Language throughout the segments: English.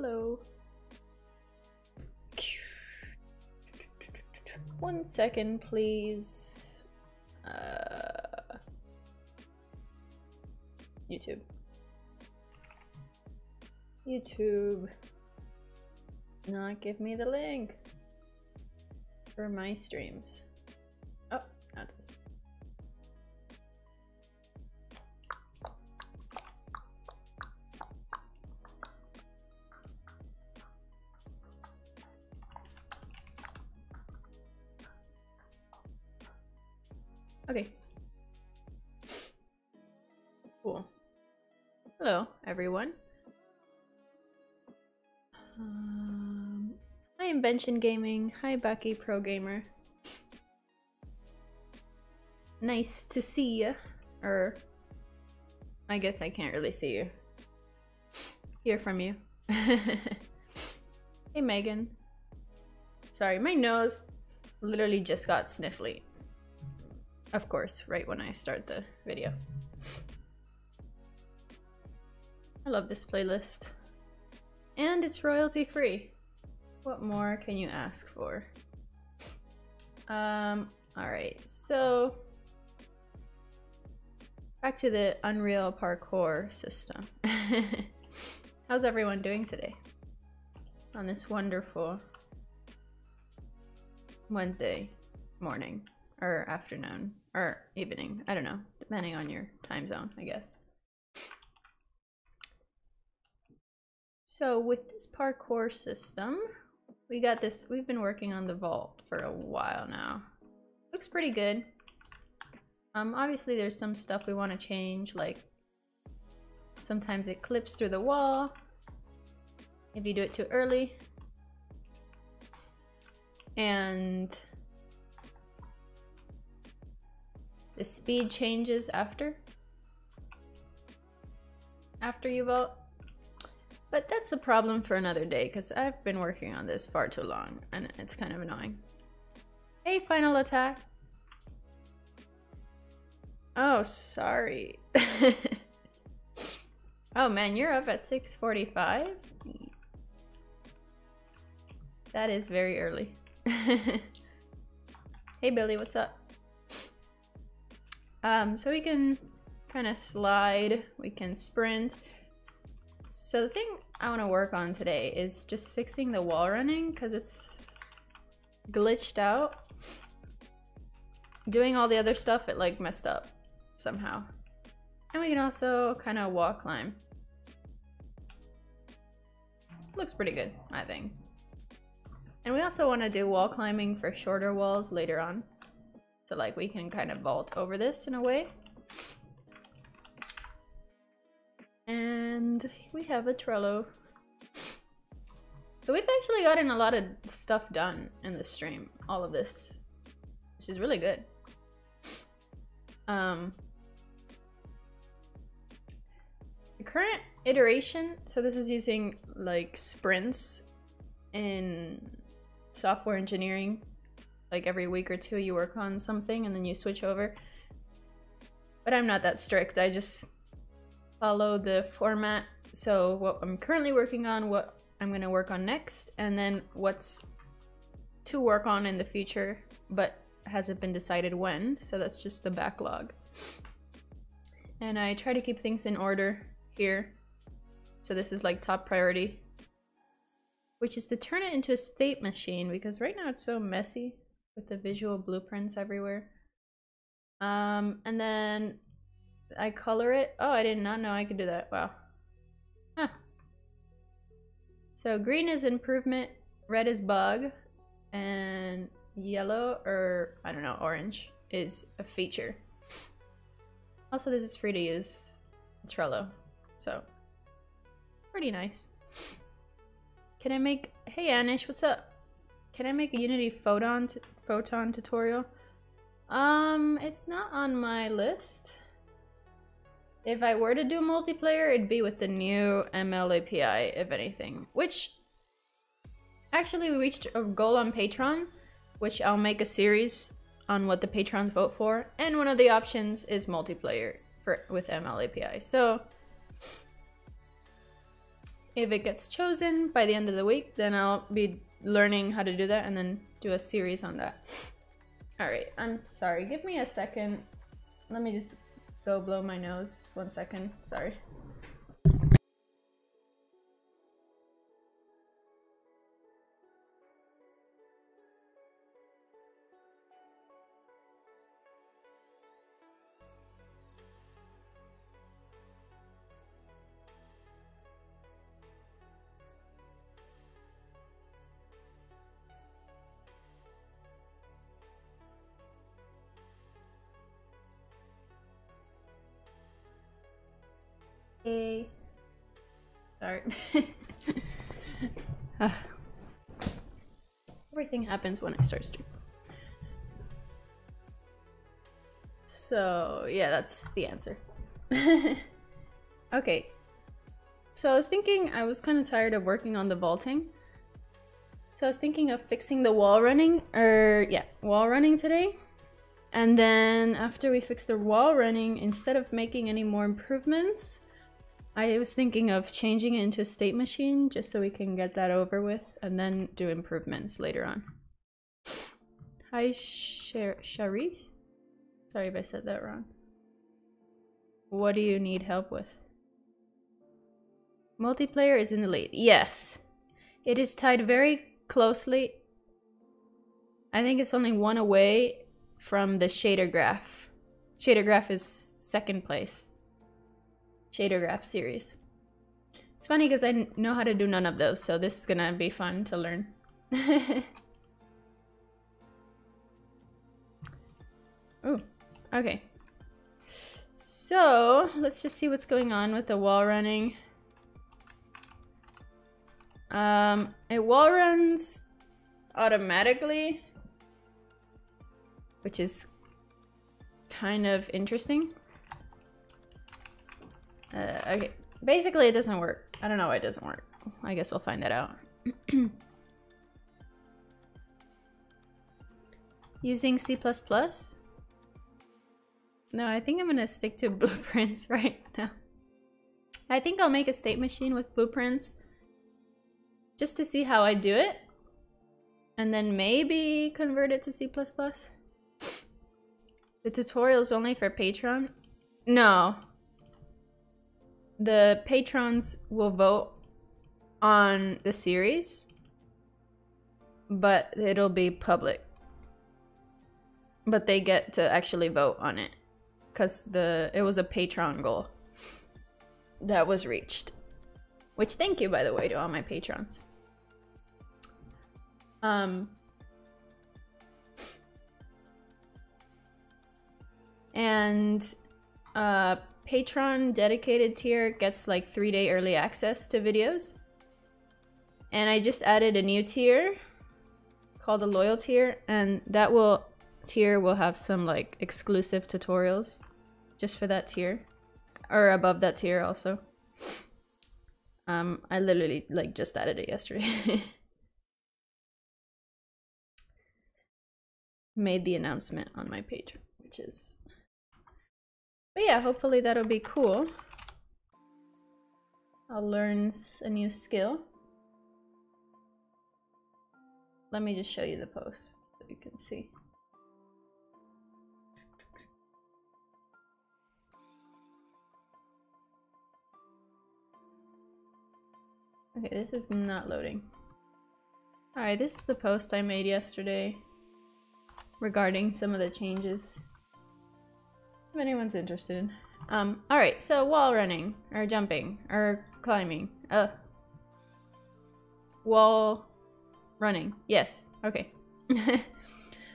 hello. One second, please. Uh, YouTube. YouTube. Not give me the link for my streams. Gaming. Hi, Bucky Pro Gamer. Nice to see you. Or, I guess I can't really see you. Hear from you. hey, Megan. Sorry, my nose literally just got sniffly. Of course, right when I start the video. I love this playlist. And it's royalty free. What more can you ask for? Um, alright, so back to the Unreal Parkour system. How's everyone doing today? On this wonderful Wednesday morning or afternoon or evening. I don't know, depending on your time zone, I guess. So with this parkour system, we got this, we've been working on the vault for a while now. Looks pretty good. Um, obviously there's some stuff we want to change, like sometimes it clips through the wall if you do it too early. And The speed changes after. After you vote. But that's a problem for another day because I've been working on this far too long and it's kind of annoying. Hey, final attack. Oh, sorry. oh man, you're up at 6.45? That is very early. hey Billy, what's up? Um, so we can kind of slide, we can sprint. So the thing I want to work on today is just fixing the wall running because it's glitched out. Doing all the other stuff, it like messed up somehow. And we can also kind of wall climb. Looks pretty good, I think. And we also want to do wall climbing for shorter walls later on. So like we can kind of vault over this in a way. And we have a Trello. So we've actually gotten a lot of stuff done in this stream. All of this. Which is really good. Um, the current iteration, so this is using like sprints in software engineering like every week or two you work on something and then you switch over. But I'm not that strict. I just follow the format. So what I'm currently working on, what I'm to work on next, and then what's to work on in the future, but hasn't been decided when. So that's just the backlog. And I try to keep things in order here. So this is like top priority, which is to turn it into a state machine because right now it's so messy with the visual blueprints everywhere. Um, and then I color it. Oh, I did not know I could do that. Wow. Huh. So green is improvement, red is bug, and yellow or I don't know, orange is a feature. Also, this is free to use Trello, so pretty nice. Can I make, hey Anish, what's up? Can I make a Unity Photon Photon tutorial? Um, it's not on my list. If I were to do multiplayer, it'd be with the new ML API, if anything. Which, actually we reached a goal on Patreon, which I'll make a series on what the patrons vote for. And one of the options is multiplayer for with ML API. So, If it gets chosen by the end of the week, then I'll be learning how to do that and then do a series on that. All right, I'm sorry. Give me a second. Let me just go blow my nose. One second. Sorry. Hey. Sorry. Ah. Everything happens when I start streaming. So, yeah, that's the answer. okay. So I was thinking, I was kind of tired of working on the vaulting. So I was thinking of fixing the wall running, or yeah, wall running today. And then after we fix the wall running, instead of making any more improvements, I was thinking of changing it into a state machine just so we can get that over with and then do improvements later on. Hi, Sharif? Sorry if I said that wrong. What do you need help with? Multiplayer is in the lead. Yes. It is tied very closely. I think it's only one away from the shader graph. Shader graph is second place shader graph series. It's funny because I know how to do none of those, so this is gonna be fun to learn. oh, okay. So, let's just see what's going on with the wall running. Um, it wall runs automatically, which is kind of interesting. Uh, okay, basically it doesn't work. I don't know why it doesn't work. I guess we'll find that out. Using C++? No, I think I'm gonna stick to blueprints right now. I think I'll make a state machine with blueprints just to see how I do it. And then maybe convert it to C++. The tutorial's only for Patreon? No, the patrons will vote on the series, but it'll be public. But they get to actually vote on it because the it was a Patreon goal that was reached. Which thank you by the way to all my patrons. Um and uh Patron dedicated tier gets like three day early access to videos. And I just added a new tier called the loyal tier and that will tier will have some like exclusive tutorials just for that tier or above that tier also. Um, I literally like just added it yesterday. Made the announcement on my page, which is but yeah, hopefully that'll be cool. I'll learn a new skill. Let me just show you the post so you can see. Okay, this is not loading. Alright, this is the post I made yesterday regarding some of the changes. If anyone's interested. Um, alright, so wall running, or jumping, or climbing. Uh, wall running. Yes, okay.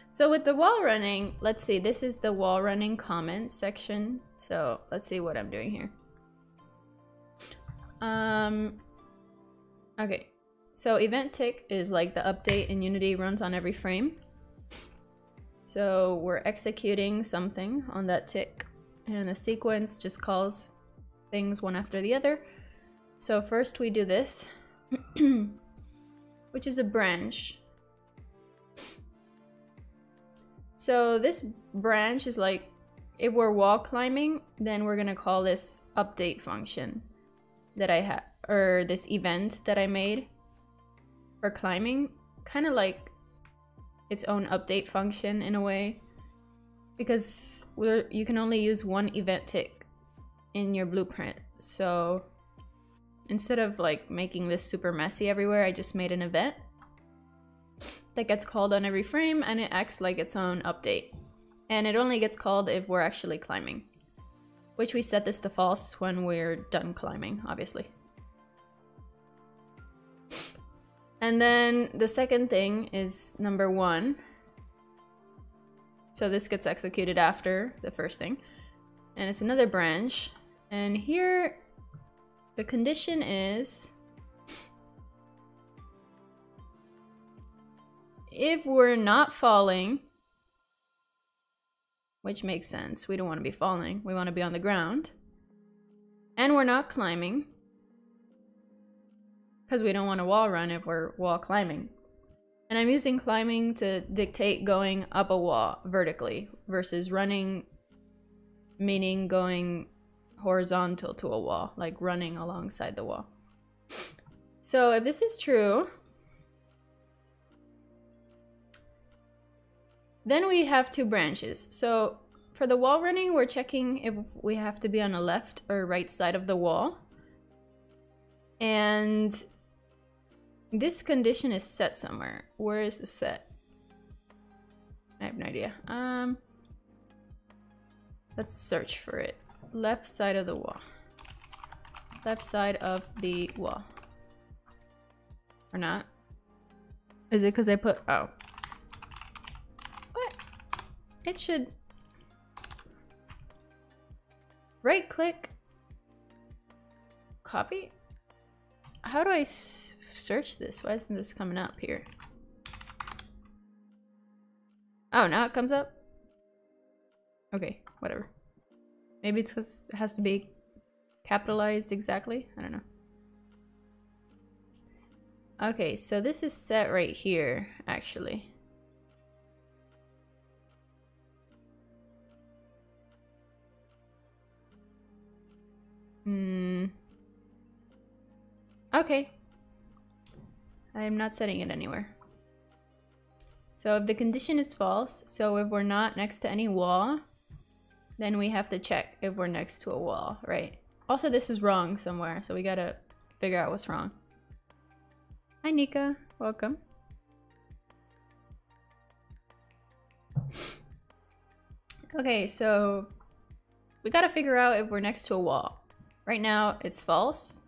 so with the wall running, let's see, this is the wall running comments section. So let's see what I'm doing here. Um, okay, so event tick is like the update in Unity runs on every frame. So we're executing something on that tick and the sequence just calls things one after the other. So first we do this, which is a branch. So this branch is like, if we're wall climbing, then we're gonna call this update function. that I had, or this event that I made for climbing, kind of like its own update function in a way. Because you can only use one event tick in your blueprint. So instead of like making this super messy everywhere, I just made an event that gets called on every frame and it acts like its own update. And it only gets called if we're actually climbing. Which we set this to false when we're done climbing, obviously. And then the second thing is number one. So this gets executed after the first thing. And it's another branch. And here, the condition is... If we're not falling, which makes sense, we don't want to be falling, we want to be on the ground, and we're not climbing, because we don't want to wall run if we're wall climbing. And I'm using climbing to dictate going up a wall vertically versus running, meaning going horizontal to a wall, like running alongside the wall. So if this is true, then we have two branches. So for the wall running, we're checking if we have to be on the left or right side of the wall. And this condition is set somewhere. Where is the set? I have no idea. Um, let's search for it. Left side of the wall. Left side of the wall. Or not? Is it because I put... Oh. What? It should... Right click. Copy? How do I search this? Why isn't this coming up here? Oh, now it comes up? Okay, whatever. Maybe it's because it has to be capitalized exactly? I don't know. Okay, so this is set right here, actually. Hmm. Okay, I am not setting it anywhere. So if the condition is false, so if we're not next to any wall, then we have to check if we're next to a wall, right? Also, this is wrong somewhere, so we gotta figure out what's wrong. Hi, Nika. Welcome. Okay, so we gotta figure out if we're next to a wall. Right now, it's false.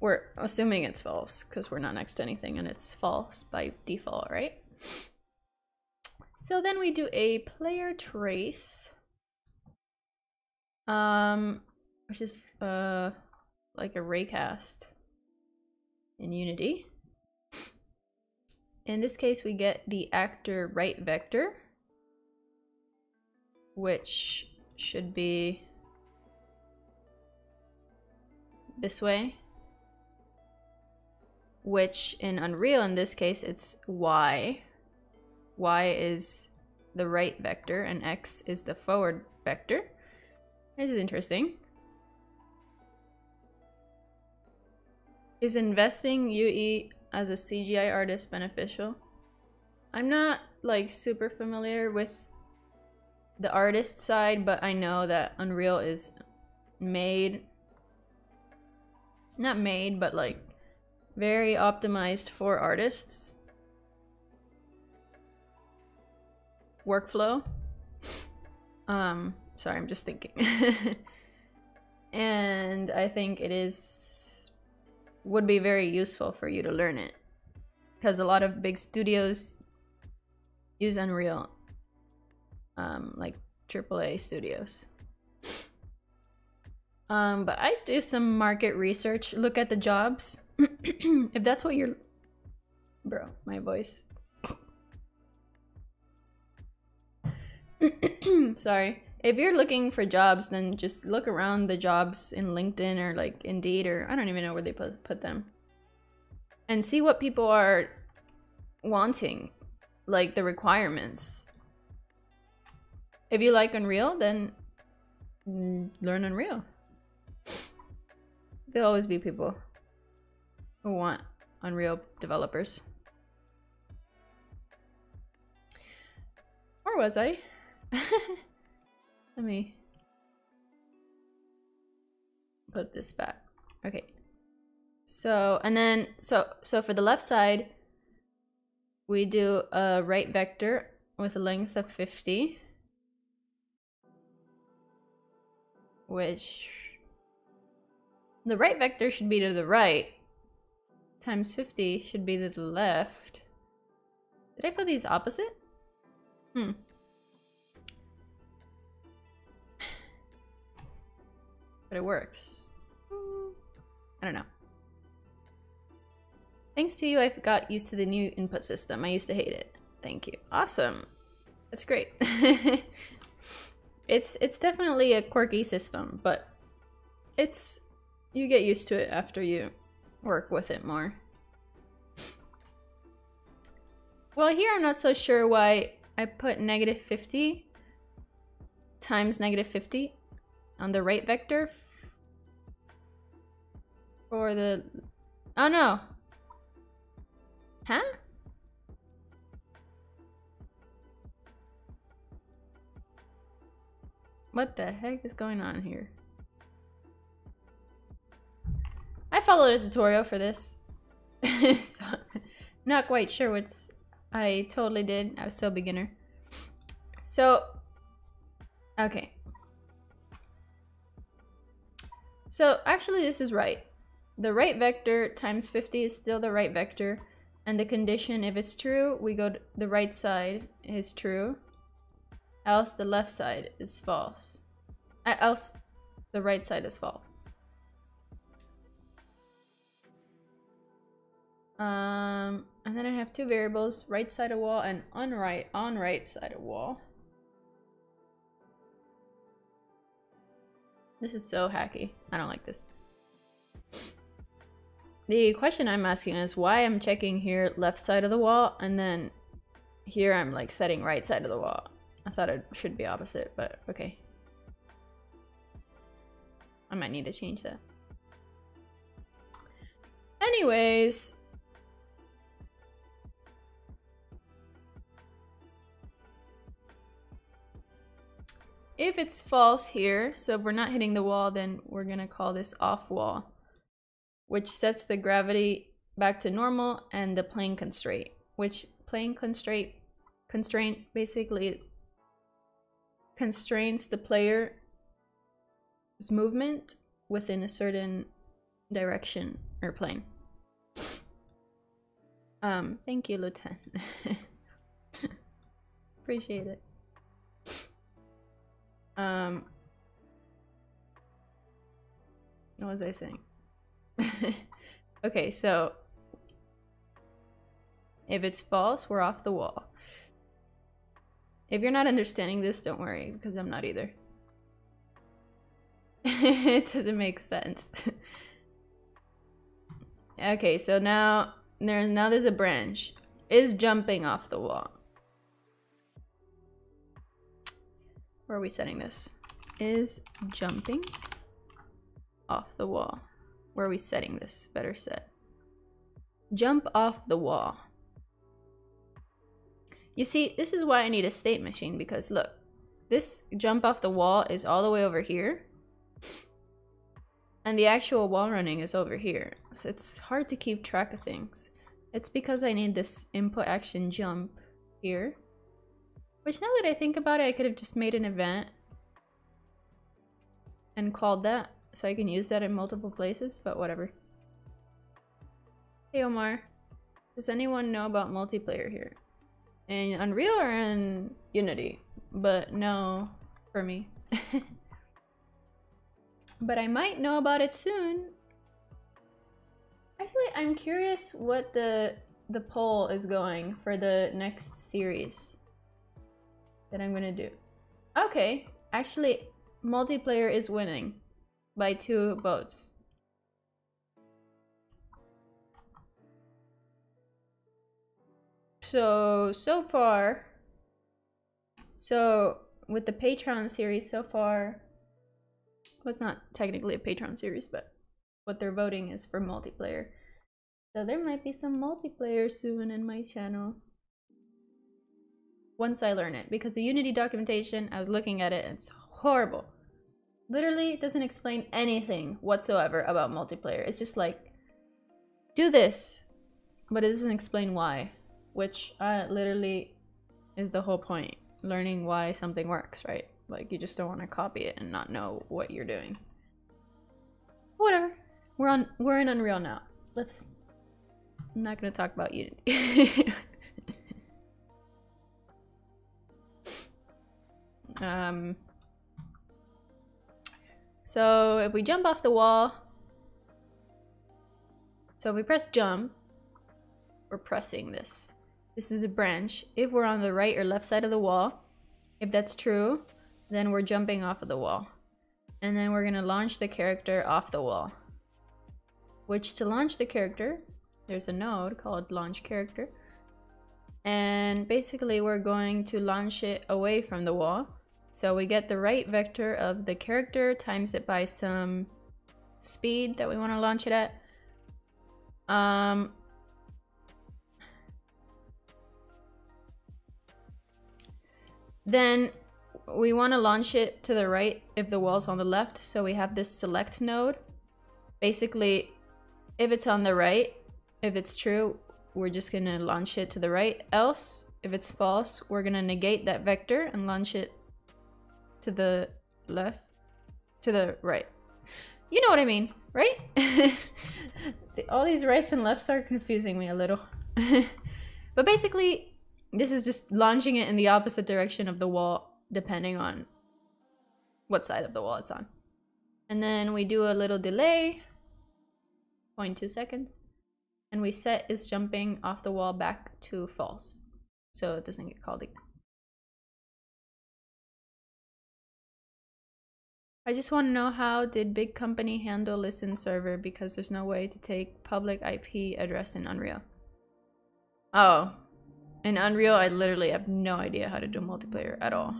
We're assuming it's false because we're not next to anything and it's false by default, right? So then we do a player trace, um, which is uh, like a raycast in Unity. In this case, we get the actor right vector, which should be this way which in Unreal, in this case, it's y. y is the right vector and x is the forward vector. This is interesting. Is investing UE as a CGI artist beneficial? I'm not like super familiar with the artist side, but I know that Unreal is made, not made, but like very optimized for artists. Workflow. Um, sorry, I'm just thinking. and I think it is would be very useful for you to learn it because a lot of big studios use Unreal, um, like AAA studios. Um, but I do some market research, look at the jobs, if that's what you're... Bro, my voice. Sorry. If you're looking for jobs, then just look around the jobs in LinkedIn or like Indeed or I don't even know where they put, put them. And see what people are wanting, like the requirements. If you like Unreal, then learn Unreal. There'll always be people want Unreal developers. Or was I? Let me put this back. Okay. So, and then, so, so for the left side, we do a right vector with a length of 50. Which, the right vector should be to the right, times 50 should be to the left. Did I put these opposite? Hmm. But it works. I don't know. Thanks to you, I got used to the new input system. I used to hate it. Thank you. Awesome. That's great. it's it's definitely a quirky system, but it's you get used to it after you work with it more. Well, here I'm not so sure why I put negative 50 times negative 50 on the right vector for the... Oh no! Huh? What the heck is going on here? Followed a tutorial for this. so, not quite sure what's... I totally did. I was so beginner. So, okay. So, actually this is right. The right vector times 50 is still the right vector. And the condition, if it's true, we go the right side is true. Else the left side is false. Uh, else the right side is false. Um, and then I have two variables, right side of wall and on right, on right side of wall. This is so hacky. I don't like this. The question I'm asking is why I'm checking here left side of the wall and then here I'm like setting right side of the wall. I thought it should be opposite, but okay. I might need to change that. Anyways, if it's false here, so if we're not hitting the wall, then we're gonna call this off wall, which sets the gravity back to normal and the plane constraint, which plane constraint constraint basically constrains the player's movement within a certain direction or plane. Um, thank you, Lieutenant. Appreciate it. Um, what was I saying? okay, so if it's false, we're off the wall. If you're not understanding this, don't worry, because I'm not either. it doesn't make sense. okay, so now there now there's a branch. Is jumping off the wall. Where are we setting this? Is jumping off the wall. Where are we setting this? Better set. Jump off the wall. You see, this is why I need a state machine because look, this jump off the wall is all the way over here. And the actual wall running is over here. So it's hard to keep track of things. It's because I need this input action jump here. Which now that I think about it, I could have just made an event and called that so I can use that in multiple places, but whatever. Hey Omar, does anyone know about multiplayer here? In Unreal or in Unity? But no, for me. but I might know about it soon. Actually, I'm curious what the the poll is going for the next series that I'm gonna do. Okay, actually, multiplayer is winning by two votes. So, so far, so with the Patreon series so far, well, it's not technically a Patreon series, but what they're voting is for multiplayer. So there might be some multiplayer soon in my channel. Once I learn it, because the Unity documentation, I was looking at it, it's horrible. Literally doesn't explain anything whatsoever about multiplayer. It's just like, do this, but it doesn't explain why, which uh, literally is the whole point. Learning why something works, right? Like, you just don't want to copy it and not know what you're doing. Whatever. We're on, we're in Unreal now. Let's, I'm not gonna talk about Unity. um, so if we jump off the wall, so if we press jump, we're pressing this. This is a branch. If we're on the right or left side of the wall, if that's true, then we're jumping off of the wall. And then we're gonna launch the character off the wall. Which to launch the character, there's a node called launch character. And basically we're going to launch it away from the wall so we get the right vector of the character times it by some speed that we want to launch it at. Um, then we want to launch it to the right if the wall's on the left. So we have this select node. Basically, if it's on the right, if it's true, we're just going to launch it to the right. Else, if it's false, we're going to negate that vector and launch it to the left, to the right. You know what I mean, right? All these rights and lefts are confusing me a little. but basically, this is just launching it in the opposite direction of the wall, depending on what side of the wall it's on. And then we do a little delay, 0.2 seconds, and we set is jumping off the wall back to false, so it doesn't get called again. I just want to know how did big company handle listen server because there's no way to take public IP address in Unreal. Oh, in Unreal I literally have no idea how to do multiplayer at all.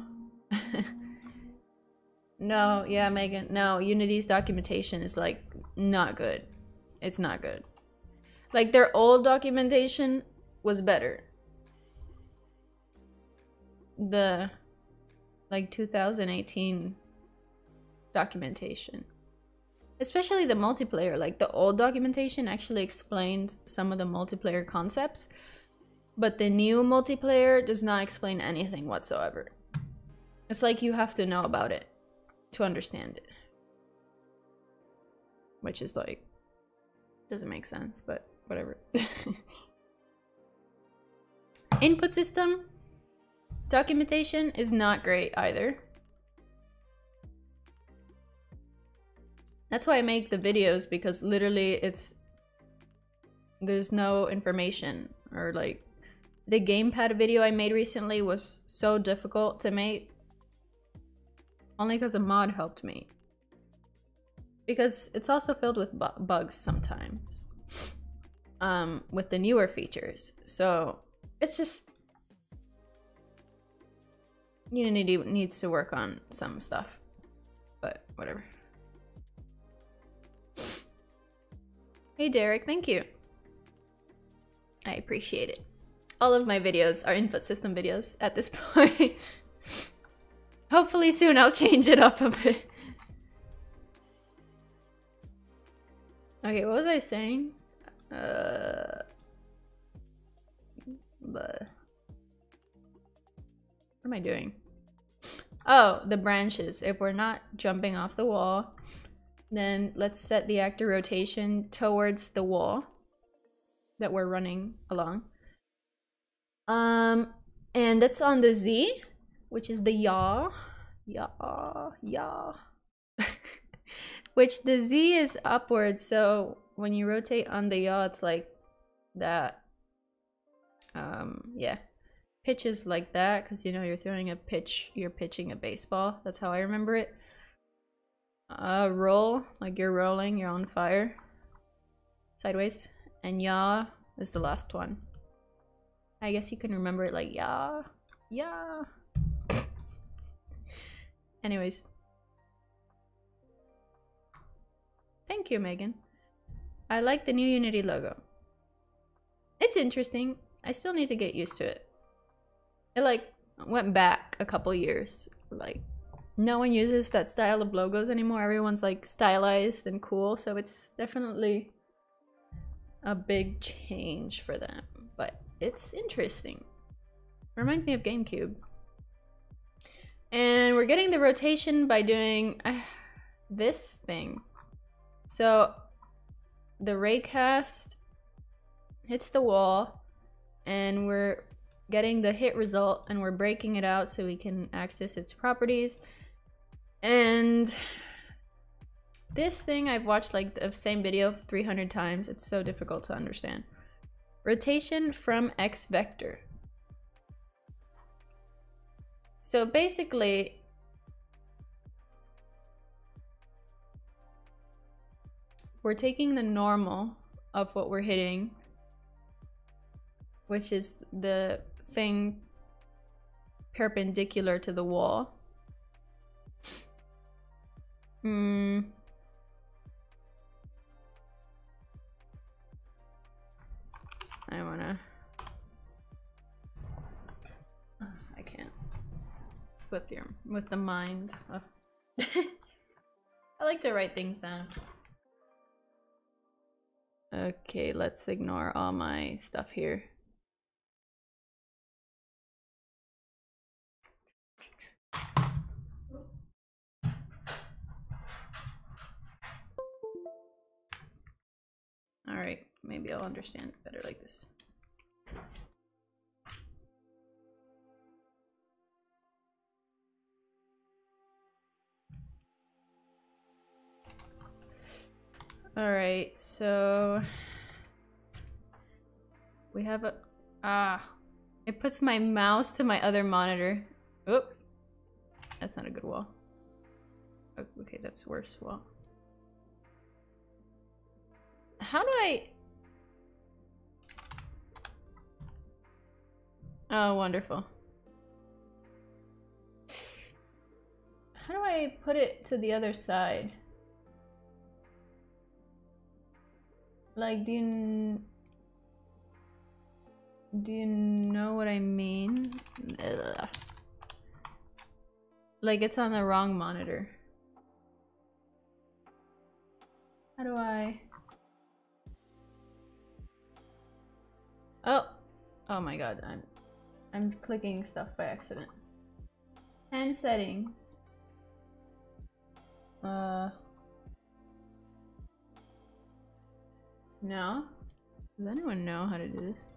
no, yeah, Megan. No, Unity's documentation is like not good. It's not good. Like their old documentation was better. The like 2018 documentation. Especially the multiplayer, like the old documentation actually explained some of the multiplayer concepts, but the new multiplayer does not explain anything whatsoever. It's like you have to know about it to understand it. Which is like, doesn't make sense, but whatever. Input system documentation is not great either. That's why I make the videos because literally it's there's no information or like the gamepad video I made recently was so difficult to make only because a mod helped me. Because it's also filled with bu bugs sometimes um, with the newer features. So it's just Unity needs to work on some stuff but whatever Hey Derek, thank you. I appreciate it. All of my videos are input system videos at this point. Hopefully soon I'll change it up a bit. Okay, what was I saying? Uh, but what am I doing? Oh, the branches. If we're not jumping off the wall, then let's set the actor rotation towards the wall that we're running along. Um, and that's on the Z, which is the yaw, yaw, yaw. which the Z is upwards, so when you rotate on the yaw, it's like that. Um, yeah. Pitches like that, because you know you're throwing a pitch, you're pitching a baseball. That's how I remember it. Uh, roll, like you're rolling, you're on fire. Sideways. And yaw is the last one. I guess you can remember it like yaw, yaw. Anyways. Thank you, Megan. I like the new Unity logo. It's interesting. I still need to get used to it. It like went back a couple years. Like no one uses that style of logos anymore. Everyone's like stylized and cool, so it's definitely a big change for them. But it's interesting. Reminds me of GameCube. And we're getting the rotation by doing uh, this thing. So the raycast hits the wall and we're getting the hit result and we're breaking it out so we can access its properties. And this thing I've watched like the same video 300 times. It's so difficult to understand. Rotation from X vector. So basically, we're taking the normal of what we're hitting, which is the thing perpendicular to the wall. Hmm. I wanna I can't. with your with the mind. I like to write things down. Okay, let's ignore all my stuff here. All right, maybe I'll understand better like this. Alright, so... We have a... Ah. It puts my mouse to my other monitor. Oop. That's not a good wall. Okay, that's worse wall. How do I... Oh, wonderful. How do I put it to the other side? Like, do you... Do you know what I mean? Ugh. Like, it's on the wrong monitor. How do I... Oh! Oh my god, I'm... I'm clicking stuff by accident. And settings. Uh... No? Does anyone know how to do this?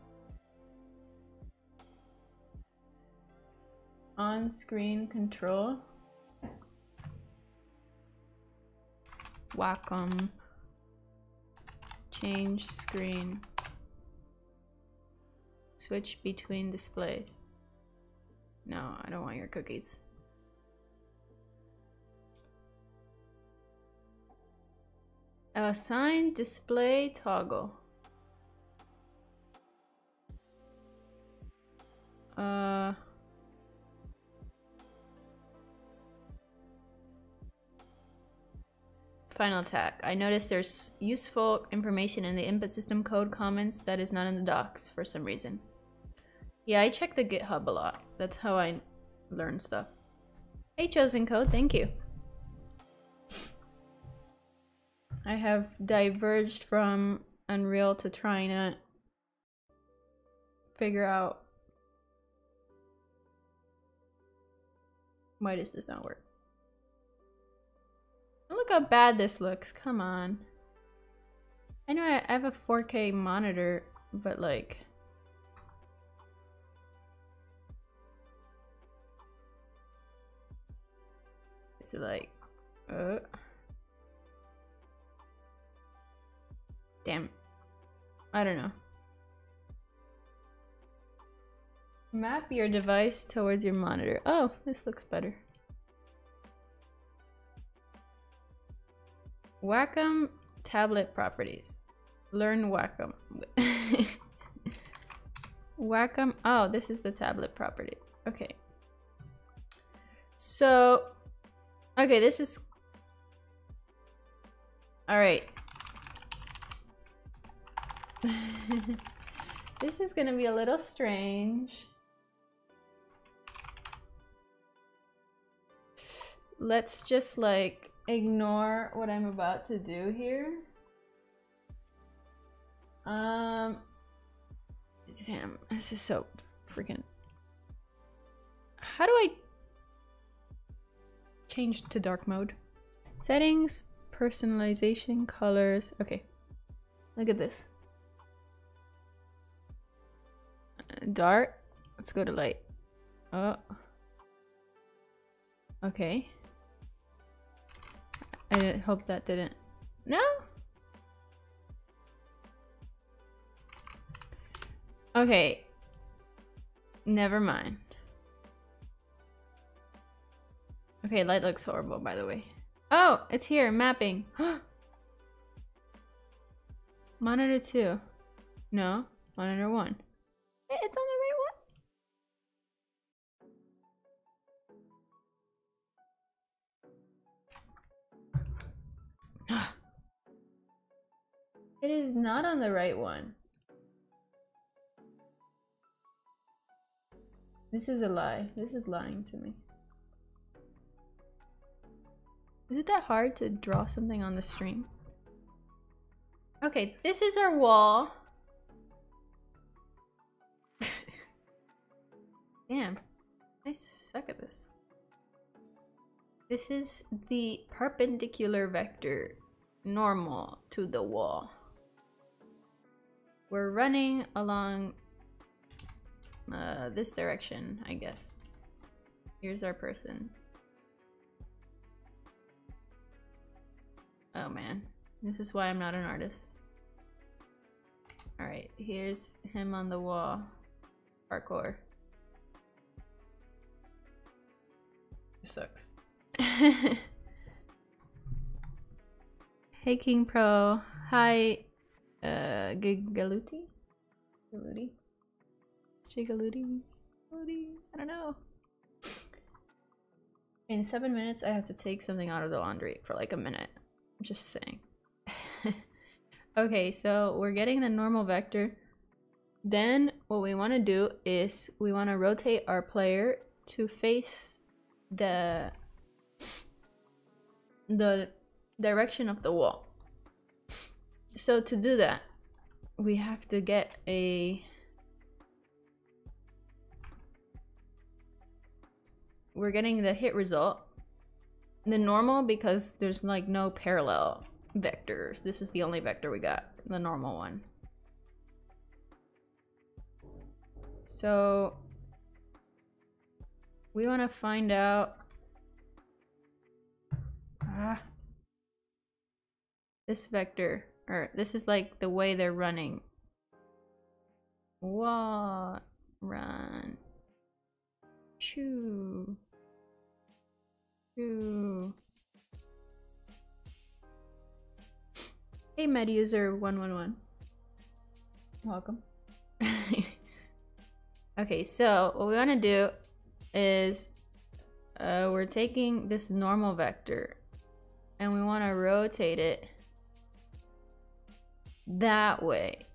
On-screen control. Wacom. Change screen. Switch between displays. No, I don't want your cookies. Assign display toggle. Uh... Final attack. I noticed there's useful information in the input system code comments that is not in the docs for some reason. Yeah, I check the GitHub a lot. That's how I learn stuff. Hey, Chosen Code, thank you. I have diverged from Unreal to trying to figure out why does this not work. Look how bad this looks, come on. I know I have a 4K monitor, but like... It like... Uh... Damn. I don't know. Map your device towards your monitor. Oh, this looks better. Wacom tablet properties. Learn Wacom. Wacom. Oh, this is the tablet property. Okay. So, okay, this is. All right. this is gonna be a little strange. Let's just like ignore what I'm about to do here. Um, damn, this is so freaking. How do I change to dark mode? Settings, personalization, colors. Okay, look at this. Uh, dark. Let's go to light. Oh. Okay. I hope that didn't. No? Okay. Never mind. Okay, light looks horrible, by the way. Oh, it's here, mapping. Monitor 2. No, monitor 1. It's on the right one. it is not on the right one. This is a lie. This is lying to me. Is it that hard to draw something on the stream? Okay, this is our wall. Damn. I suck at this. This is the perpendicular vector normal to the wall. We're running along uh, this direction, I guess. Here's our person. Oh man, this is why I'm not an artist. Alright, here's him on the wall. Parkour. sucks. hey King Pro. Hi uh Gigaluti? Gigaluti? Gigaluti? I don't know. In seven minutes I have to take something out of the laundry for like a minute. Just saying. okay, so we're getting the normal vector. Then what we want to do is we want to rotate our player to face the the direction of the wall. So to do that, we have to get a we're getting the hit result. The normal because there's like no parallel vectors. This is the only vector we got, the normal one. So we want to find out ah, this vector or this is like the way they're running what run choo choo hey meduser 111 welcome. Okay so what we want to do is uh, we're taking this normal vector and we want to rotate it that way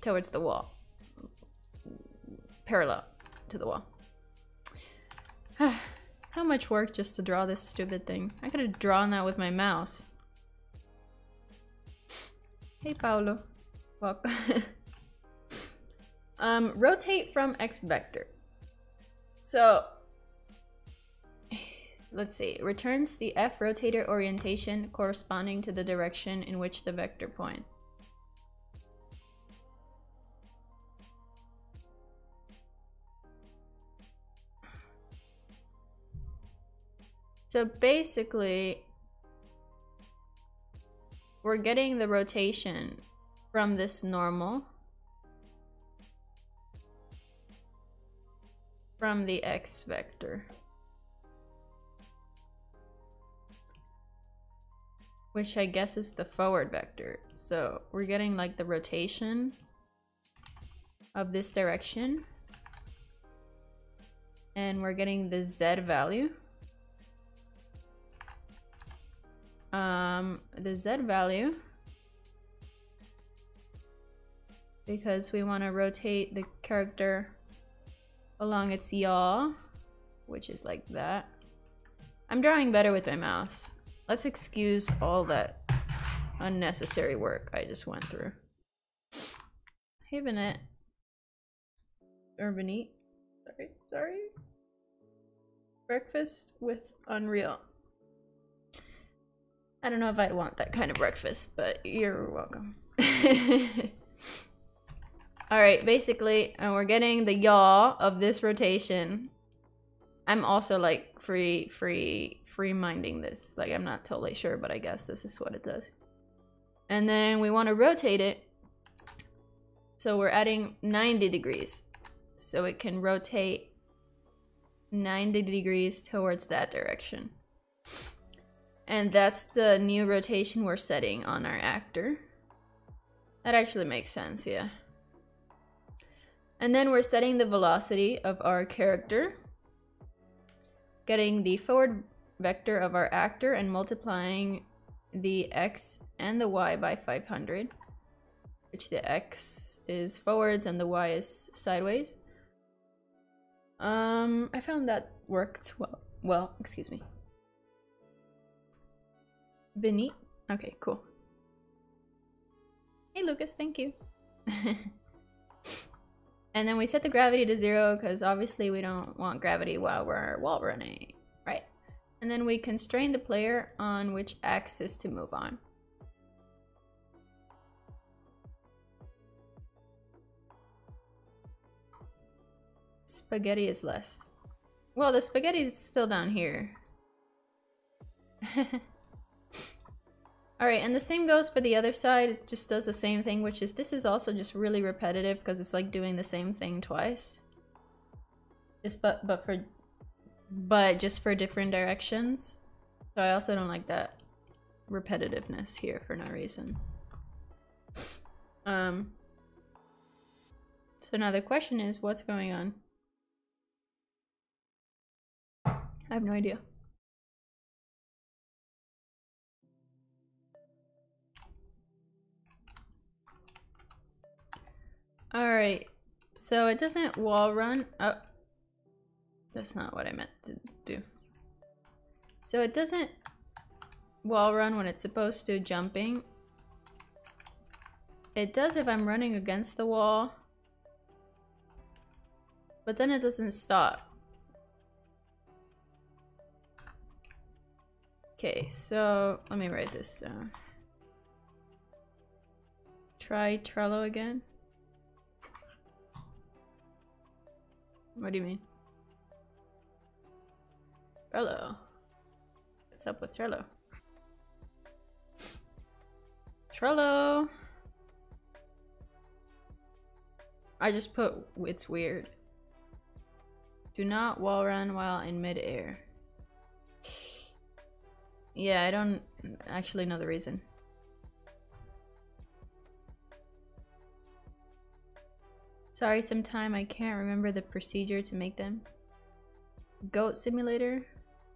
towards the wall. Parallel to the wall so much work just to draw this stupid thing. I could have drawn that with my mouse. Hey Paolo. welcome um rotate from x vector. So let's see, returns the F rotator orientation corresponding to the direction in which the vector points. So basically, we're getting the rotation from this normal from the x vector. Which I guess is the forward vector. So we're getting like the rotation of this direction. And we're getting the z value. Um, the z value because we want to rotate the character along its yaw, which is like that. I'm drawing better with my mouse. Let's excuse all that unnecessary work I just went through. Vanette. Or Sorry, sorry. Breakfast with Unreal. I don't know if I'd want that kind of breakfast, but you're welcome. Alright, basically, and we're getting the yaw of this rotation. I'm also like free, free, free minding this. Like I'm not totally sure, but I guess this is what it does. And then we want to rotate it. So we're adding 90 degrees. So it can rotate 90 degrees towards that direction. And that's the new rotation we're setting on our actor. That actually makes sense, yeah. And then we're setting the velocity of our character, getting the forward vector of our actor and multiplying the x and the y by 500, which the x is forwards and the y is sideways. Um, I found that worked well. Well, excuse me. Vinny? Okay, cool. Hey Lucas, thank you. and then we set the gravity to zero because obviously we don't want gravity while we're wall running, right? And then we constrain the player on which axis to move on. Spaghetti is less. Well, the spaghetti is still down here. Alright, and the same goes for the other side. It just does the same thing, which is this is also just really repetitive because it's like doing the same thing twice. Just but but for but just for different directions. So I also don't like that repetitiveness here for no reason. Um so now the question is what's going on? I have no idea. Alright, so it doesn't wall run. Oh, that's not what I meant to do. So it doesn't wall run when it's supposed to jumping. It does if I'm running against the wall. But then it doesn't stop. Okay, so let me write this down. Try Trello again. What do you mean? Trello. What's up with Trello? Trello! I just put it's weird. Do not wall run while in midair. Yeah, I don't actually know the reason. Sorry, sometime I can't remember the procedure to make them. Goat Simulator?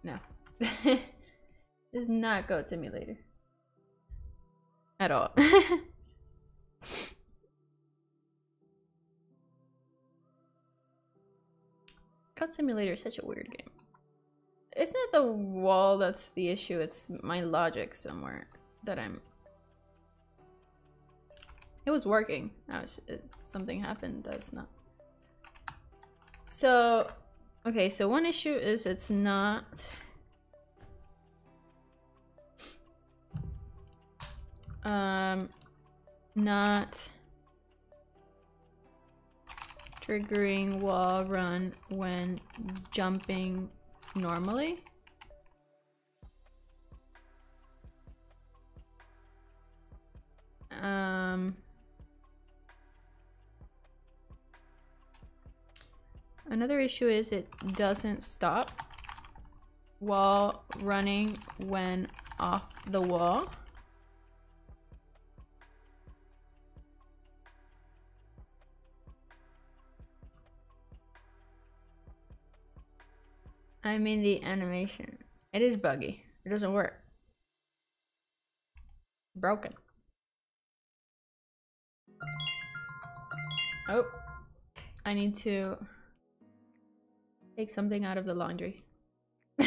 No. this is not Goat Simulator. At all. Goat Simulator is such a weird game. It's not the wall that's the issue, it's my logic somewhere that I'm it was working. Now something happened that's not. So, okay, so one issue is it's not... Um, not triggering wall run when jumping normally. Um... Another issue is it doesn't stop while running when off the wall. I mean the animation. It is buggy. It doesn't work. Broken. Oh, I need to take something out of the laundry.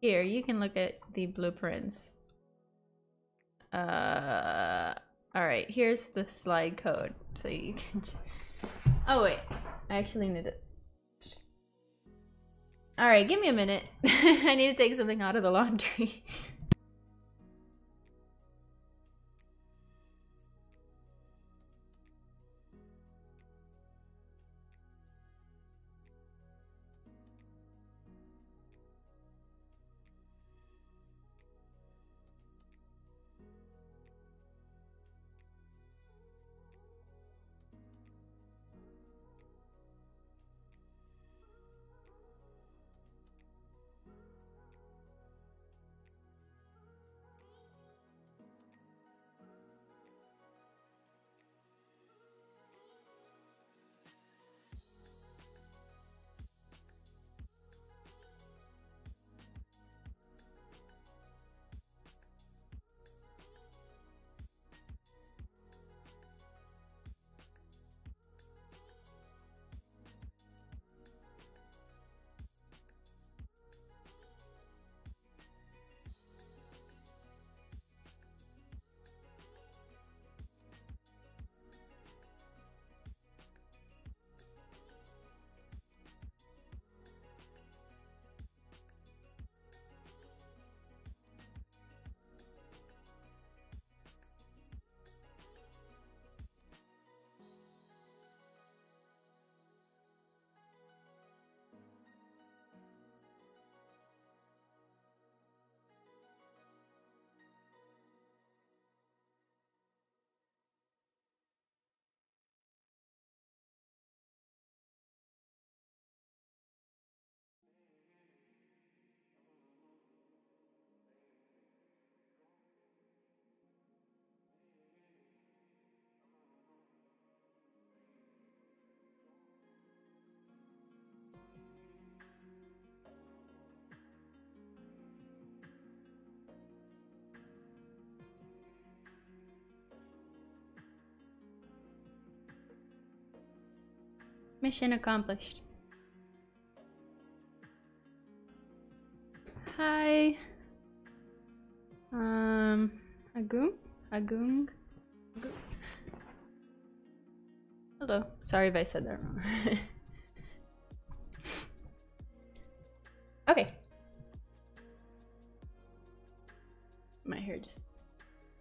Here, you can look at the blueprints. Uh, all right, here's the slide code. So you can just... Oh wait, I actually need it. All right, give me a minute. I need to take something out of the laundry. Mission accomplished. Hi. Um, Agung? Agung? Agung? Hello. Sorry if I said that wrong. okay. My hair just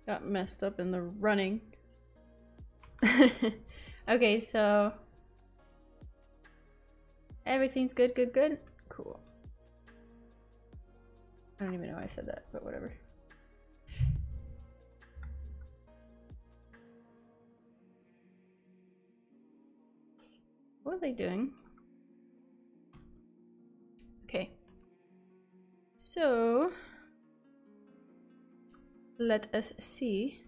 got messed up in the running. okay, so Everything's good, good, good? Cool. I don't even know why I said that, but whatever. What are they doing? Okay. So, let us see.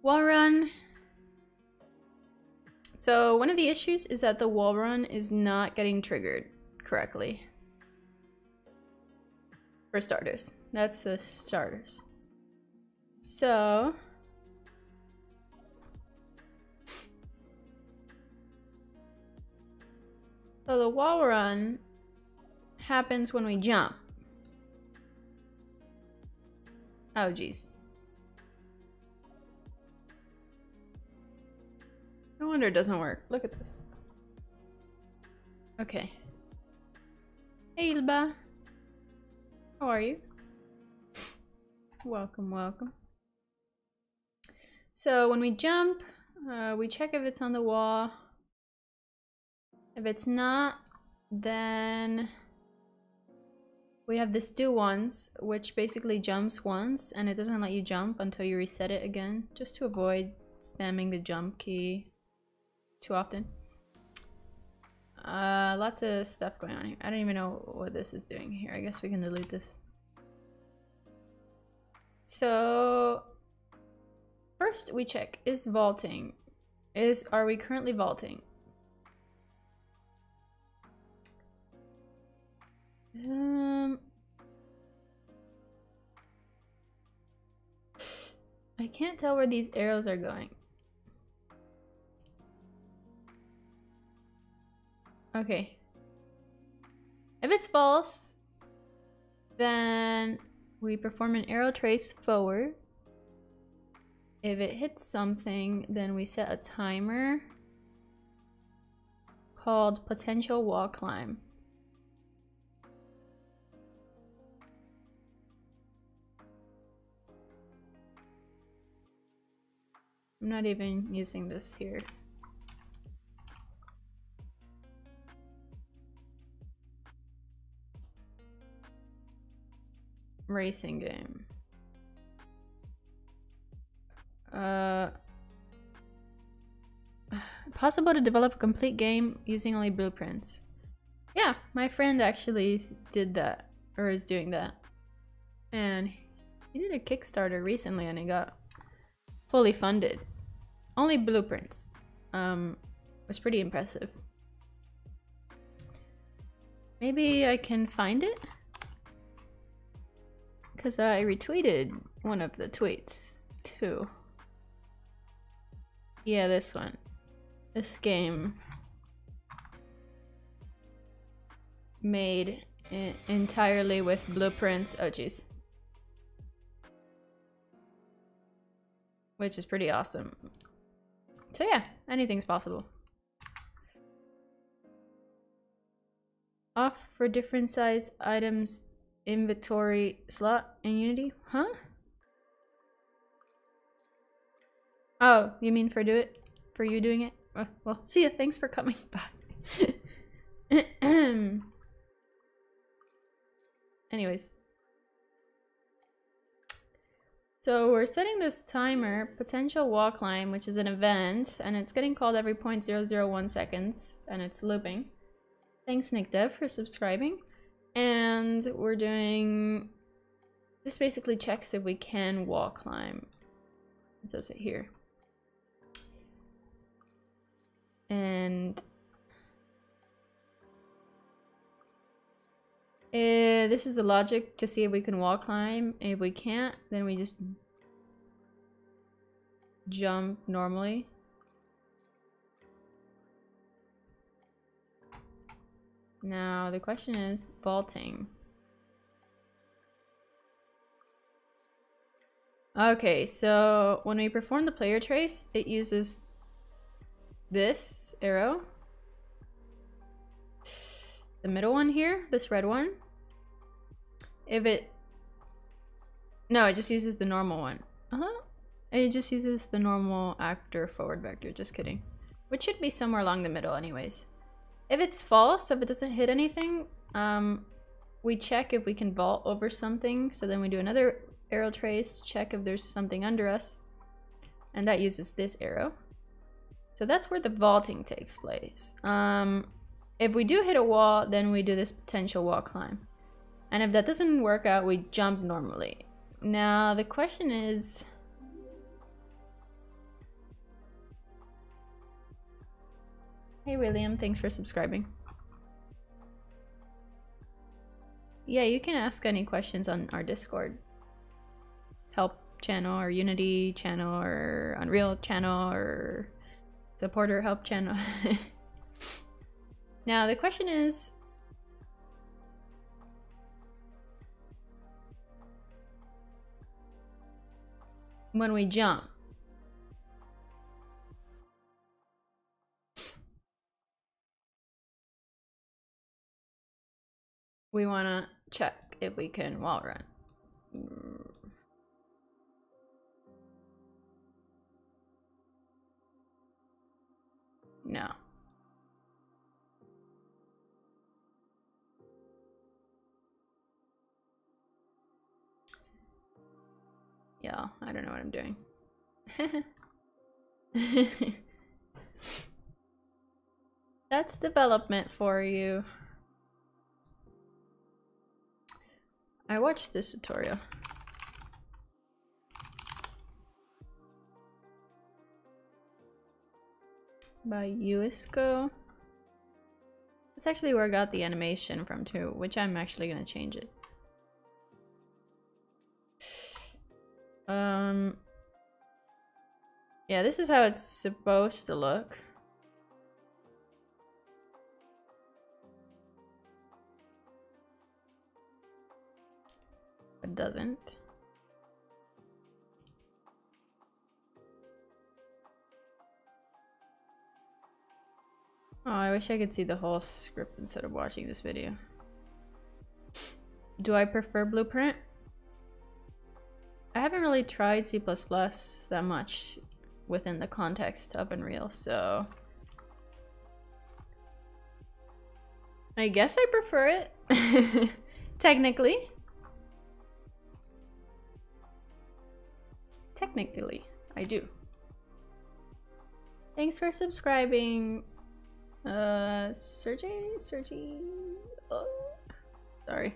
One run so one of the issues is that the wall run is not getting triggered correctly. For starters. That's the starters. So... So the wall run happens when we jump. Oh, geez. No wonder it doesn't work. Look at this. Okay. Hey, Ilba. How are you? welcome, welcome. So when we jump, uh, we check if it's on the wall. If it's not, then we have this do once, which basically jumps once, and it doesn't let you jump until you reset it again, just to avoid spamming the jump key too often. Uh, lots of stuff going on here. I don't even know what this is doing here. I guess we can delete this. So, first we check, is vaulting, is, are we currently vaulting? Um, I can't tell where these arrows are going. Okay. If it's false, then we perform an arrow trace forward. If it hits something, then we set a timer called potential wall climb. I'm not even using this here. Racing game. Uh, possible to develop a complete game using only blueprints. Yeah, my friend actually did that, or is doing that. And he did a Kickstarter recently and he got fully funded. Only blueprints. Um, was pretty impressive. Maybe I can find it? Because I retweeted one of the tweets too. Yeah, this one. This game made entirely with blueprints. Oh, jeez. Which is pretty awesome. So yeah, anything's possible. Off for different size items inventory slot in Unity? Huh? Oh, you mean for do it? For you doing it? Oh, well, see ya. Thanks for coming by. Anyways. So we're setting this timer, potential wall climb, which is an event, and it's getting called every 0.001 seconds, and it's looping. Thanks Nick Dev for subscribing. And we're doing, this basically checks if we can wall climb. It says it here. And Uh, this is the logic to see if we can wall climb. If we can't, then we just jump normally. Now the question is vaulting. Okay, so when we perform the player trace, it uses this arrow. The middle one here, this red one. If it... No, it just uses the normal one. Uh-huh. It just uses the normal actor forward vector, just kidding. Which should be somewhere along the middle anyways. If it's false, if it doesn't hit anything, um, we check if we can vault over something. So then we do another arrow trace, check if there's something under us. And that uses this arrow. So that's where the vaulting takes place. Um, if we do hit a wall, then we do this potential wall climb. And if that doesn't work out, we jump normally. Now, the question is... Hey William, thanks for subscribing. Yeah, you can ask any questions on our Discord. Help channel or Unity channel or Unreal channel or supporter help channel. now the question is, when we jump, we want to check if we can wall run. No. Yeah, I don't know what I'm doing. That's development for you. I watched this tutorial. By Uisco. That's actually where I got the animation from too, which I'm actually gonna change it. Um, yeah, this is how it's supposed to look. Doesn't. Oh, I wish I could see the whole script instead of watching this video. Do I prefer Blueprint? I haven't really tried C++ that much within the context of Unreal, so... I guess I prefer it. Technically. Technically, I do. Thanks for subscribing. Uh, Sergey? Sergey? Oh, sorry.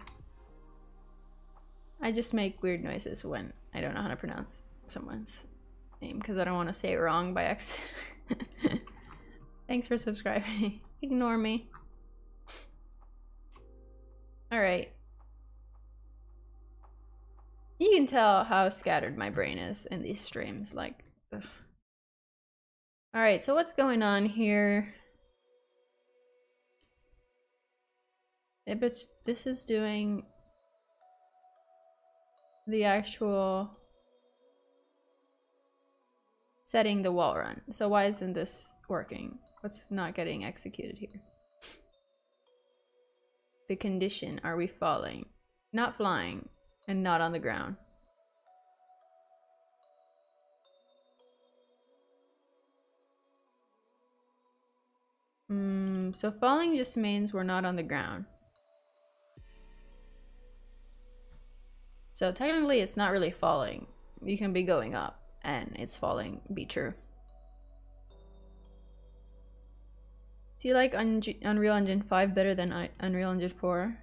I just make weird noises when I don't know how to pronounce someone's name because I don't want to say it wrong by accident. Thanks for subscribing. Ignore me. Alright. You can tell how scattered my brain is in these streams, like, Alright, so what's going on here? If it's, this is doing the actual setting the wall run. So why isn't this working? What's not getting executed here? The condition, are we falling? Not flying and not on the ground. Mm, so falling just means we're not on the ground. So technically it's not really falling. You can be going up and it's falling be true. Do you like Un Unreal Engine 5 better than Unreal Engine 4?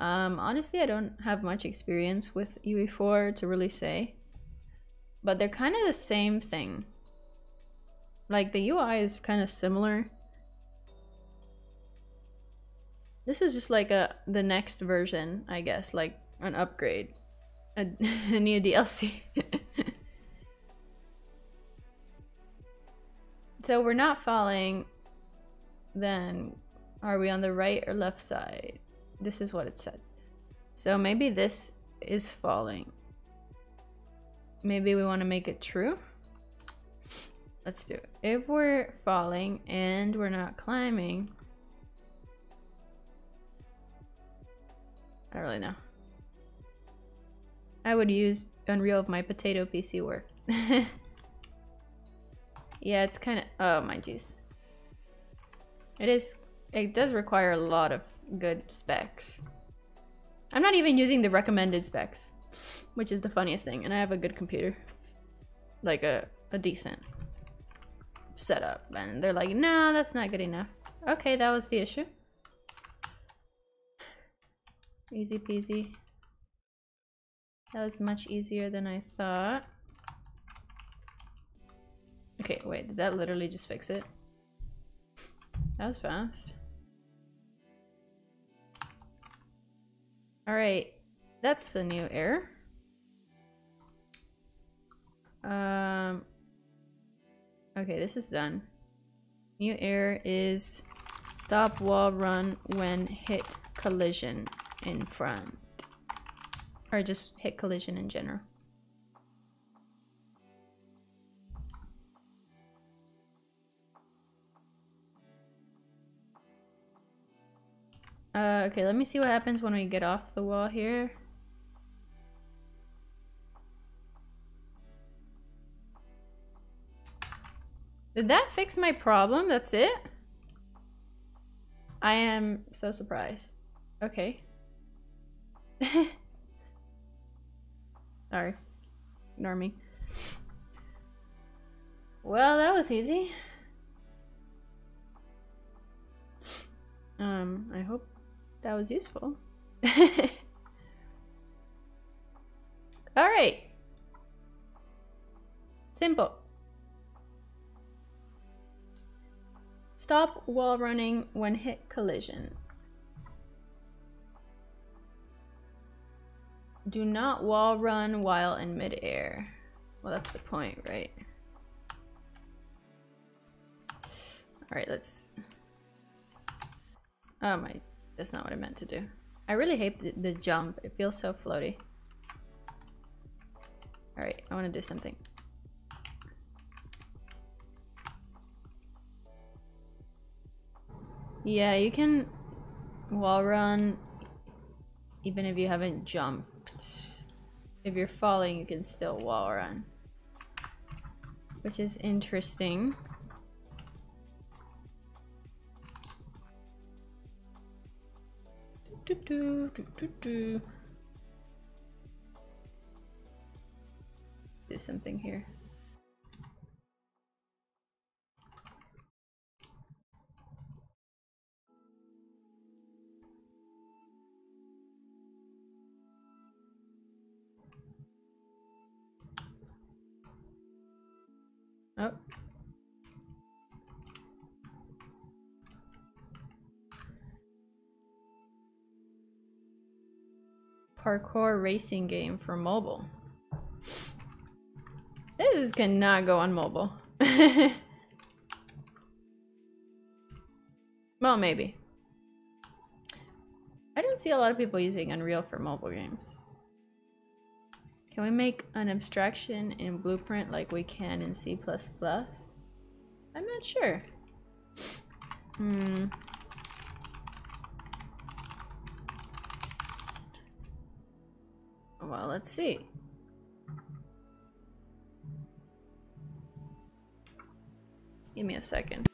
Um, honestly, I don't have much experience with UE4 to really say. But they're kind of the same thing. Like, the UI is kind of similar. This is just like a the next version, I guess, like an upgrade a, a new DLC. so we're not falling, then are we on the right or left side? This is what it says. So maybe this is falling. Maybe we want to make it true. Let's do it. If we're falling and we're not climbing, I don't really know. I would use Unreal if my potato PC were. yeah, it's kind of... Oh, my jeez. It is... It does require a lot of good specs. I'm not even using the recommended specs, which is the funniest thing. And I have a good computer. Like a, a decent setup. And they're like, nah, that's not good enough. Okay, that was the issue. Easy peasy. That was much easier than I thought. Okay, wait, did that literally just fix it? That was fast. Alright, that's a new error. Um, okay, this is done. New error is stop wall run when hit collision in front. Or just hit collision in general. Uh, okay, let me see what happens when we get off the wall here. Did that fix my problem? That's it? I am so surprised. Okay. Sorry. Ignore me. Well, that was easy. Um, I hope that was useful. Alright. Simple. Stop while running when hit collision. Do not wall run while in midair. Well, that's the point, right? Alright, let's... Oh my, that's not what I meant to do. I really hate the, the jump. It feels so floaty. Alright, I want to do something. Yeah, you can wall run even if you haven't jumped. If you're falling, you can still wall run. Which is interesting. Do, do, do, do do. do something here. Parkour racing game for mobile. This is cannot go on mobile. well, maybe. I don't see a lot of people using Unreal for mobile games. Can we make an abstraction in Blueprint like we can in C++? I'm not sure. Hmm. Well, let's see. Give me a second.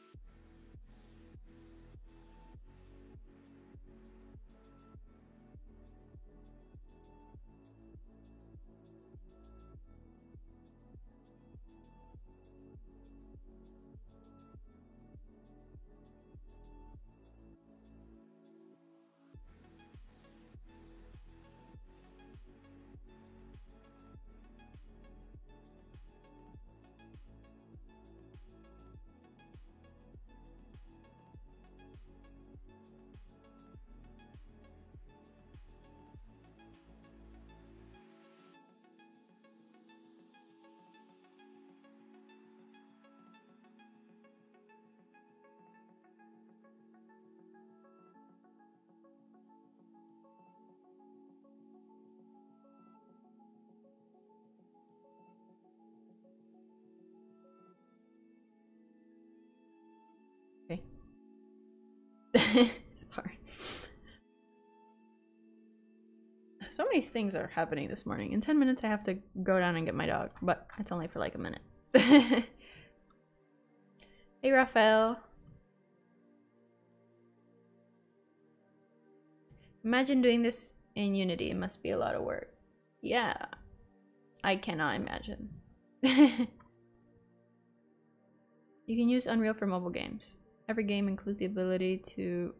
Sorry. So many things are happening this morning. In 10 minutes I have to go down and get my dog, but it's only for like a minute. hey, Raphael. Imagine doing this in Unity. It must be a lot of work. Yeah. I cannot imagine. you can use Unreal for mobile games. Every game includes the ability to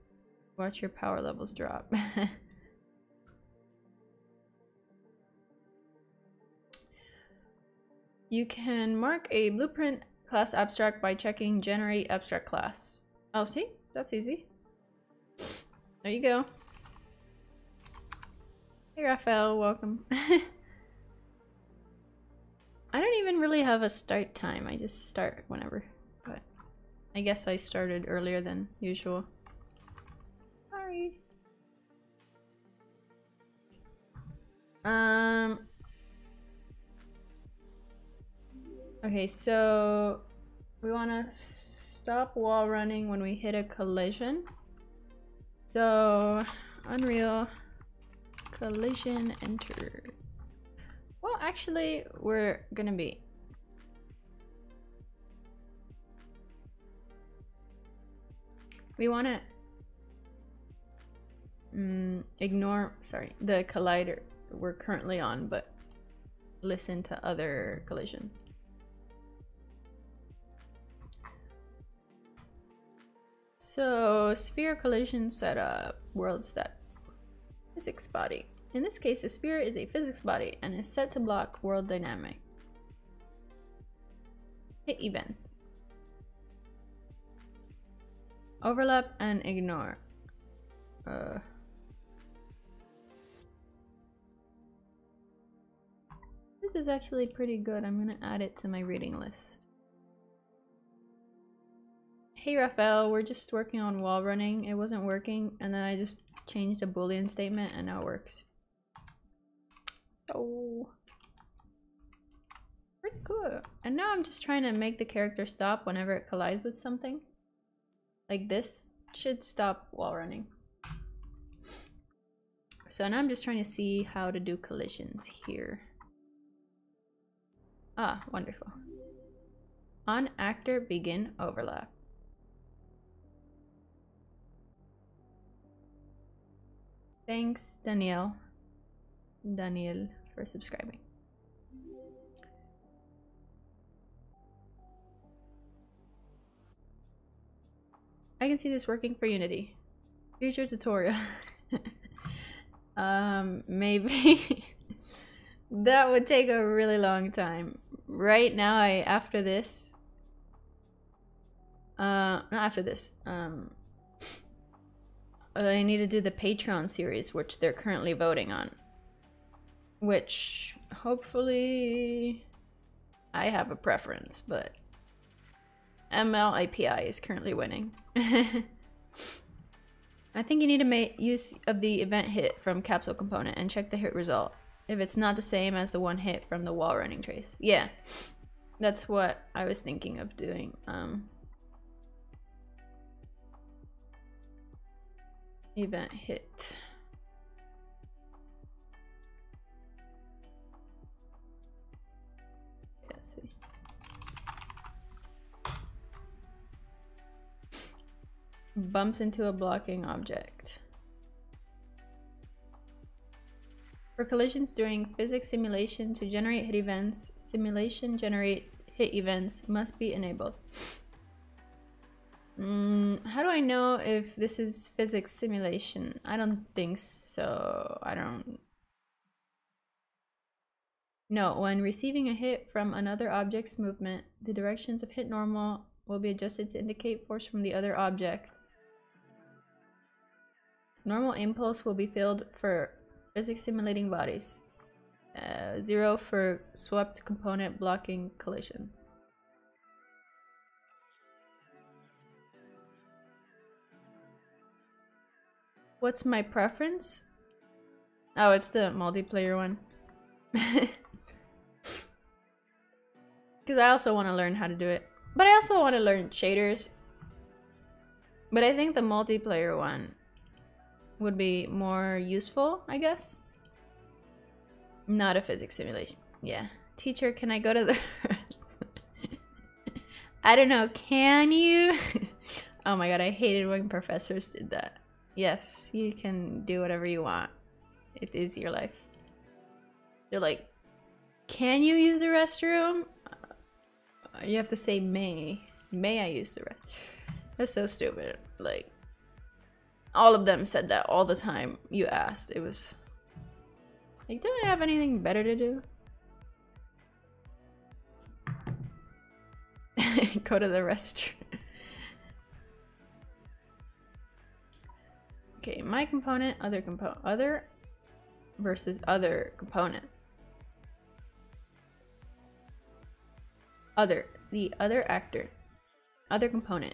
watch your power levels drop. you can mark a blueprint class abstract by checking generate abstract class. Oh, see? That's easy. There you go. Hey, Raphael, welcome. I don't even really have a start time. I just start whenever. I guess I started earlier than usual. Sorry. Um. Okay, so we want to stop wall running when we hit a collision. So, Unreal collision enter. Well, actually, we're gonna be We want to mm, ignore, sorry, the collider we're currently on, but listen to other collisions. So, sphere collision setup, world stat, physics body. In this case, a sphere is a physics body and is set to block world dynamic. Hit event. Overlap and ignore. Uh, this is actually pretty good. I'm gonna add it to my reading list. Hey Raphael, we're just working on wall running. It wasn't working and then I just changed a boolean statement and now it works. So pretty cool. And now I'm just trying to make the character stop whenever it collides with something. Like this should stop while running. So now I'm just trying to see how to do collisions here. Ah, wonderful. On actor begin overlap. Thanks, Danielle. Daniel, for subscribing. I can see this working for Unity. Future tutorial. um, maybe. that would take a really long time. Right now, I after this. Uh, not after this. Um, I need to do the Patreon series, which they're currently voting on. Which, hopefully, I have a preference, but MLIPI is currently winning. I think you need to make use of the event hit from capsule component and check the hit result. If it's not the same as the one hit from the wall running trace. Yeah, that's what I was thinking of doing. Um, event hit. Bumps into a blocking object. For collisions during physics simulation to generate hit events, simulation generate hit events must be enabled. Mm, how do I know if this is physics simulation? I don't think so. I don't... No, when receiving a hit from another object's movement, the directions of hit normal will be adjusted to indicate force from the other object. Normal impulse will be filled for physics simulating bodies. Uh, zero for swept component blocking collision. What's my preference? Oh, it's the multiplayer one. Because I also want to learn how to do it. But I also want to learn shaders. But I think the multiplayer one would be more useful, I guess. Not a physics simulation. Yeah. Teacher, can I go to the... I don't know, can you? oh my god, I hated when professors did that. Yes, you can do whatever you want. It is your life. They're like, can you use the restroom? Uh, you have to say may. May I use the restroom? That's so stupid. Like, all of them said that all the time you asked. It was like, do I have anything better to do? Go to the restroom. Okay, my component, other component, other versus other component. Other, the other actor, other component.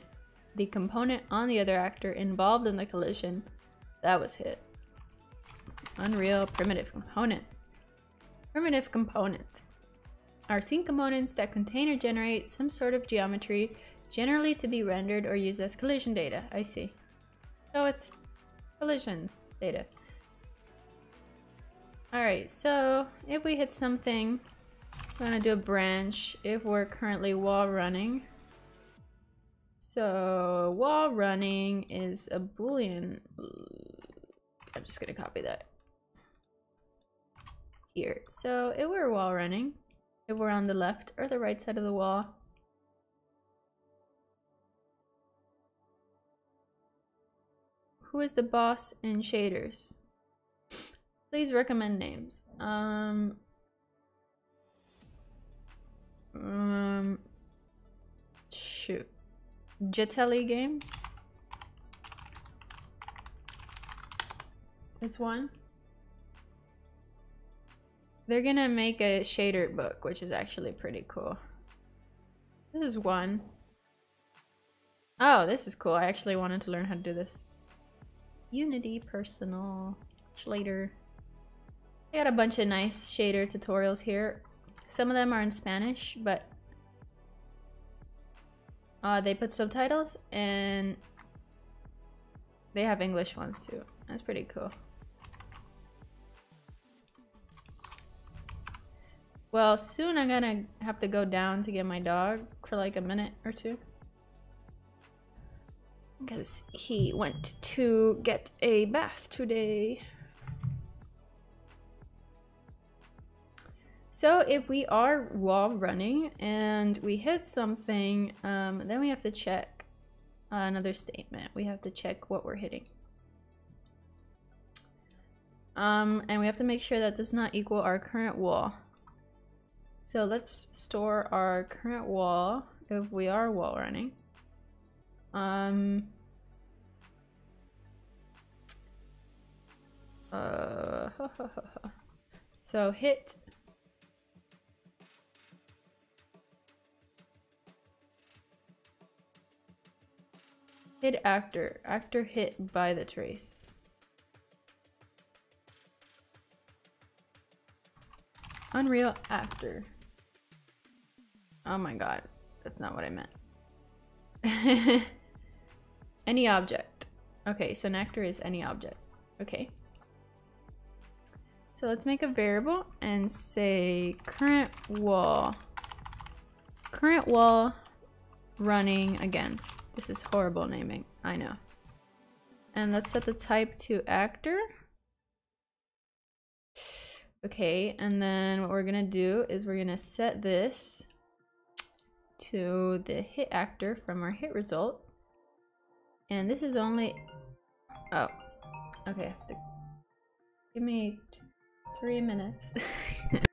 The component on the other actor involved in the collision that was hit. Unreal primitive component. Primitive component are scene components that contain or generate some sort of geometry, generally to be rendered or used as collision data. I see. So it's collision data. Alright, so if we hit something, I'm gonna do a branch if we're currently wall running. So wall running is a boolean. I'm just gonna copy that here. So if we're wall running, if we're on the left or the right side of the wall, Who is the boss in shaders? Please recommend names. Um, um, shoot. Jettelly Games? This one? They're gonna make a shader book, which is actually pretty cool. This is one. Oh, this is cool. I actually wanted to learn how to do this. Unity personal shader. I got a bunch of nice shader tutorials here. Some of them are in Spanish, but uh, they put subtitles and they have English ones too. That's pretty cool. Well, soon I'm gonna have to go down to get my dog for like a minute or two. Because he went to get a bath today. So if we are while running and we hit something, um, then we have to check another statement. We have to check what we're hitting. Um, and we have to make sure that does not equal our current wall. So let's store our current wall if we are wall running. Um, uh, so hit Hit actor. Actor hit by the trace. Unreal actor. Oh my god. That's not what I meant. any object. Okay, so an actor is any object. Okay. So let's make a variable and say current wall. Current wall running against. This is horrible naming, I know. And let's set the type to actor. Okay, and then what we're gonna do is we're gonna set this to the hit actor from our hit result. And this is only, oh, okay, I have to, give me three minutes.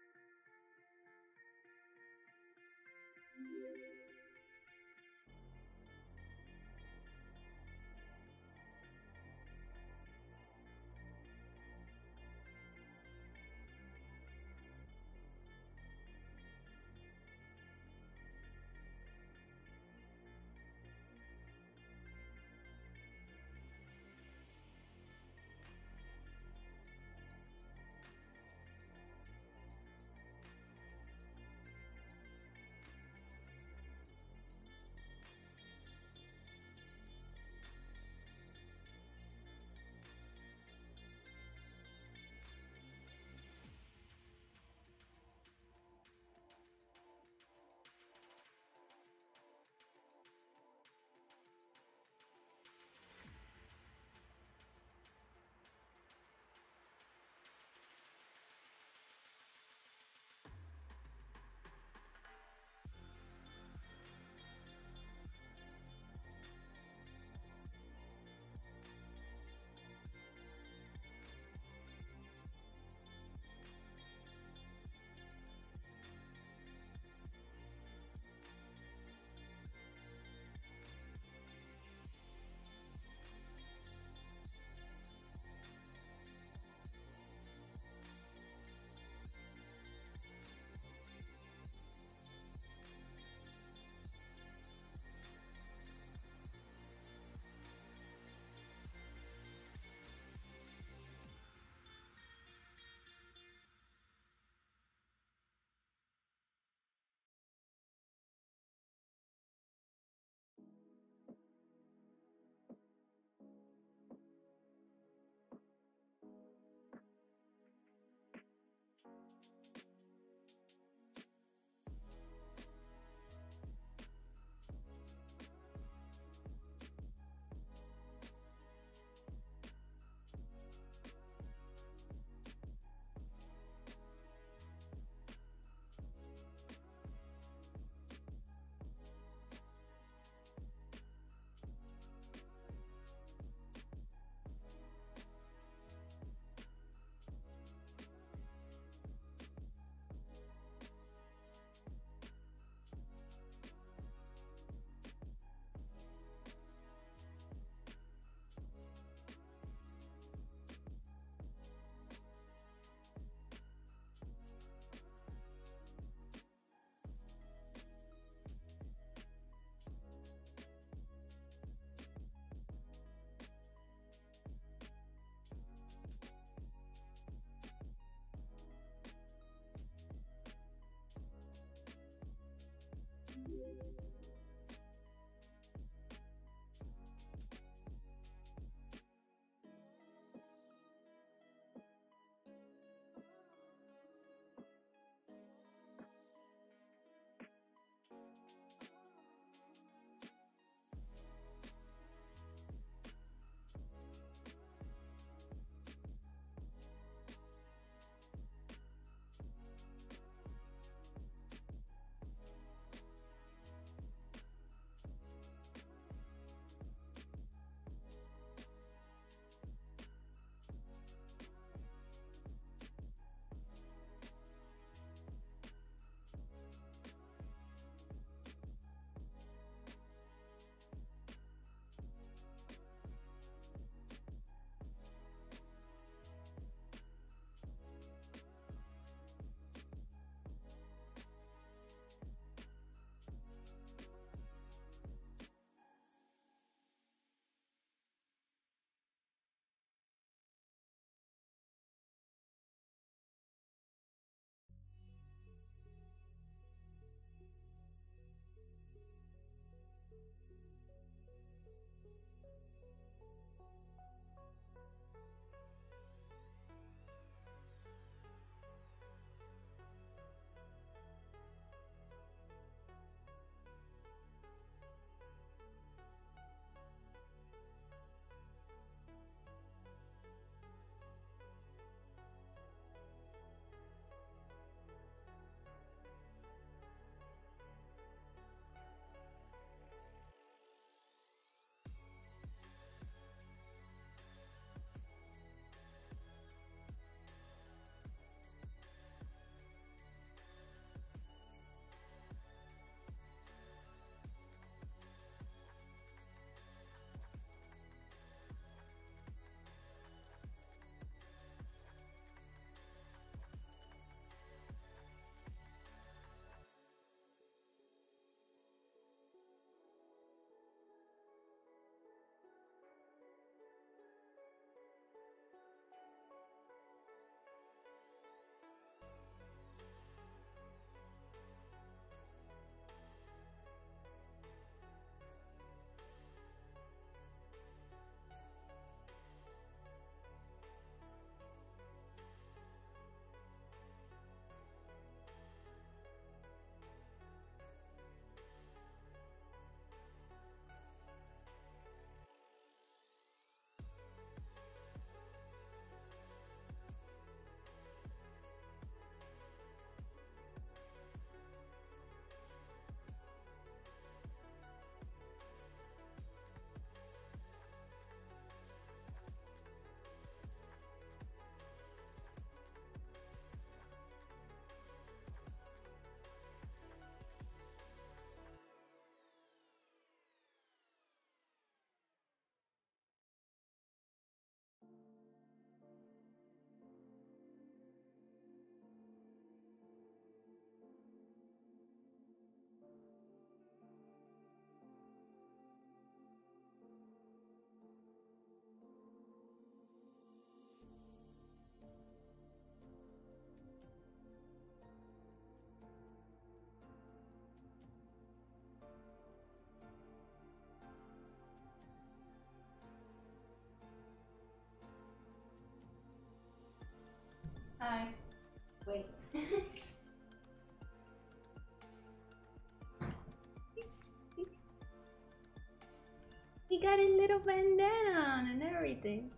He got a little bandana on and everything.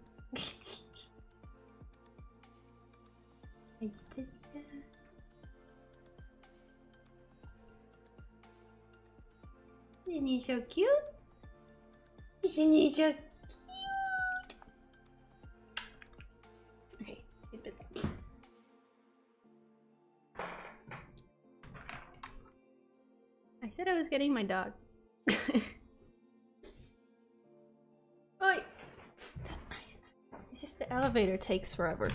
Isn't he so cute? Isn't he so cute? Okay, he's busy. I said I was getting my dog. elevator takes forever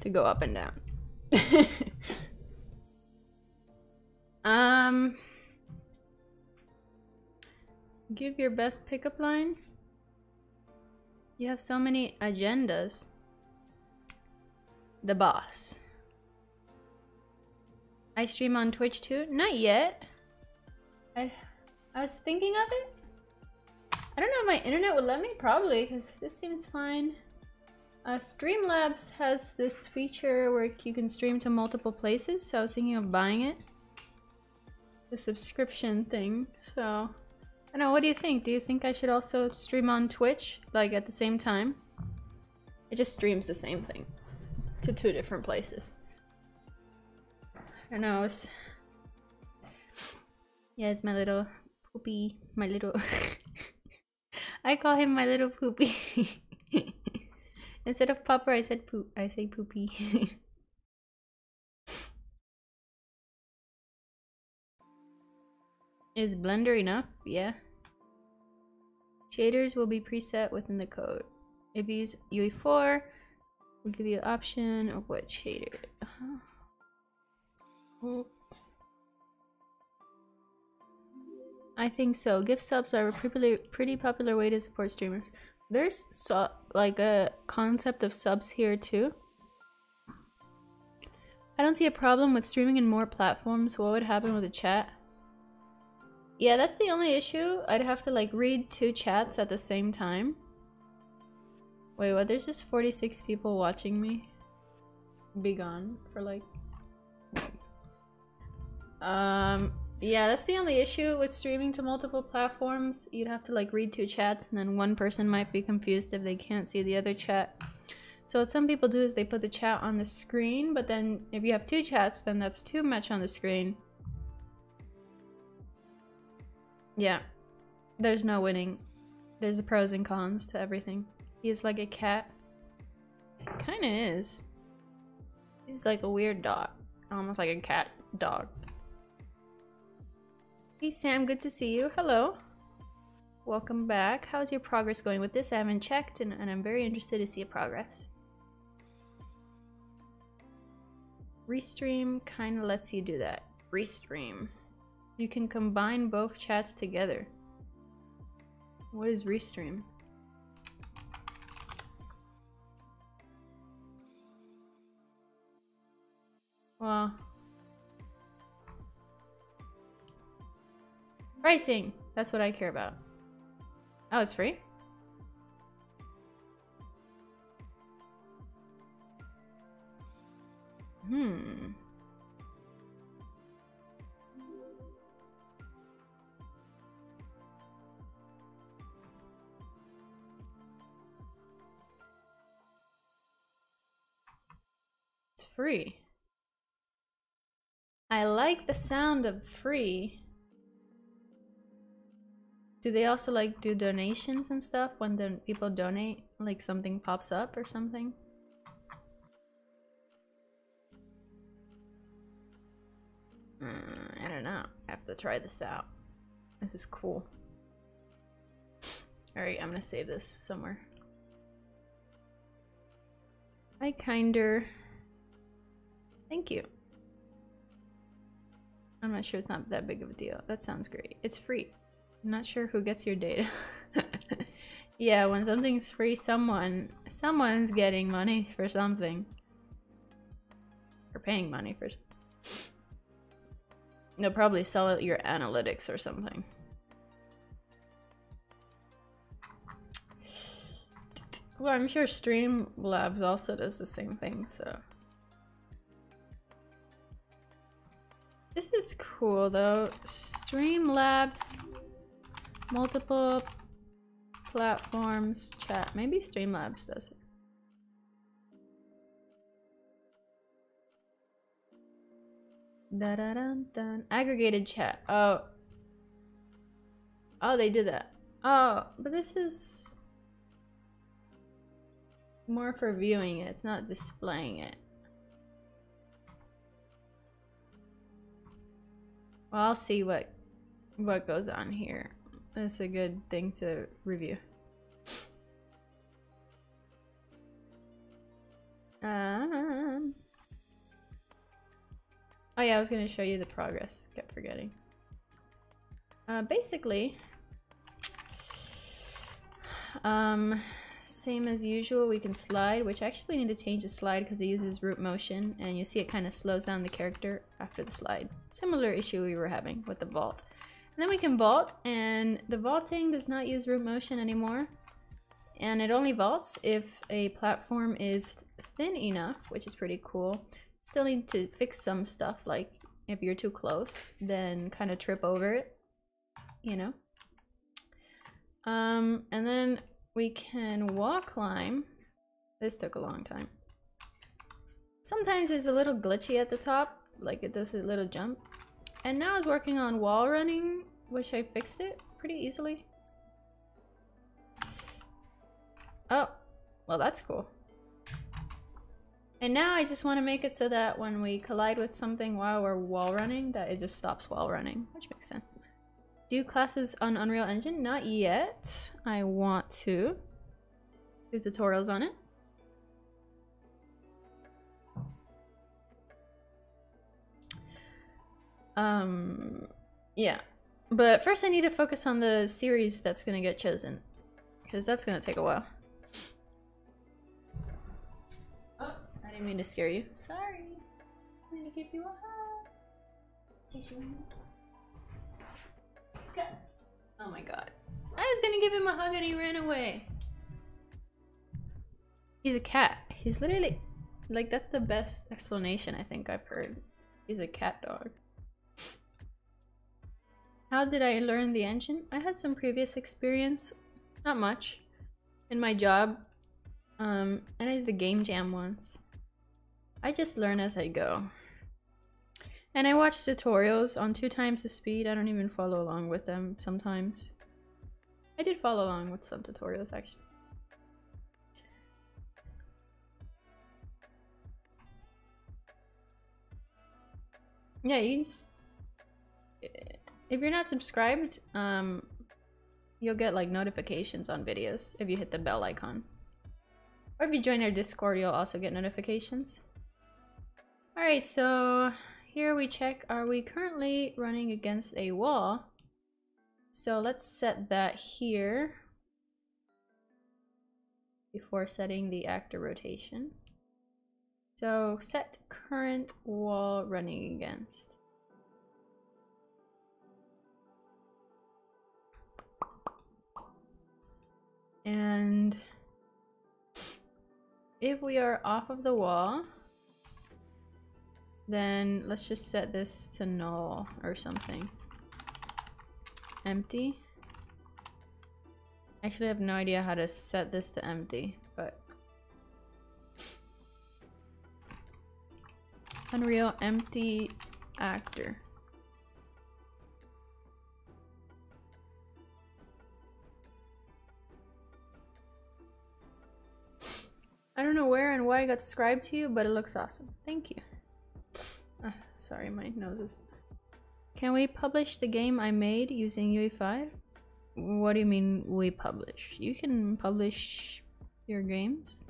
to go up and down. um, give your best pickup line. You have so many agendas. The boss. I stream on Twitch too? Not yet. I, I was thinking of it. I don't know if my internet would let me. Probably, because this seems fine. Uh, Streamlabs has this feature where you can stream to multiple places, so I was thinking of buying it. The subscription thing, so... I don't know, what do you think? Do you think I should also stream on Twitch, like at the same time? It just streams the same thing to two different places. I know, it's... Yeah, it's my little poopy, my little... I call him my little poopy. Instead of pupper, I said poop. I say poopy. Is Blender enough? Yeah. Shaders will be preset within the code. If you use UE4, we'll give you an option of what shader. Uh -huh. oh. I think so. Gift subs are a pretty, pretty popular way to support streamers. There's so, like a concept of subs here too. I don't see a problem with streaming in more platforms. What would happen with the chat? Yeah, that's the only issue. I'd have to like read two chats at the same time. Wait, what? There's just 46 people watching me. Be gone for like... Um, yeah, that's the only issue with streaming to multiple platforms. You'd have to like read two chats and then one person might be confused if they can't see the other chat. So what some people do is they put the chat on the screen, but then if you have two chats, then that's too much on the screen. Yeah, there's no winning. There's the pros and cons to everything. He's like a cat. Kinda is. He's like a weird dog. Almost like a cat dog. Hey Sam, good to see you. Hello. Welcome back. How's your progress going with this? I haven't checked and, and I'm very interested to see a progress. Restream kind of lets you do that. Restream. You can combine both chats together. What is Restream? Well, Pricing! That's what I care about. Oh, it's free? Hmm. It's free. I like the sound of free. Do they also like do donations and stuff when the people donate? Like something pops up or something? Mm, I don't know. I have to try this out. This is cool. Alright, I'm gonna save this somewhere. Hi, Kinder. Thank you. I'm not sure it's not that big of a deal. That sounds great. It's free. Not sure who gets your data. yeah, when something's free, someone someone's getting money for something. Or paying money for They'll probably sell it your analytics or something. Well, I'm sure Streamlabs also does the same thing, so. This is cool though. Streamlabs multiple platforms chat. Maybe Streamlabs does it. Da da dun dun. Aggregated chat. Oh. Oh, they did that. Oh, but this is more for viewing it. It's not displaying it. Well, I'll see what what goes on here. That's a good thing to review. Um, oh yeah, I was gonna show you the progress. Kept forgetting. Uh, basically, um, same as usual, we can slide, which I actually need to change the slide because it uses root motion, and you see it kind of slows down the character after the slide. Similar issue we were having with the vault. Then we can vault, and the vaulting does not use root motion anymore. And it only vaults if a platform is thin enough, which is pretty cool. Still need to fix some stuff, like if you're too close, then kind of trip over it, you know? Um, and then we can wall climb. This took a long time. Sometimes it's a little glitchy at the top, like it does a little jump. And now I was working on wall running, which I fixed it pretty easily. Oh, well that's cool. And now I just want to make it so that when we collide with something while we're wall running, that it just stops wall running, which makes sense. Do classes on Unreal Engine? Not yet. I want to do tutorials on it. Um, yeah. But first I need to focus on the series that's gonna get chosen. Because that's gonna take a while. Oh, I didn't mean to scare you. Sorry. I'm gonna give you a hug. Oh my god. I was gonna give him a hug and he ran away. He's a cat. He's literally like that's the best explanation I think I've heard. He's a cat dog. How did I learn the engine? I had some previous experience, not much, in my job. Um, and I did a game jam once. I just learn as I go. And I watch tutorials on two times the speed. I don't even follow along with them sometimes. I did follow along with some tutorials actually. Yeah, you can just... If you're not subscribed, um, you'll get like notifications on videos if you hit the bell icon. Or if you join our Discord, you'll also get notifications. Alright, so here we check, are we currently running against a wall? So let's set that here before setting the actor rotation. So set current wall running against. And if we are off of the wall, then let's just set this to null or something. Empty. Actually, I have no idea how to set this to empty, but... Unreal empty actor. I don't know where and why I got scribed to you, but it looks awesome. Thank you. Uh, sorry, my nose is... Can we publish the game I made using UE5? What do you mean we publish? You can publish your games.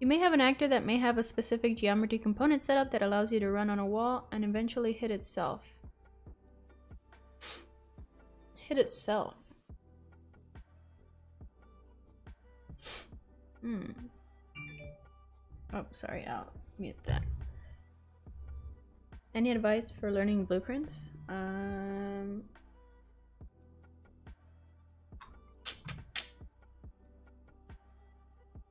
You may have an actor that may have a specific geometry component setup that allows you to run on a wall and eventually hit itself. Hit itself. Hmm. Oh, sorry, I'll mute that. Any advice for learning blueprints? Um,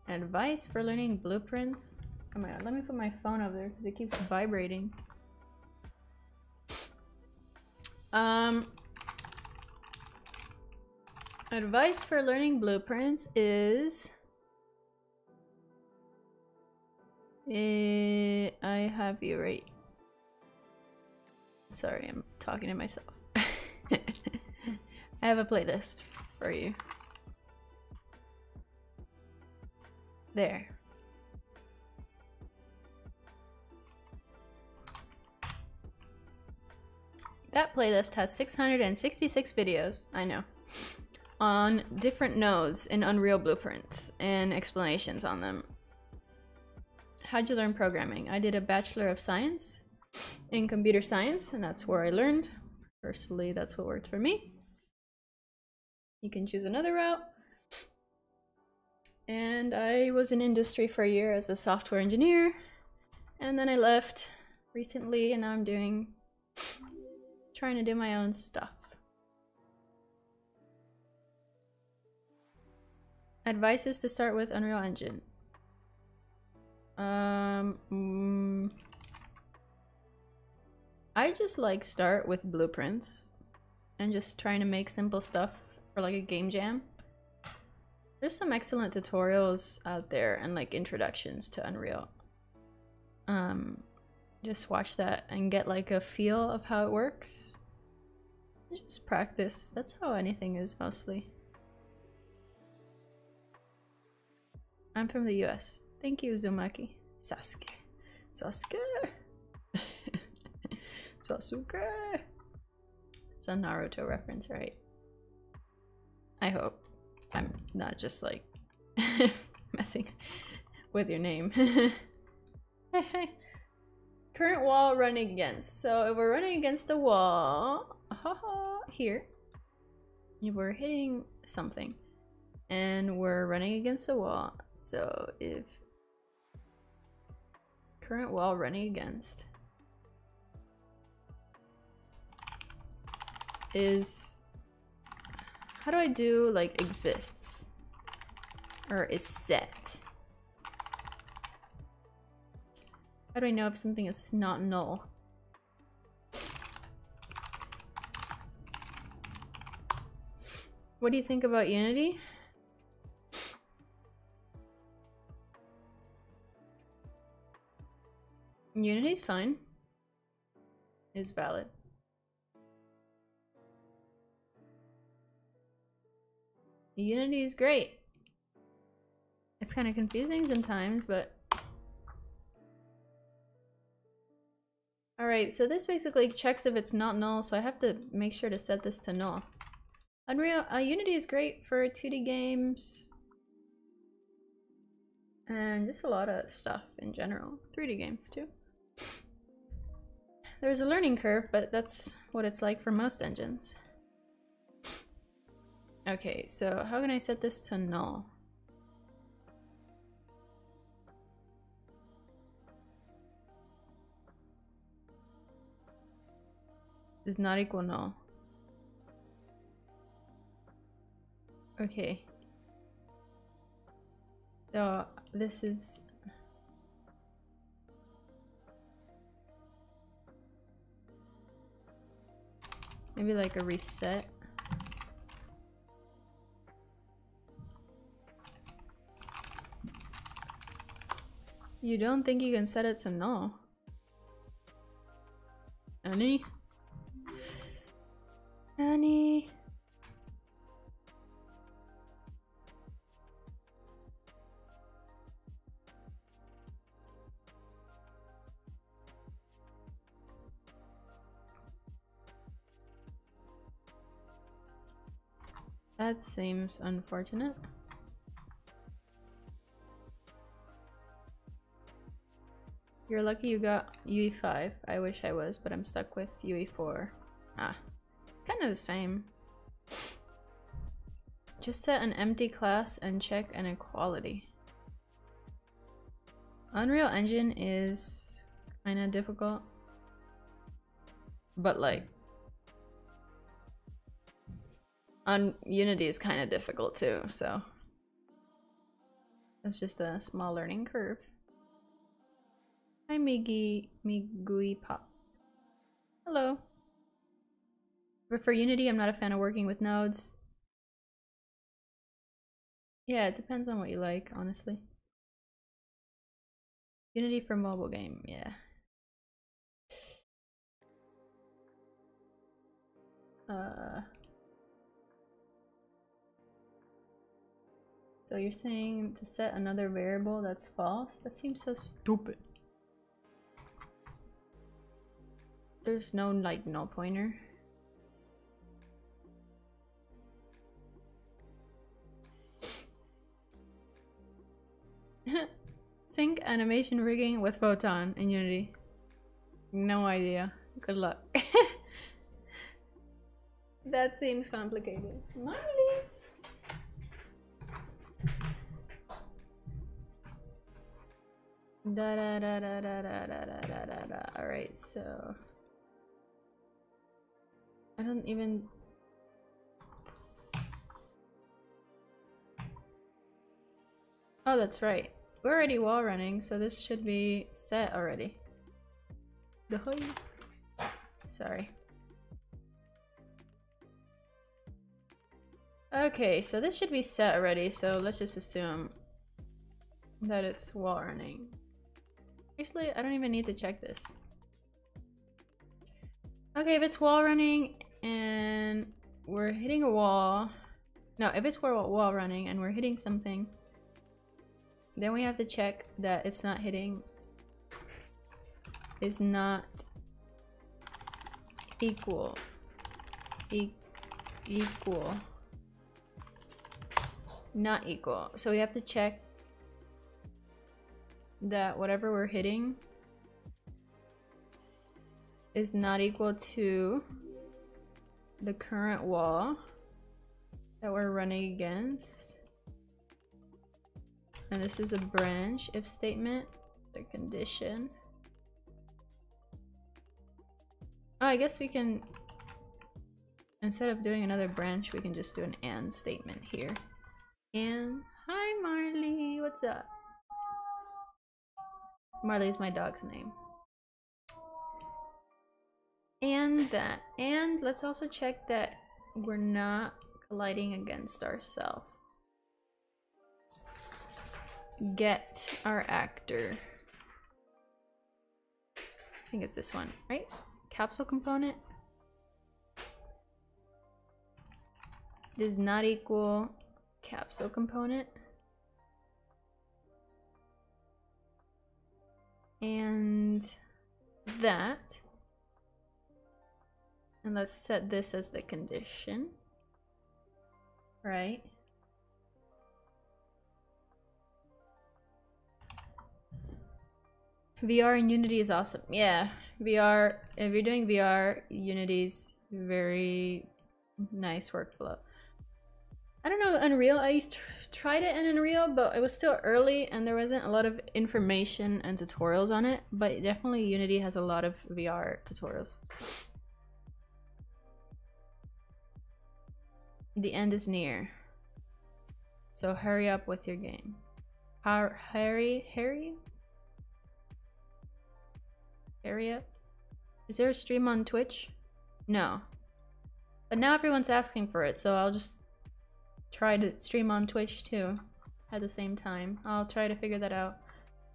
advice for learning blueprints? Oh my god, let me put my phone up there because it keeps vibrating. Um, advice for learning blueprints is... Eh, I have you right. Sorry, I'm talking to myself. I have a playlist for you. There. That playlist has 666 videos, I know, on different nodes in Unreal Blueprints and explanations on them. How'd you learn programming? I did a Bachelor of Science in Computer Science, and that's where I learned. Personally, that's what worked for me. You can choose another route. And I was in industry for a year as a software engineer, and then I left recently, and now I'm doing trying to do my own stuff. Advice is to start with Unreal Engine. Um, mm, I just like start with blueprints and just trying to make simple stuff for like a game jam. There's some excellent tutorials out there and like introductions to Unreal. Um, just watch that and get like a feel of how it works. Just practice. That's how anything is mostly. I'm from the US. Thank you, Zumaki. Sasuke. Sasuke! Sasuke! It's a Naruto reference, right? I hope. I'm not just like messing with your name. Current wall running against. So if we're running against the wall, here, we're hitting something and we're running against the wall. So if current wall running against is how do I do like exists or is set? How do I know if something is not null? What do you think about Unity? Unity's fine. Is valid. Unity is great. It's kind of confusing sometimes, but Alright, so this basically checks if it's not null, so I have to make sure to set this to null. Unreal uh, Unity is great for 2D games. And just a lot of stuff in general. 3D games too. There's a learning curve, but that's what it's like for most engines. Okay, so how can I set this to null? Does not equal null. Okay. So this is maybe like a reset. You don't think you can set it to null? Any? Annie. That seems unfortunate. You're lucky you got UE5. I wish I was, but I'm stuck with UE4. Ah. Kind of the same. Just set an empty class and check an equality. Unreal Engine is kind of difficult. But like... On Unity is kind of difficult too, so... It's just a small learning curve. Hi Migi Migui Pop. Hello. But for Unity, I'm not a fan of working with nodes. Yeah, it depends on what you like, honestly. Unity for mobile game, yeah. Uh, so you're saying to set another variable that's false? That seems so stupid. There's no like null pointer. Sync animation rigging with Photon in Unity. No idea. Good luck. that seems complicated. Money. Da da da da da da da da da da da. Alright, so I don't even Oh, that's right. We're already wall running, so this should be set already. The Sorry. Okay, so this should be set already, so let's just assume that it's wall running. Actually, I don't even need to check this. Okay, if it's wall running and we're hitting a wall, no, if it's wall running and we're hitting something, then we have to check that it's not hitting is not equal e equal not equal so we have to check that whatever we're hitting is not equal to the current wall that we're running against and this is a branch if statement, the condition. Oh, I guess we can, instead of doing another branch, we can just do an and statement here. And, hi Marley, what's up? Marley is my dog's name. And that, and let's also check that we're not colliding against ourselves get our actor. I think it's this one, right? Capsule component does not equal capsule component. And that. And let's set this as the condition. Right? VR and Unity is awesome. Yeah, VR, if you're doing VR, Unity's very nice workflow. I don't know, Unreal, I used tried it in Unreal, but it was still early and there wasn't a lot of information and tutorials on it, but definitely Unity has a lot of VR tutorials. The end is near. So hurry up with your game. Harry, Harry, area. Is there a stream on Twitch? No. But now everyone's asking for it, so I'll just try to stream on Twitch too at the same time. I'll try to figure that out.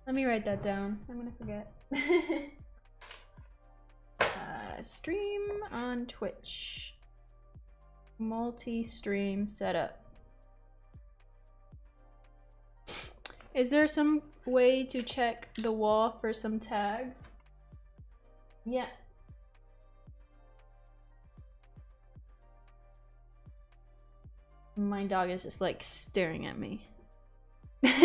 Let me write that down. I'm gonna forget. uh, stream on Twitch. Multi-stream setup. Is there some way to check the wall for some tags? Yeah. My dog is just like staring at me. What's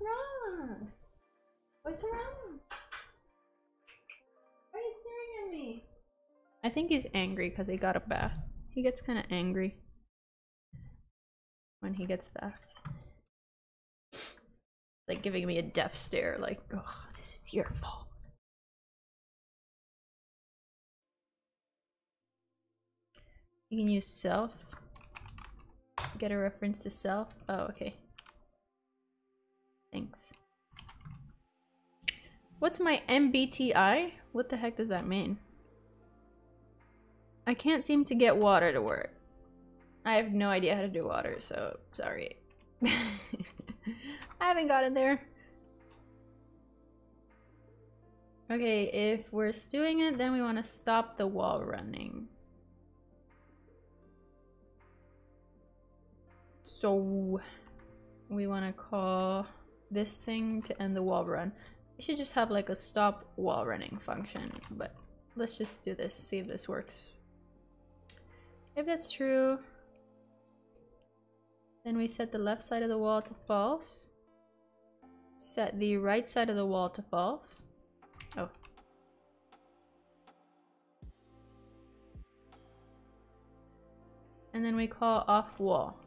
wrong? What's wrong? Why are you staring at me? I think he's angry because he got a bath. He gets kind of angry when he gets baths. Like giving me a death stare, like, oh, this is your fault. You can use self. Get a reference to self. Oh, okay. Thanks. What's my MBTI? What the heck does that mean? I can't seem to get water to work. I have no idea how to do water, so sorry. I haven't gotten there. Okay, if we're stewing it, then we want to stop the wall running. So we want to call this thing to end the wall run. We should just have like a stop wall running function, but let's just do this, see if this works. If that's true, then we set the left side of the wall to false. Set the right side of the wall to false. Oh. And then we call off wall.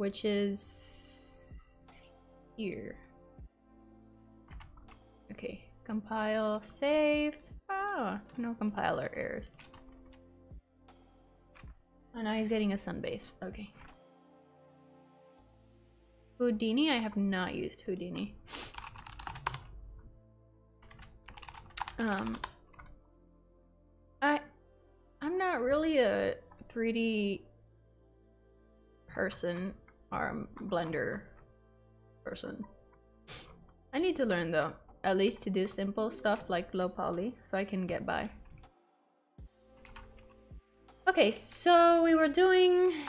Which is here. Okay, compile, save. Ah, no compiler errors. Oh, now he's getting a sunbathe. Okay. Houdini? I have not used Houdini. Um, I, I'm not really a 3D person or Blender person. I need to learn though, at least to do simple stuff like low poly so I can get by. Okay, so we were doing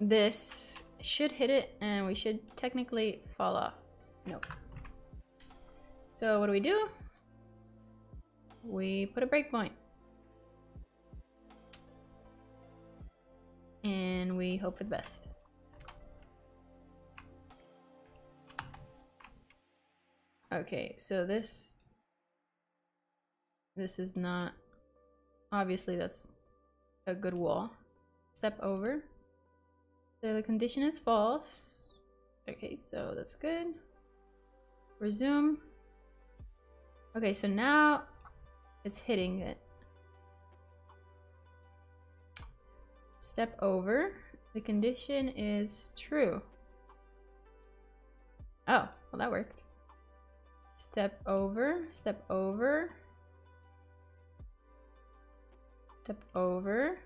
this. Should hit it and we should technically fall off. Nope. So what do we do? We put a breakpoint. And we hope for the best. Okay, so this this is not obviously that's a good wall. Step over. So the condition is false. Okay, so that's good. Resume. Okay, so now it's hitting it. Step over. The condition is true. Oh, well that worked. Step over, step over. Step over.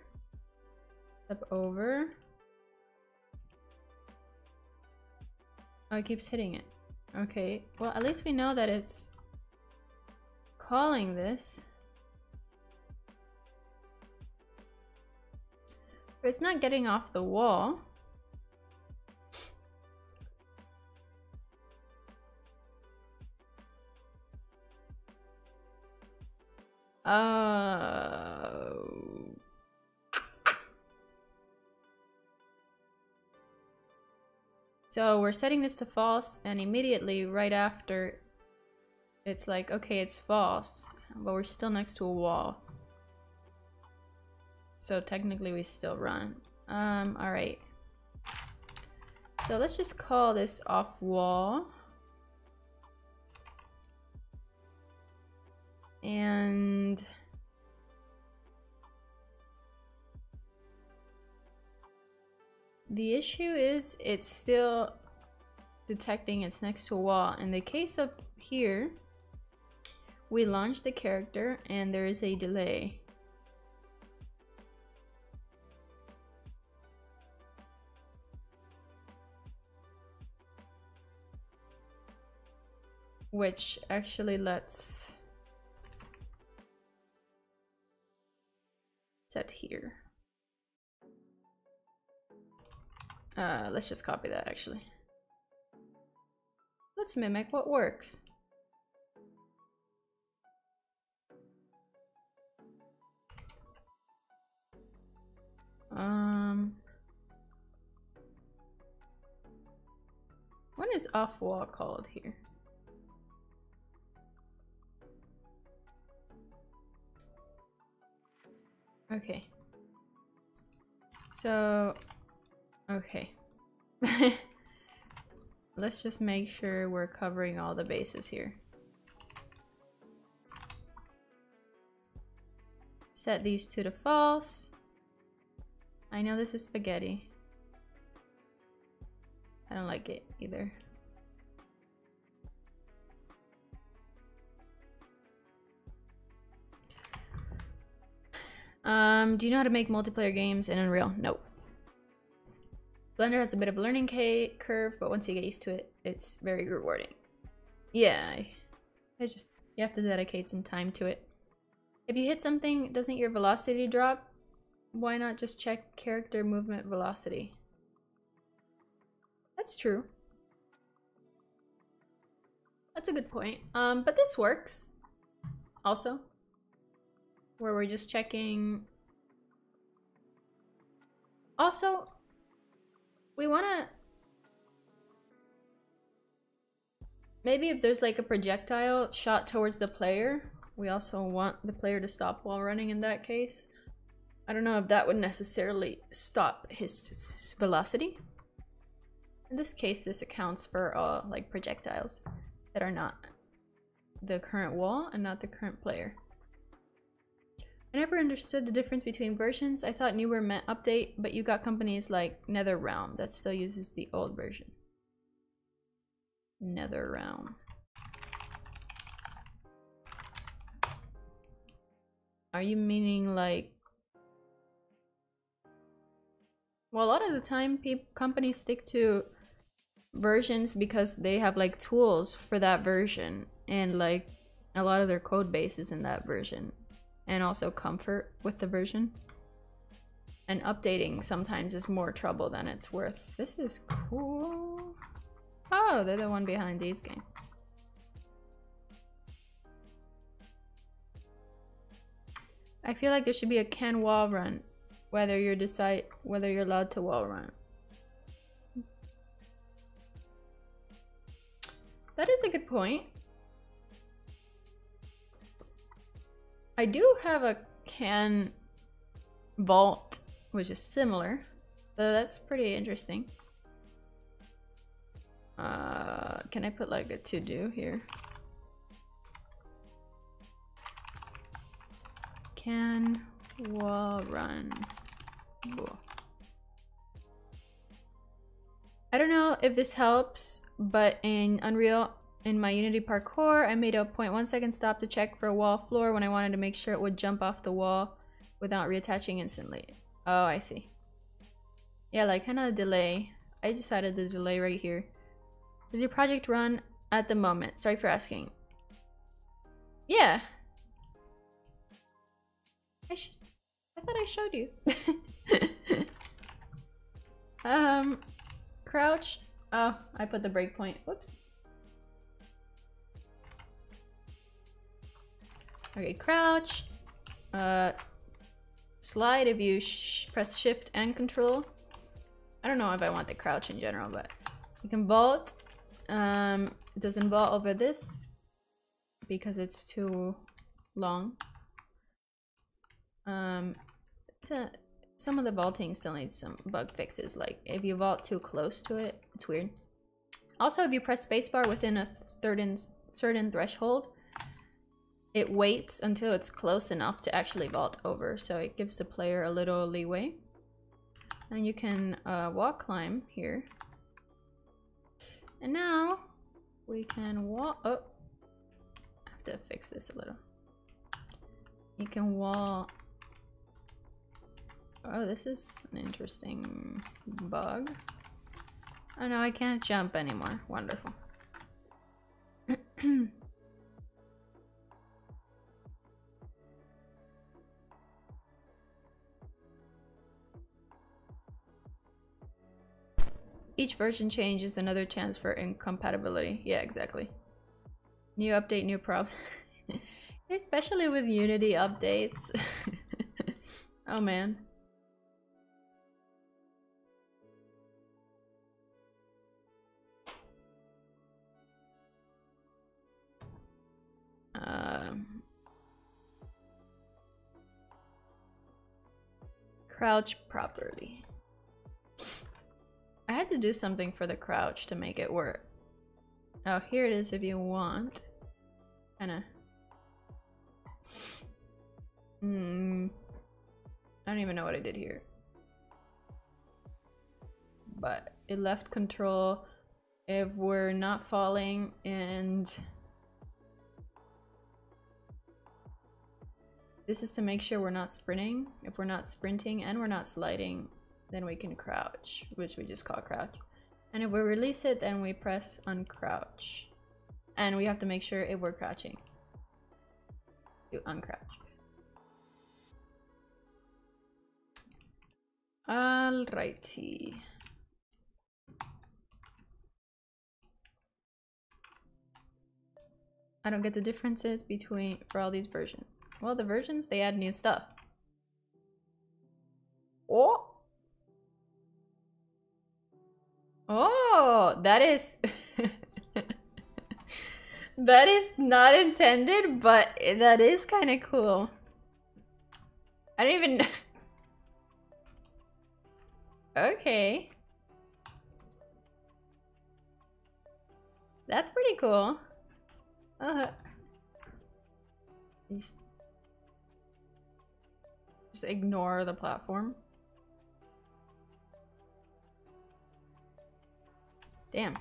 Step over. Oh, it keeps hitting it. Okay, well at least we know that it's calling this. But it's not getting off the wall. Uh, so we're setting this to false and immediately right after it's like, okay, it's false, but we're still next to a wall. So technically we still run. Um, all right. So let's just call this off wall. And the issue is it's still detecting it's next to a wall. In the case up here, we launch the character and there is a delay. Which actually lets set here. Uh, let's just copy that actually. Let's mimic what works. Um, what is off wall called here? Okay. So, okay. Let's just make sure we're covering all the bases here. Set these two to false. I know this is spaghetti. I don't like it either. Um, do you know how to make multiplayer games in Unreal? Nope. Blender has a bit of a learning curve, but once you get used to it, it's very rewarding. Yeah, I just, you have to dedicate some time to it. If you hit something, doesn't your velocity drop? Why not just check character movement velocity? That's true. That's a good point. Um, but this works. Also. Where we're just checking... Also, we want to... Maybe if there's like a projectile shot towards the player, we also want the player to stop while running in that case. I don't know if that would necessarily stop his velocity. In this case, this accounts for uh, like projectiles that are not the current wall and not the current player. I never understood the difference between versions. I thought newer meant update, but you got companies like NetherRealm that still uses the old version. NetherRealm. Are you meaning like... Well, a lot of the time, companies stick to versions because they have like tools for that version and like a lot of their code base is in that version and also comfort with the version. And updating sometimes is more trouble than it's worth. This is cool. Oh they're the one behind these game I feel like there should be a can wall run whether you're decide whether you're allowed to wall run. That is a good point. I do have a can vault, which is similar. So that's pretty interesting. Uh, can I put like a to do here? Can wall run. I don't know if this helps but in Unreal, in my Unity parkour, I made a 0.1 second stop to check for a wall floor when I wanted to make sure it would jump off the wall without reattaching instantly. Oh, I see. Yeah, like kind of delay. I decided the delay right here. Does your project run at the moment? Sorry for asking. Yeah. I, I thought I showed you. um, crouch Oh, I put the breakpoint. Whoops. Okay, crouch. Uh, slide if you sh press shift and control. I don't know if I want the crouch in general, but you can vault. Um, it doesn't vault over this because it's too long. Um, some of the vaulting still needs some bug fixes, like if you vault too close to it, it's weird. Also, if you press spacebar within a certain, certain threshold, it waits until it's close enough to actually vault over, so it gives the player a little leeway. And you can uh, wall climb here. And now we can wall. Oh, I have to fix this a little. You can wall Oh, this is an interesting bug. Oh no, I can't jump anymore. Wonderful. Each version change is another chance for incompatibility. Yeah, exactly. New update, new problem. Especially with Unity updates. oh man. Um, crouch properly. I had to do something for the crouch to make it work. Oh, here it is if you want. Kinda. Hmm. I don't even know what I did here. But it left control if we're not falling and This is to make sure we're not sprinting. If we're not sprinting and we're not sliding, then we can crouch, which we just call crouch. And if we release it, then we press uncrouch. And we have to make sure if we're crouching. To uncrouch. Alrighty. I don't get the differences between for all these versions. Well, the versions, they add new stuff. Oh! Oh, that is... that is not intended, but that is kind of cool. I don't even... okay. That's pretty cool. Uh, just, just ignore the platform. Damn.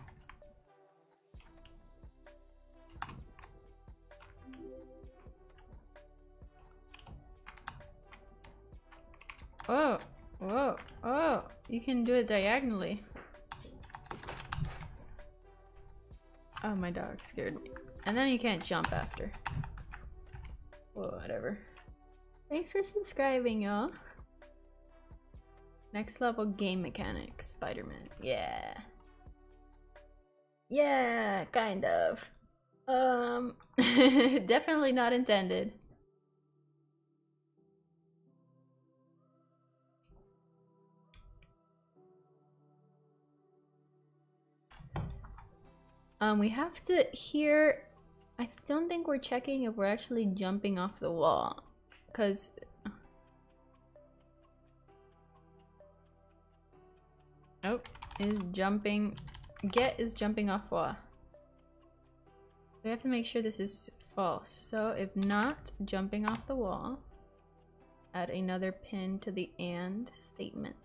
Oh, whoa, oh, you can do it diagonally. Oh, my dog scared me. And then you can't jump after. Whoa, whatever. Thanks for subscribing, y'all. Next level game mechanics, Spider-Man. Yeah. Yeah, kind of. Um, definitely not intended. Um, we have to hear... I don't think we're checking if we're actually jumping off the wall. Because... Nope. Is jumping... Get is jumping off wall. We have to make sure this is false. So if not jumping off the wall, add another pin to the AND statement.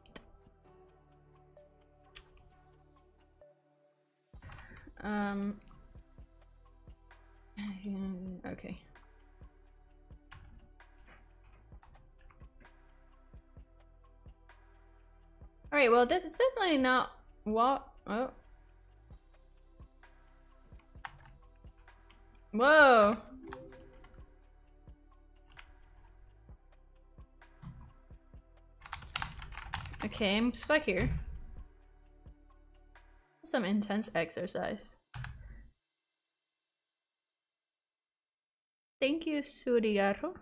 Um, Okay. Alright, well this is definitely not what oh. Whoa. Okay, I'm stuck here. Some intense exercise. Thank you, Suriaro.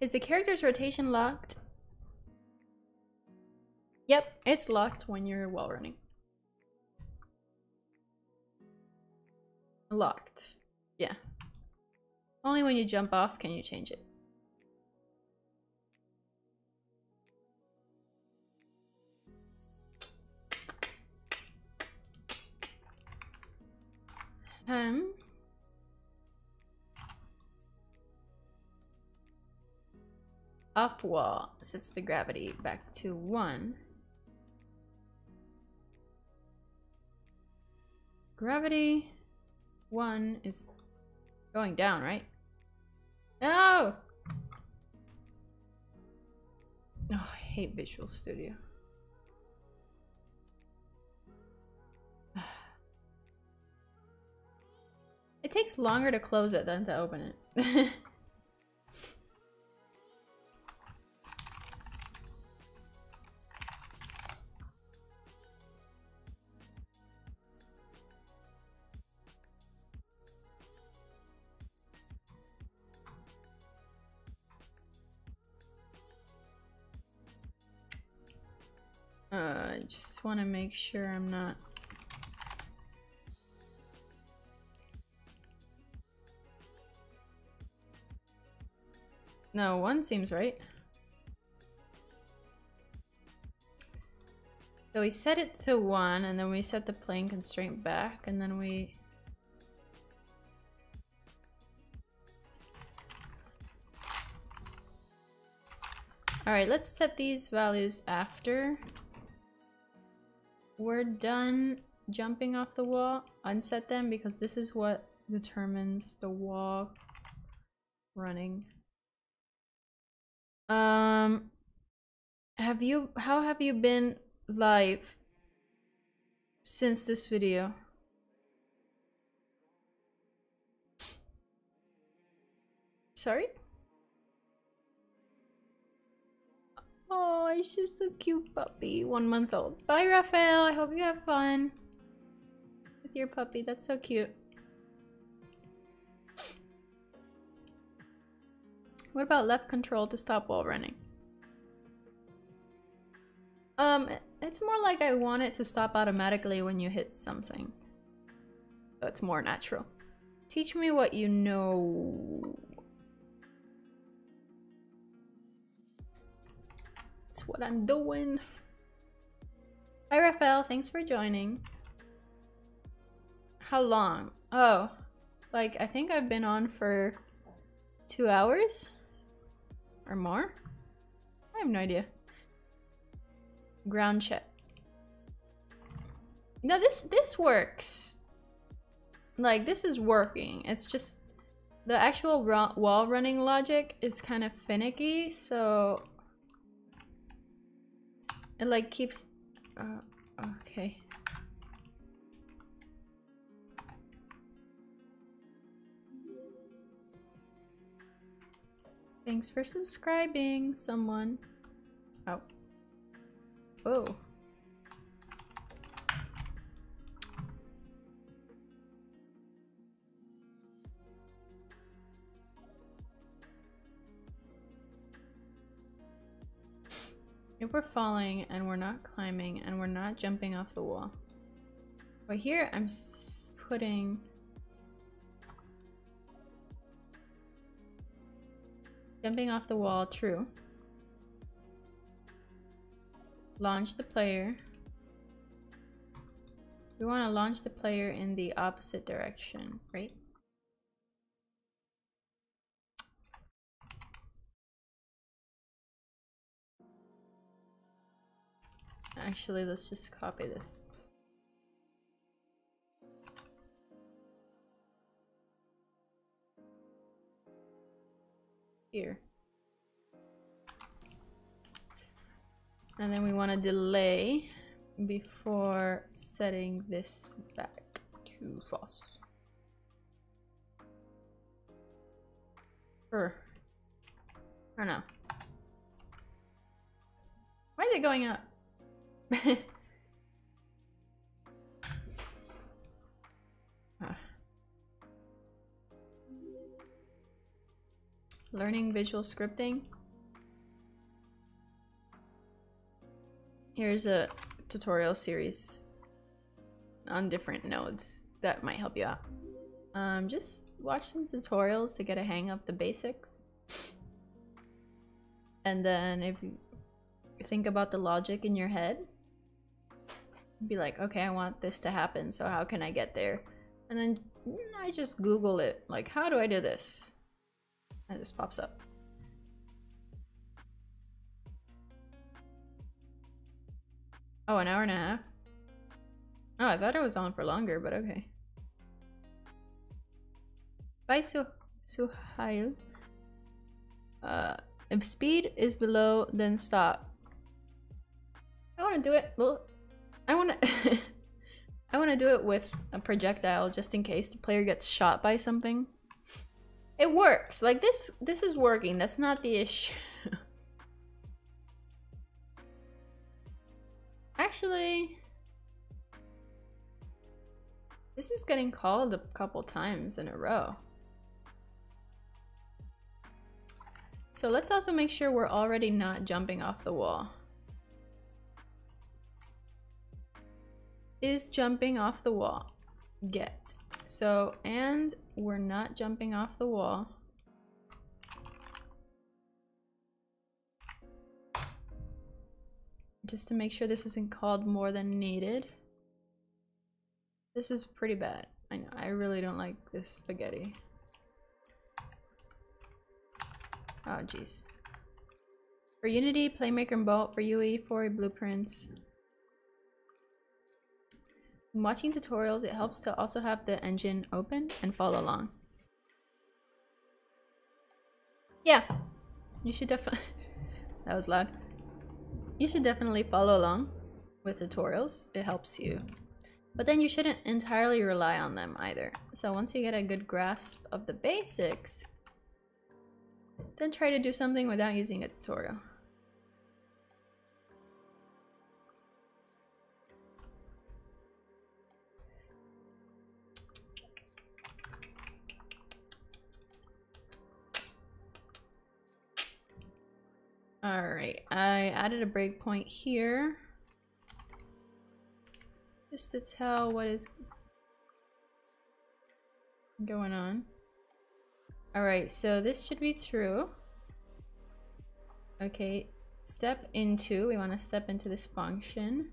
Is the character's rotation locked? Yep, it's locked when you're wall running. Locked. Yeah. Only when you jump off can you change it. Um, up wall sets the gravity back to one. Gravity one is going down, right? No! Oh, I hate Visual Studio. It takes longer to close it than to open it. want to make sure I'm not... No, one seems right. So we set it to one, and then we set the plane constraint back, and then we... Alright, let's set these values after we're done jumping off the wall. Unset them because this is what determines the wall running. Um, have you, how have you been live since this video? Sorry? Oh, he's just a cute puppy, one month old. Bye, Raphael. I hope you have fun with your puppy. That's so cute. What about left control to stop while running? Um, it's more like I want it to stop automatically when you hit something. So it's more natural. Teach me what you know. What I'm doing. Hi Raphael, thanks for joining. How long? Oh, like I think I've been on for two hours or more. I have no idea. Ground check. No, this this works. Like this is working. It's just the actual wall running logic is kind of finicky, so it like keeps... Uh, okay. Thanks for subscribing, someone. Oh. Oh. If we're falling and we're not climbing and we're not jumping off the wall. But here I'm putting... Jumping off the wall, true. Launch the player. We want to launch the player in the opposite direction, right? Actually, let's just copy this. Here. And then we want to delay before setting this back to false. Or, I don't know. Why is it going up? Learning visual scripting. Here's a tutorial series on different nodes that might help you out. Um, just watch some tutorials to get a hang of the basics. And then if you think about the logic in your head, be like, okay, I want this to happen, so how can I get there? And then I just Google it, like, how do I do this? And it just pops up. Oh, an hour and a half? Oh, I thought it was on for longer, but okay. Bye, Su Suhail. Uh, if speed is below, then stop. I want to do it. Well, I want to. I want to do it with a projectile just in case the player gets shot by something. It works. Like this this is working. That's not the issue. Actually, this is getting called a couple times in a row. So let's also make sure we're already not jumping off the wall. Is jumping off the wall. Get. So, and we're not jumping off the wall. Just to make sure this isn't called more than needed. This is pretty bad. I know, I really don't like this spaghetti. Oh, jeez. For Unity, Playmaker and Bolt, for UE, for blueprints. Watching tutorials, it helps to also have the engine open and follow along. Yeah, you should definitely... that was loud. You should definitely follow along with tutorials. It helps you. But then you shouldn't entirely rely on them either. So once you get a good grasp of the basics, then try to do something without using a tutorial. Alright, I added a breakpoint here. Just to tell what is going on. Alright, so this should be true. Okay, step into, we want to step into this function.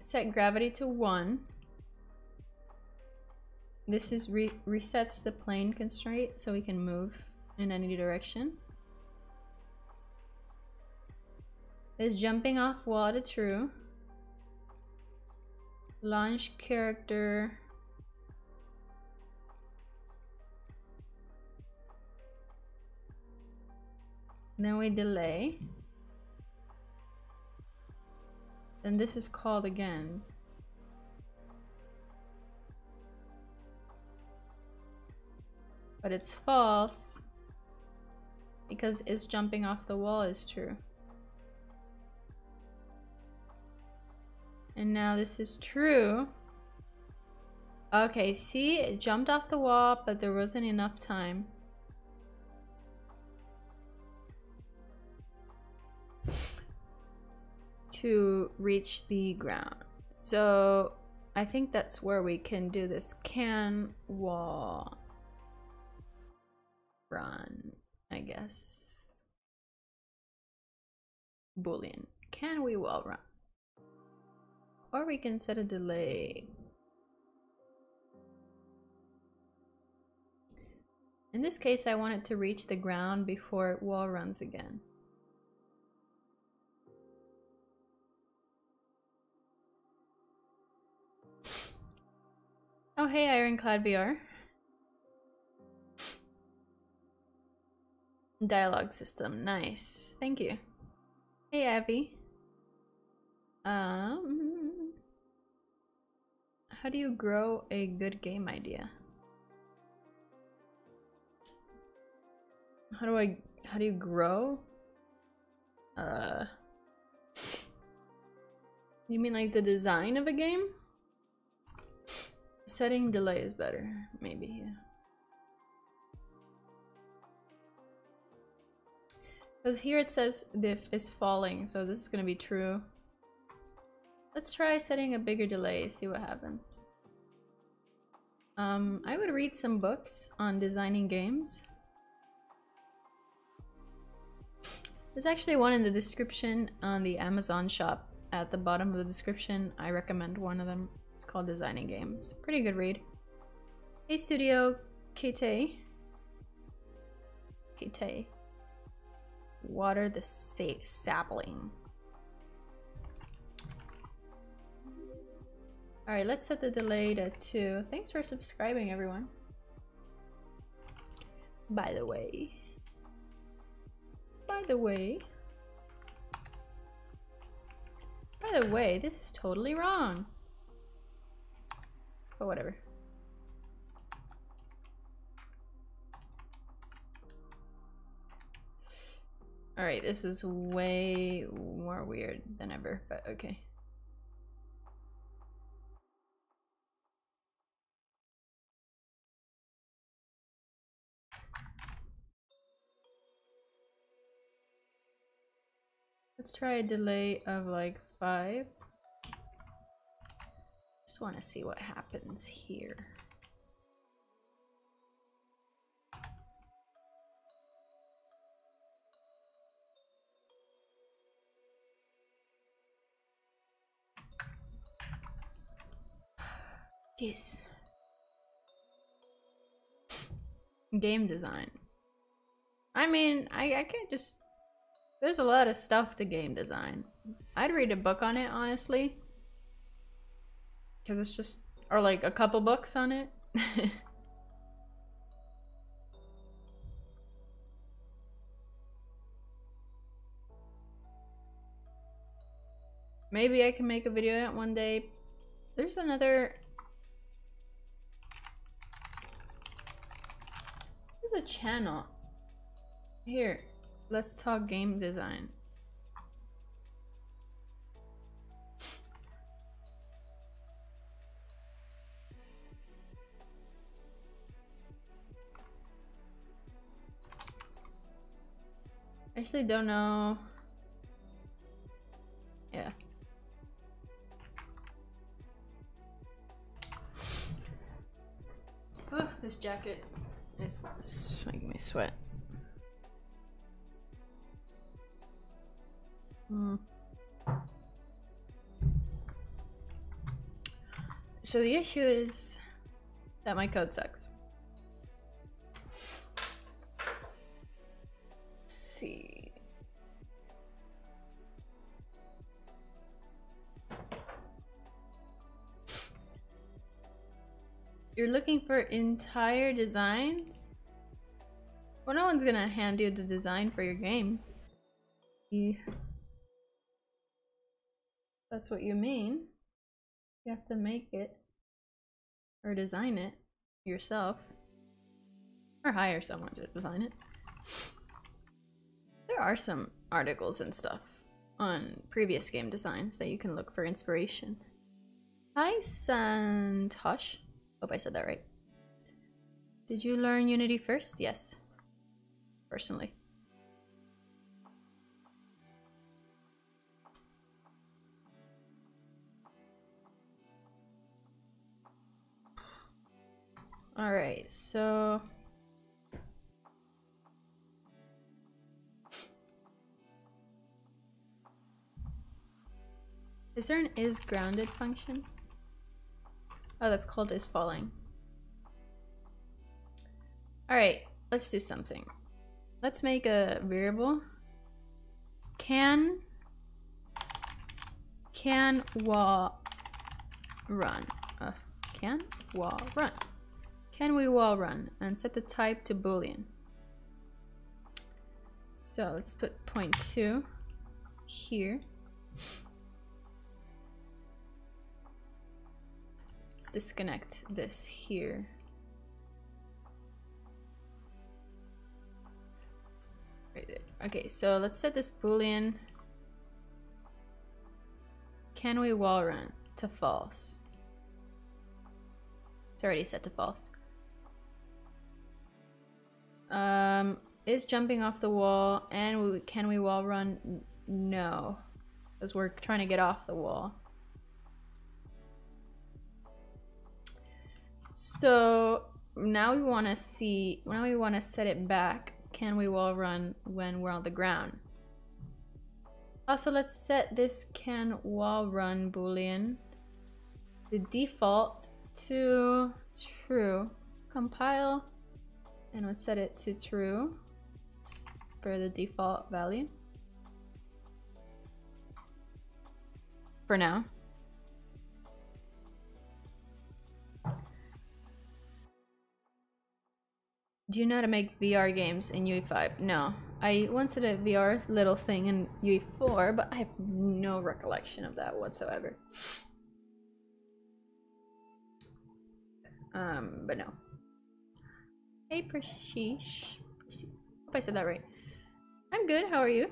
Set gravity to 1. This is re resets the plane constraint so we can move in any direction. Is jumping off water true. Launch character. Then we delay. Then this is called again. But it's false because it's jumping off the wall is true. And now this is true. Okay, see, it jumped off the wall, but there wasn't enough time. to reach the ground. So I think that's where we can do this can wall run. I guess. Boolean. Can we wall run? Or we can set a delay. In this case, I want it to reach the ground before it wall runs again. Oh, hey, Ironclad VR. Dialogue system, nice. Thank you. Hey, Abby. Um, how do you grow a good game idea? How do I, how do you grow? Uh, you mean like the design of a game? Setting delay is better, maybe, yeah. Because here it says diff is falling, so this is gonna be true. Let's try setting a bigger delay, see what happens. Um, I would read some books on designing games. There's actually one in the description on the Amazon shop at the bottom of the description. I recommend one of them. It's called Designing Games. Pretty good read. Hey Studio Kite. Kite water the sa sapling. Alright, let's set the delay to 2. Thanks for subscribing, everyone. By the way. By the way. By the way, this is totally wrong. But whatever. Alright, this is way more weird than ever, but okay. Let's try a delay of like five. Just want to see what happens here. Yes. Game design. I mean, I, I can't just... There's a lot of stuff to game design. I'd read a book on it, honestly. Because it's just... Or like a couple books on it. Maybe I can make a video one day. There's another a channel. Here, let's talk game design. I actually don't know. Yeah. Oh, this jacket is making me sweat. Hmm. So the issue is that my code sucks. You're looking for entire designs? Well, no one's gonna hand you the design for your game. That's what you mean. You have to make it. Or design it yourself. Or hire someone to design it. There are some articles and stuff on previous game designs that you can look for inspiration. Hi, Santosh. Hope I said that right. Did you learn Unity first? Yes. Personally. Alright, so... Is there an is grounded function? Oh, that's cold is falling. Alright, let's do something. Let's make a variable. Can can wall run. Uh, can wall run. Can we wall run and set the type to boolean. So let's put point two here. Disconnect this here. Right there. Okay, so let's set this boolean. Can we wall run to false? It's already set to false. Um, is jumping off the wall and we, can we wall run? No, because we're trying to get off the wall. So now we want to see, now we want to set it back. Can we wall run when we're on the ground? Also, let's set this can wall run boolean, the default to true. Compile and let's set it to true for the default value. For now. Do you know how to make VR games in UE5? No. I once did a VR little thing in UE4, but I have no recollection of that whatsoever. Um, but no. Hey, Prashish. Hope I said that right. I'm good, how are you?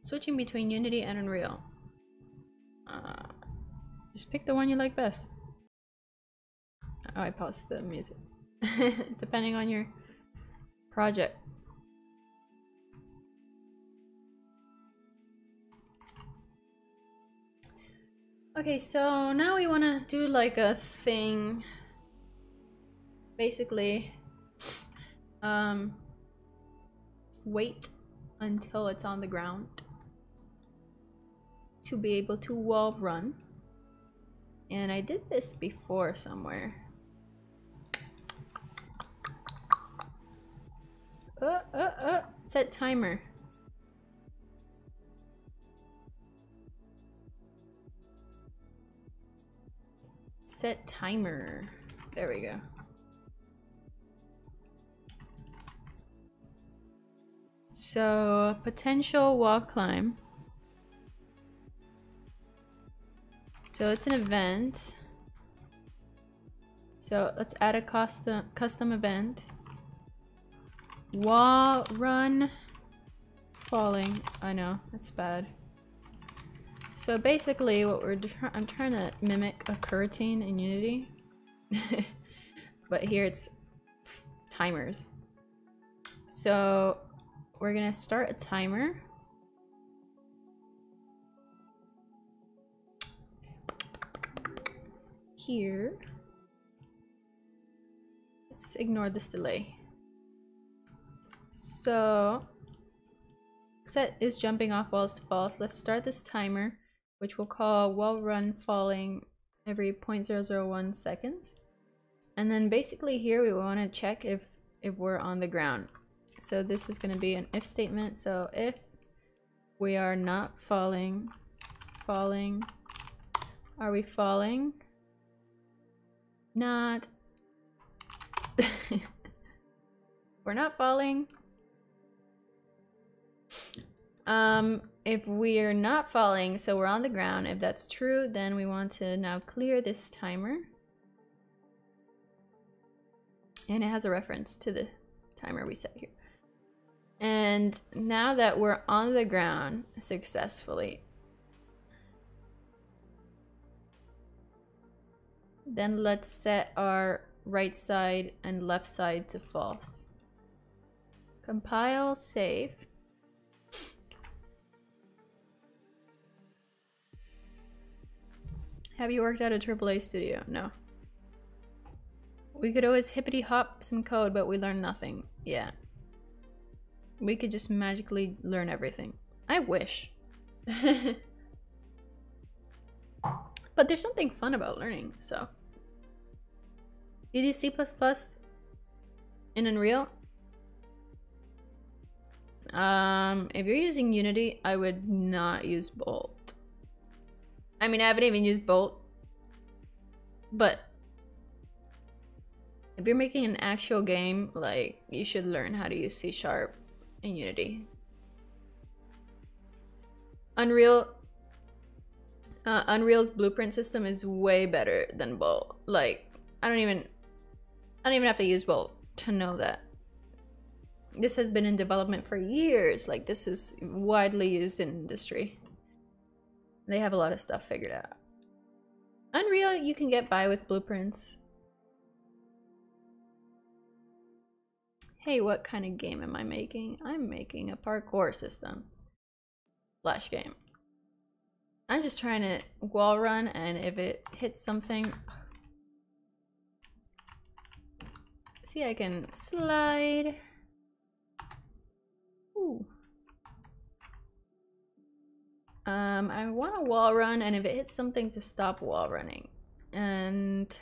Switching between Unity and Unreal. Uh, just pick the one you like best. Oh, I paused the music. Depending on your project. Okay, so now we want to do like a thing. Basically, um, wait until it's on the ground to be able to wall run. And I did this before somewhere. Uh, uh, uh. Set timer. Set timer. There we go. So potential wall climb. So it's an event. So let's add a custom custom event. Wall run falling. I know, that's bad. So basically what we're I'm trying to mimic a coroutine in Unity. but here it's timers. So we're gonna start a timer. Here. Let's ignore this delay. So set is jumping off walls to false. Let's start this timer which we'll call wall run falling every 0.001 seconds. And then basically here we want to check if, if we're on the ground. So this is going to be an if statement. So if we are not falling, falling, are we falling? Not. we're not falling. Um, if we're not falling, so we're on the ground, if that's true, then we want to now clear this timer. And it has a reference to the timer we set here. And now that we're on the ground successfully, then let's set our right side and left side to false. Compile, save. Have you worked at a AAA studio? No. We could always hippity hop some code, but we learn nothing. Yeah. We could just magically learn everything. I wish. but there's something fun about learning, so. Did you C++ in Unreal? Um, if you're using Unity, I would not use Bolt. I mean, I haven't even used Bolt. But if you're making an actual game, like, you should learn how to use C Sharp in Unity. Unreal uh, Unreal's blueprint system is way better than Bolt. Like, I don't even I don't even have to use Bolt to know that. This has been in development for years. Like, this is widely used in industry. They have a lot of stuff figured out. Unreal, you can get by with blueprints. Hey, what kind of game am I making? I'm making a parkour system. Flash game. I'm just trying to wall run and if it hits something... See, I can slide. Ooh. Um, I want a wall run, and if it hits something to stop wall running. And...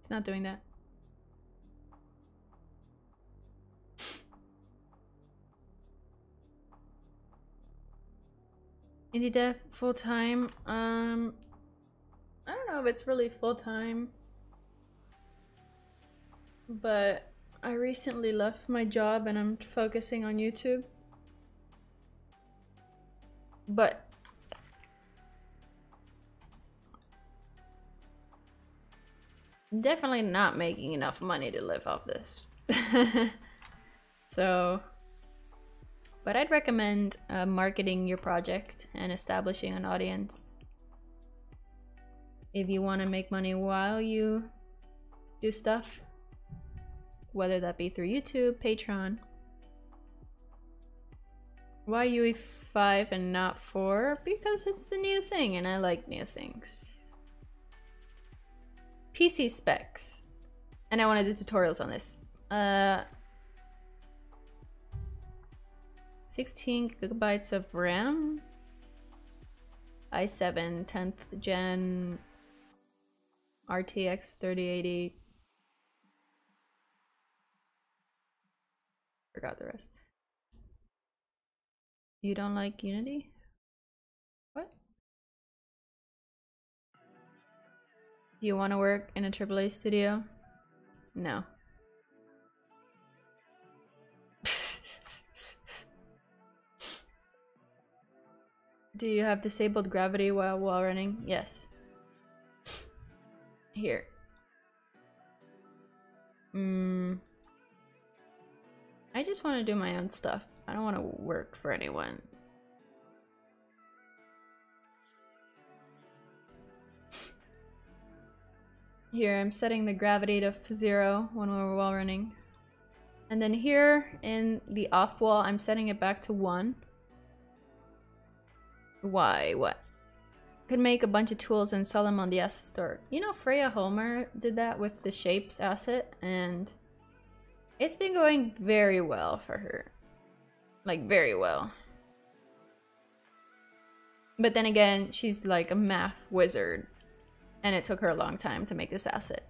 It's not doing that. Indie dev full time. Um, I don't know if it's really full time, but I recently left my job and I'm focusing on YouTube. But definitely not making enough money to live off this. so but I'd recommend uh, marketing your project and establishing an audience. If you want to make money while you do stuff, whether that be through YouTube, Patreon. Why UE5 and not 4? Because it's the new thing and I like new things. PC specs. And I want to do tutorials on this. Uh, 16 gigabytes of RAM, i7 10th gen RTX 3080. Forgot the rest. You don't like Unity? What? Do you want to work in a AAA studio? No. Do you have disabled gravity while while running? Yes. Here. Mm. I just want to do my own stuff. I don't want to work for anyone. Here, I'm setting the gravity to zero when we're while running. And then here in the off wall, I'm setting it back to one. Why? What? Could make a bunch of tools and sell them on the asset store. You know, Freya Holmér did that with the shapes asset, and it's been going very well for her. Like, very well. But then again, she's like a math wizard, and it took her a long time to make this asset.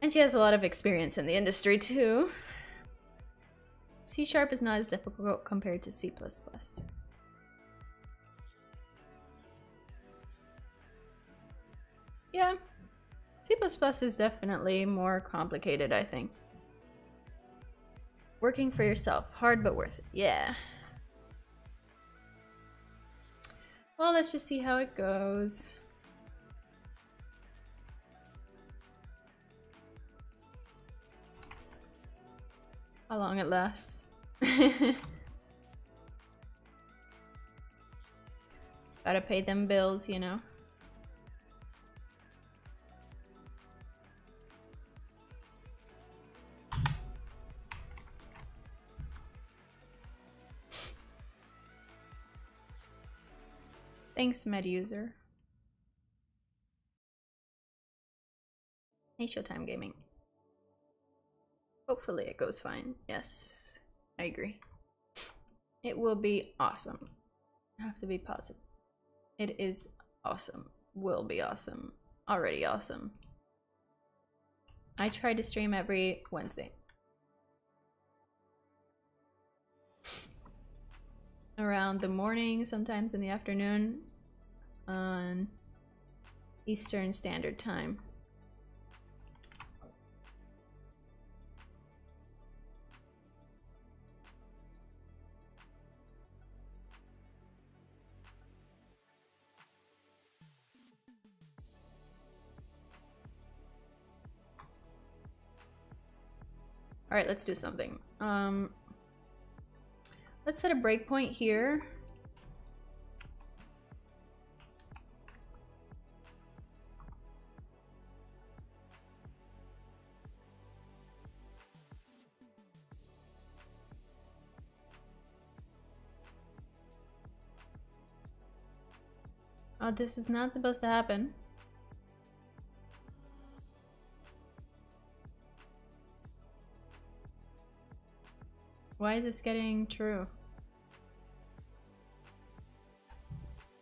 And she has a lot of experience in the industry too. C Sharp is not as difficult compared to C++. Yeah, C++ is definitely more complicated, I think. Working for yourself, hard but worth it. Yeah. Well, let's just see how it goes. How long it lasts. Gotta pay them bills, you know. Thanks, MedUser. Hey, Showtime Gaming. Hopefully it goes fine. Yes, I agree. It will be awesome. I have to be positive. It is awesome. Will be awesome. Already awesome. I try to stream every Wednesday. Around the morning, sometimes in the afternoon on Eastern Standard Time. All right, let's do something. Um, let's set a breakpoint here. Oh, this is not supposed to happen. Why is this getting true?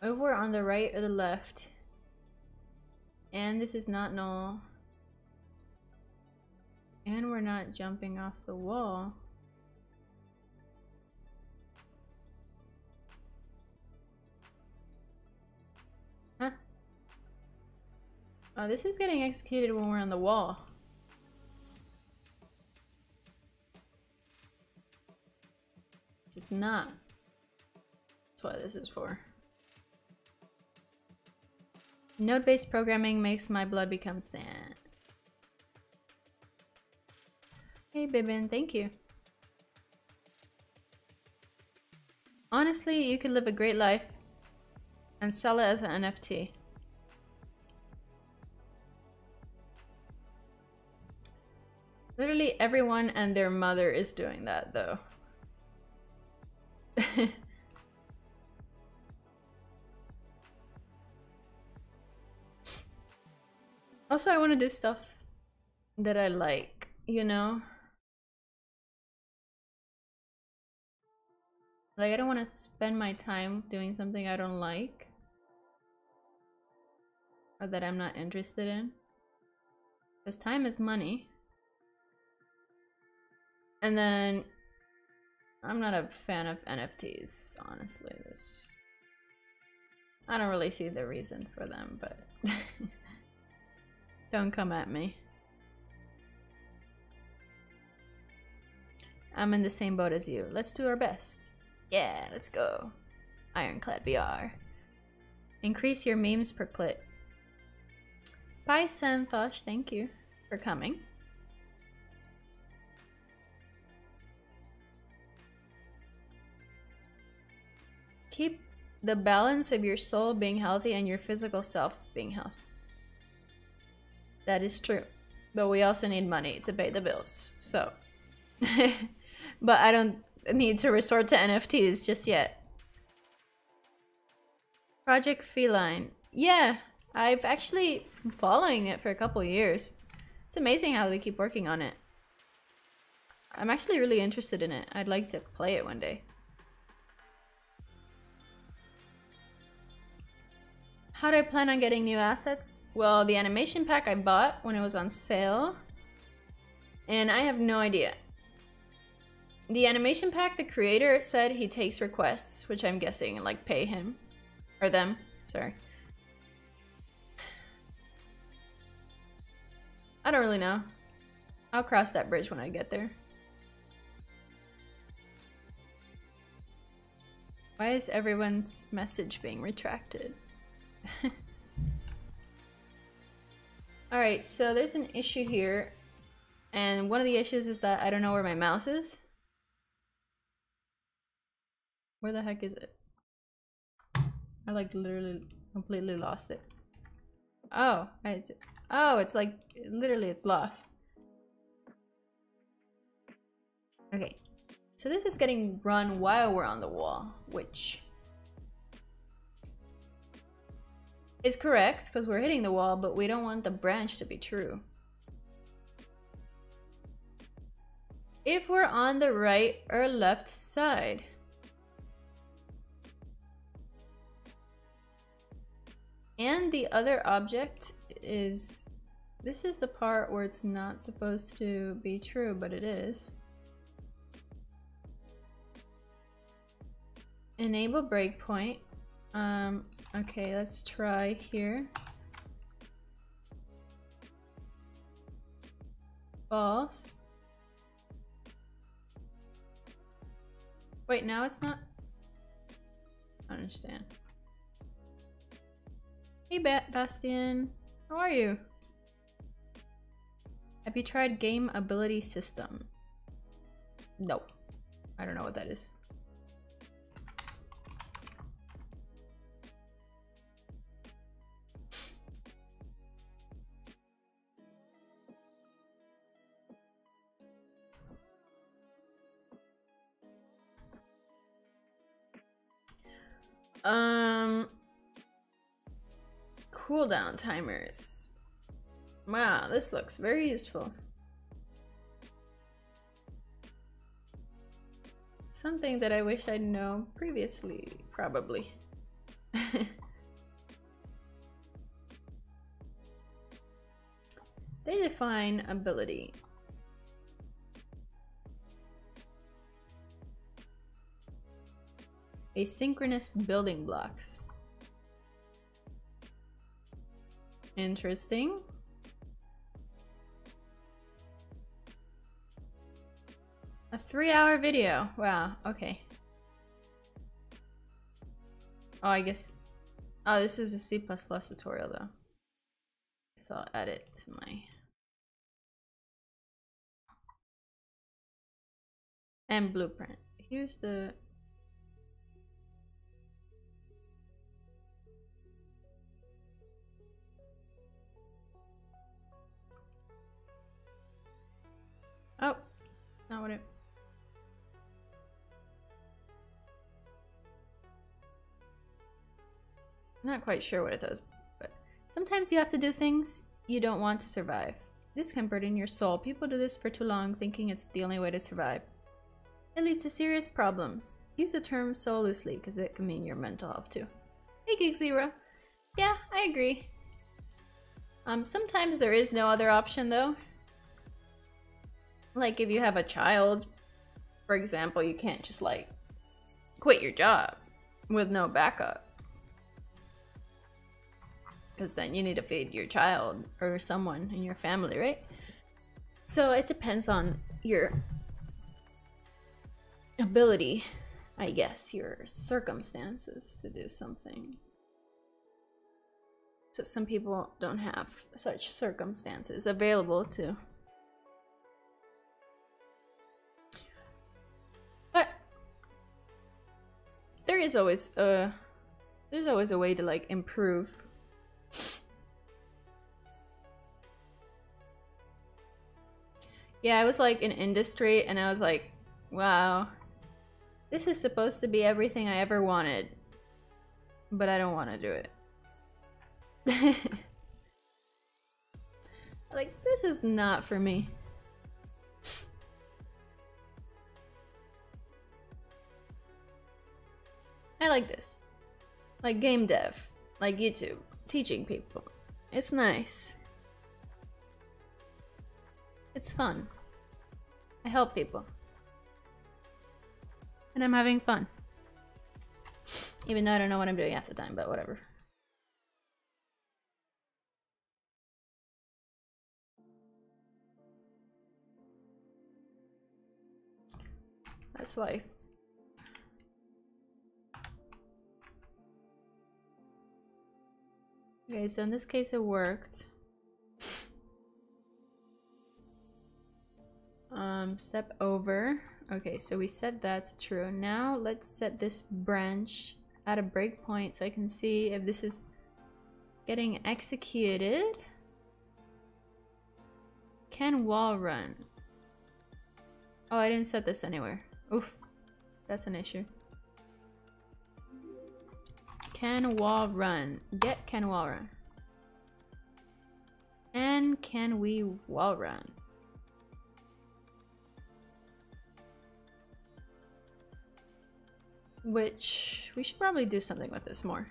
Over on the right or the left. And this is not null. And we're not jumping off the wall. Oh, this is getting executed when we're on the wall. Just not. That's what this is for. Node-based programming makes my blood become sand. Hey Bibin, thank you. Honestly, you could live a great life and sell it as an NFT. Literally everyone and their mother is doing that though. also, I want to do stuff that I like, you know? Like, I don't want to spend my time doing something I don't like. Or that I'm not interested in. Because time is money. And then I'm not a fan of NFTs, honestly. This I don't really see the reason for them, but don't come at me. I'm in the same boat as you. Let's do our best. Yeah, let's go. Ironclad VR. Increase your memes per clip. Bye, Santhosh. Thank you for coming. Keep the balance of your soul being healthy and your physical self being healthy. That is true. But we also need money to pay the bills. So. but I don't need to resort to NFTs just yet. Project Feline. Yeah, I've actually been following it for a couple years. It's amazing how they keep working on it. I'm actually really interested in it. I'd like to play it one day. How do I plan on getting new assets? Well, the animation pack I bought when it was on sale. And I have no idea. The animation pack, the creator said he takes requests, which I'm guessing like pay him. Or them, sorry. I don't really know. I'll cross that bridge when I get there. Why is everyone's message being retracted? Alright, so there's an issue here. And one of the issues is that I don't know where my mouse is. Where the heck is it? I like literally completely lost it. Oh, I, oh, it's like, literally it's lost. Okay, so this is getting run while we're on the wall, which is correct because we're hitting the wall, but we don't want the branch to be true. If we're on the right or left side, and the other object is, this is the part where it's not supposed to be true, but it is. Enable breakpoint. Um, Okay, let's try here. False. Wait, now it's not? I understand. Hey, ba Bastian. How are you? Have you tried game ability system? No. I don't know what that is. Cooldown timers. Wow, this looks very useful. Something that I wish I'd known previously, probably. they define ability. Asynchronous building blocks. Interesting. A three hour video. Wow, okay. Oh, I guess. Oh, this is a C++ tutorial though. So I'll add it to my. And blueprint. Here's the Oh, not what it... Not quite sure what it does, but sometimes you have to do things you don't want to survive. This can burden your soul. People do this for too long, thinking it's the only way to survive. It leads to serious problems. Use the term so loosely, because it can mean your mental health too. Hey Geek Zero. Yeah, I agree. Um, sometimes there is no other option though. Like if you have a child, for example, you can't just like quit your job with no backup. Because then you need to feed your child or someone in your family, right? So it depends on your ability, I guess, your circumstances to do something. So some people don't have such circumstances available to. Is always a there's always a way to like improve. Yeah, I was like in industry and I was like, wow, this is supposed to be everything I ever wanted, but I don't want to do it. like, this is not for me. I like this. Like game dev, like YouTube, teaching people. It's nice. It's fun. I help people. And I'm having fun. Even though I don't know what I'm doing half the time, but whatever. That's life. Okay, so in this case it worked. Um, step over. Okay, so we set that to true. Now let's set this branch at a breakpoint so I can see if this is getting executed. Can wall run? Oh, I didn't set this anywhere. Oof, that's an issue. Can wall run? Get can wall run. And can we wall run? Which, we should probably do something with this more.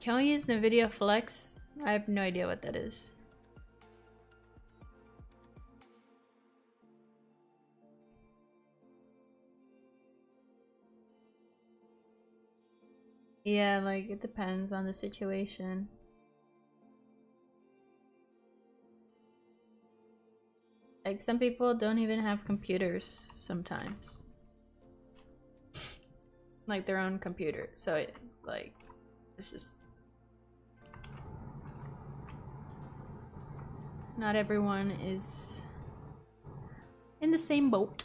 Can we use NVIDIA Flex? I have no idea what that is. Yeah, like it depends on the situation. Like some people don't even have computers sometimes. like their own computer. So it like it's just not everyone is in the same boat.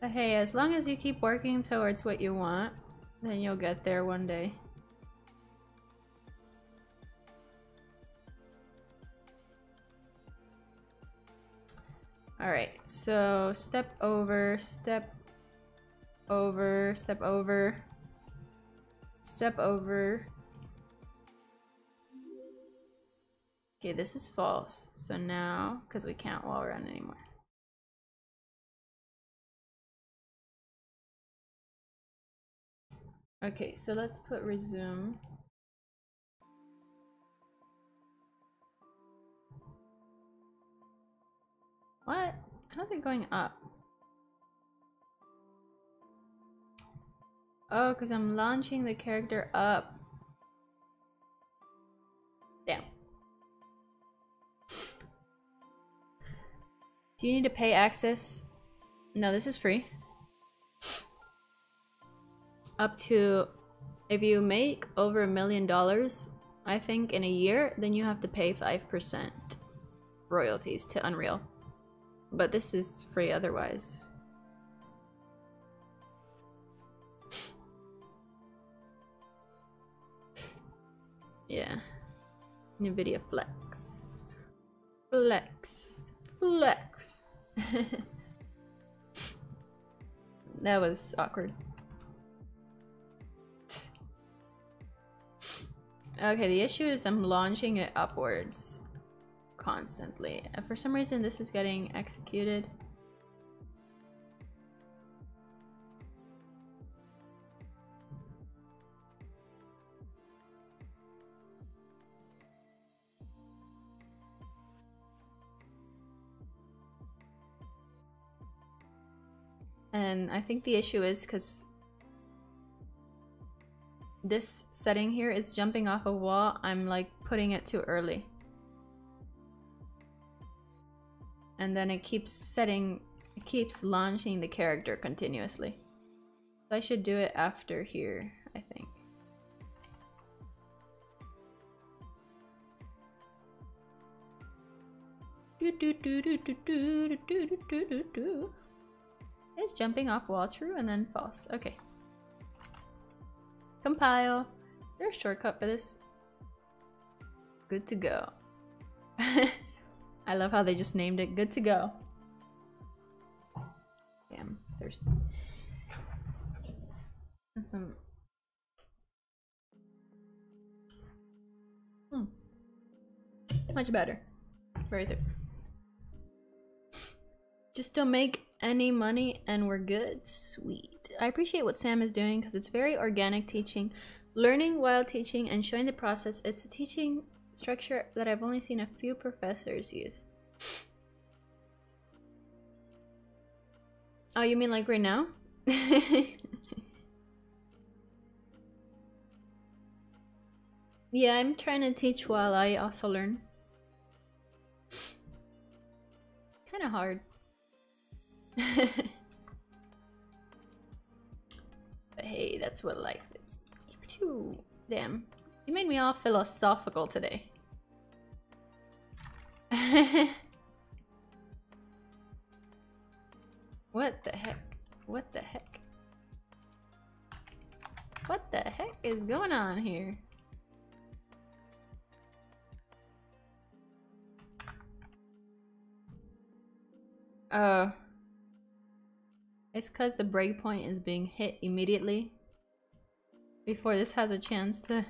But hey, as long as you keep working towards what you want, then you'll get there one day. Alright, so step over, step over, step over, step over. Okay, this is false. So now, because we can't wall run anymore. Okay, so let's put resume. What? How's it going up? Oh, because I'm launching the character up. Damn. Do you need to pay access? No, this is free up to if you make over a million dollars, I think in a year, then you have to pay 5% royalties to Unreal. But this is free otherwise. Yeah. NVIDIA Flex. Flex. Flex. that was awkward. Okay, the issue is I'm launching it upwards constantly. For some reason, this is getting executed. And I think the issue is because this setting here is jumping off a wall, I'm like putting it too early. And then it keeps setting, it keeps launching the character continuously. I should do it after here, I think. Do do do do do do do do do do. Is jumping off wall true and then false? Okay. Compile. There's a shortcut for this. Good to go. I love how they just named it good to go. Damn, there's, some. Hmm. Much better. Very thick. Just don't make any money and we're good. Sweet. I appreciate what Sam is doing because it's very organic teaching. Learning while teaching and showing the process. It's a teaching structure that I've only seen a few professors use. Oh, you mean like right now? yeah, I'm trying to teach while I also learn. Kind of hard. but hey, that's what life is. Damn. You made me all philosophical today. what the heck? What the heck? What the heck is going on here? Oh. It's because the breakpoint is being hit immediately before this has a chance to...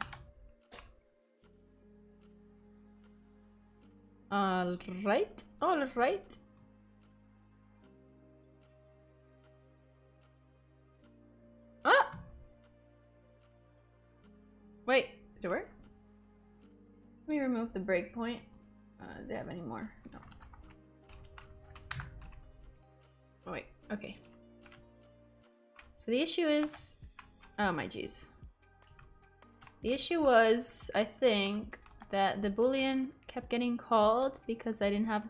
Alright, alright. Ah! Wait, did it work? Let me remove the breakpoint. Uh, do they have any more? No. Oh wait, okay. So the issue is... Oh my jeez. The issue was, I think, that the boolean kept getting called because I didn't have...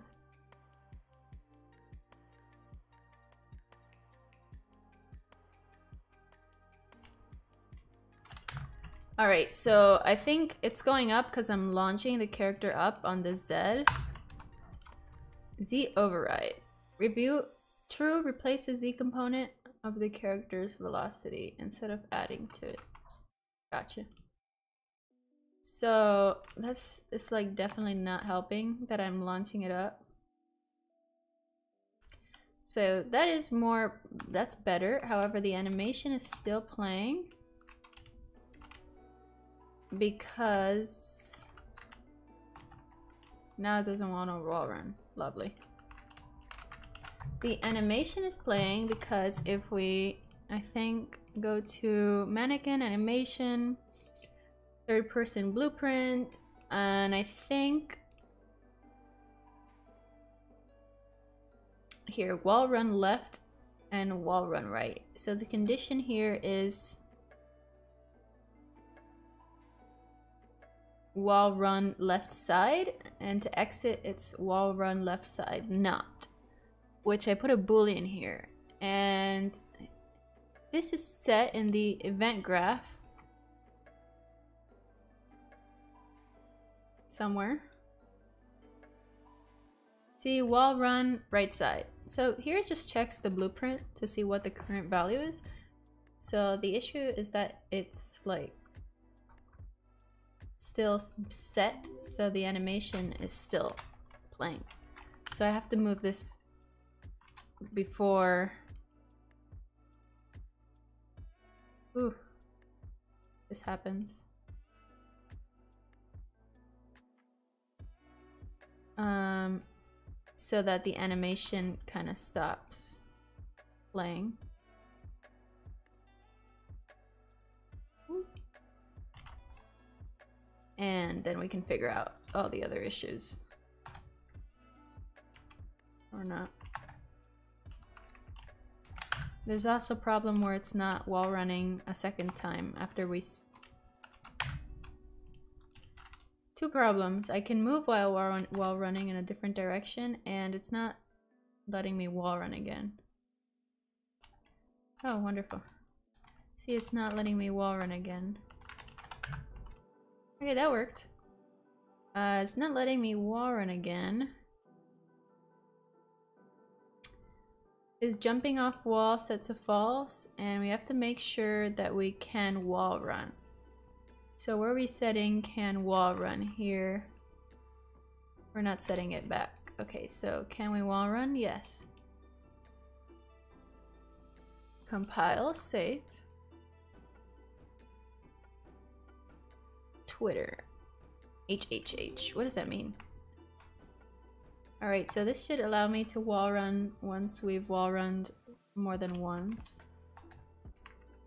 Alright, so I think it's going up because I'm launching the character up on the Z. Z override. Review true replaces Z component of the character's velocity instead of adding to it. Gotcha. So that's it's like definitely not helping that I'm launching it up. So that is more, that's better. However, the animation is still playing because now it doesn't want to wall run. Lovely. The animation is playing because if we, I think, go to mannequin animation, third person blueprint, and I think here wall run left and wall run right. So the condition here is wall run left side and to exit it's wall run left side not which I put a boolean here. And this is set in the event graph somewhere. See, wall run right side. So here it just checks the blueprint to see what the current value is. So the issue is that it's like still set, so the animation is still playing. So I have to move this before Ooh. This happens. Um, so that the animation kind of stops playing. And then we can figure out all the other issues. Or not. There's also a problem where it's not wall running a second time after we... Two problems. I can move while, wall, while running in a different direction and it's not letting me wall run again. Oh, wonderful. See, it's not letting me wall run again. Okay, that worked. Uh, it's not letting me wall run again. Is jumping off wall set to false? And we have to make sure that we can wall run. So where are we setting can wall run here? We're not setting it back. Okay, so can we wall run? Yes. Compile, save. Twitter. HHH. What does that mean? Alright, so this should allow me to wall run once we've wall runned more than once.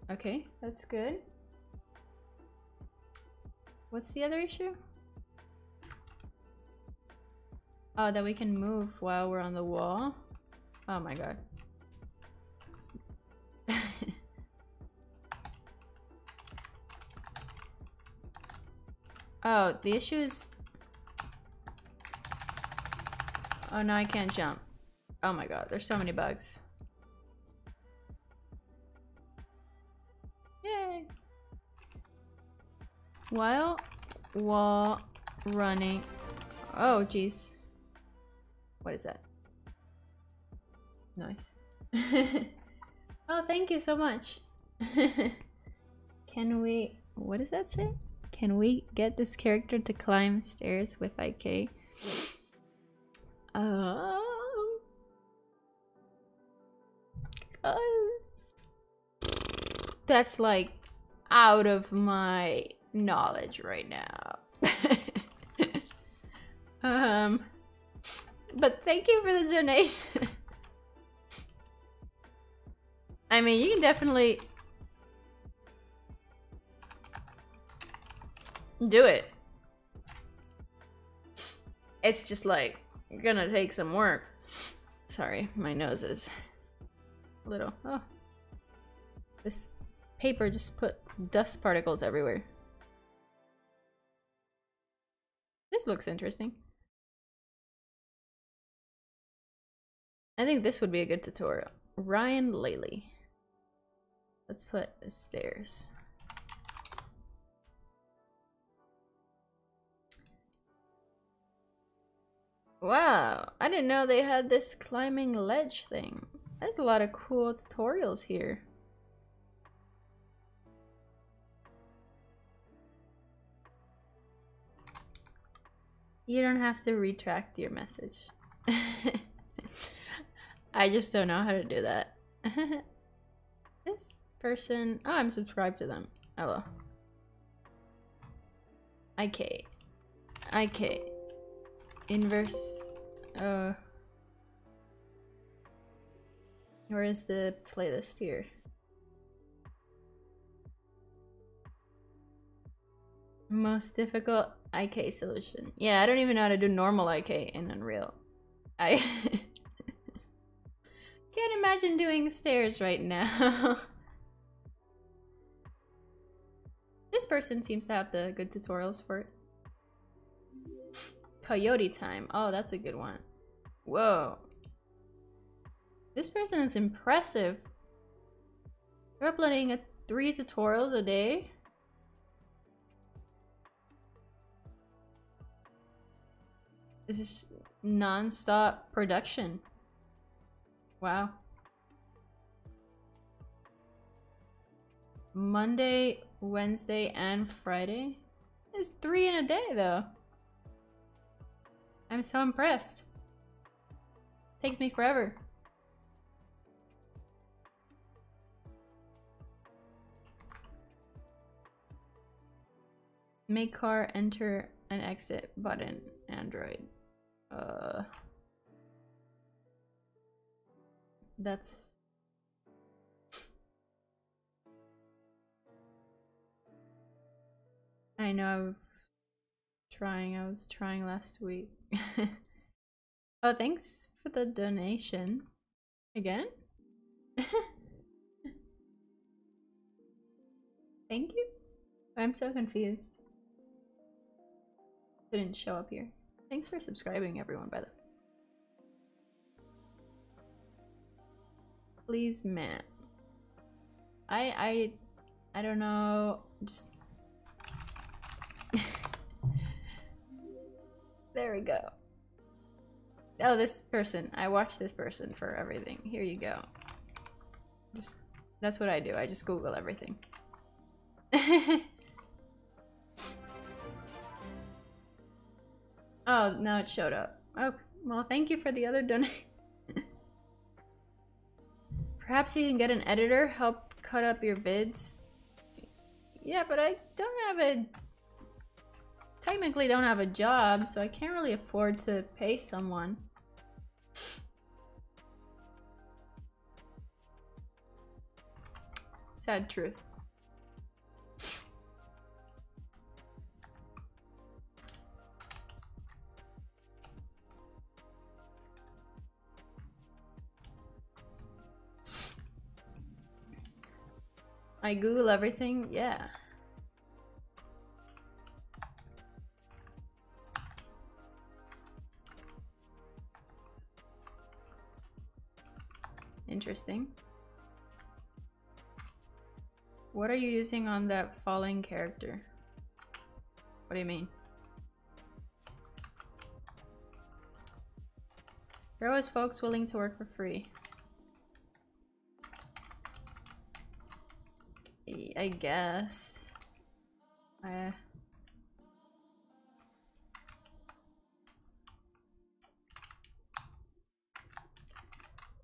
Okay, that's good. What's the other issue? Oh, that we can move while we're on the wall? Oh my god. oh, the issue is... Oh, no, I can't jump. Oh my god, there's so many bugs. Yay! While wall running... Oh, jeez. What is that? Nice. oh, thank you so much. Can we... What does that say? Can we get this character to climb stairs with IK? Um... Uh, that's like out of my knowledge right now. um... But thank you for the donation. I mean, you can definitely do it. It's just like gonna take some work. Sorry, my nose is a little. Oh, this paper just put dust particles everywhere. This looks interesting. I think this would be a good tutorial. Ryan Laley. Let's put stairs. Wow, I didn't know they had this climbing ledge thing. There's a lot of cool tutorials here. You don't have to retract your message. I just don't know how to do that. this person... Oh, I'm subscribed to them. Oh Hello. IK. IK. Inverse... Uh... Where is the playlist here? Most difficult IK solution. Yeah, I don't even know how to do normal IK in Unreal. I... Can't imagine doing stairs right now. this person seems to have the good tutorials for it. Coyote time. Oh, that's a good one. Whoa. This person is impressive. They're uploading a three tutorials a day. This is non-stop production. Wow. Monday, Wednesday, and Friday? It's three in a day, though. I'm so impressed. Takes me forever. Make car enter and exit button, Android. Uh... That's... I know I'm trying, I was trying last week. oh, thanks for the donation. Again? Thank you? I'm so confused. Didn't show up here. Thanks for subscribing, everyone, by the Please, man. I, I, I don't know. Just there we go. Oh, this person. I watch this person for everything. Here you go. Just, that's what I do. I just Google everything. oh, now it showed up. Oh, well, thank you for the other donation. Perhaps you can get an editor, help cut up your vids. Yeah, but I don't have a... Technically don't have a job, so I can't really afford to pay someone. Sad truth. I Google everything, yeah. Interesting. What are you using on that falling character? What do you mean? There always folks willing to work for free. I guess. I...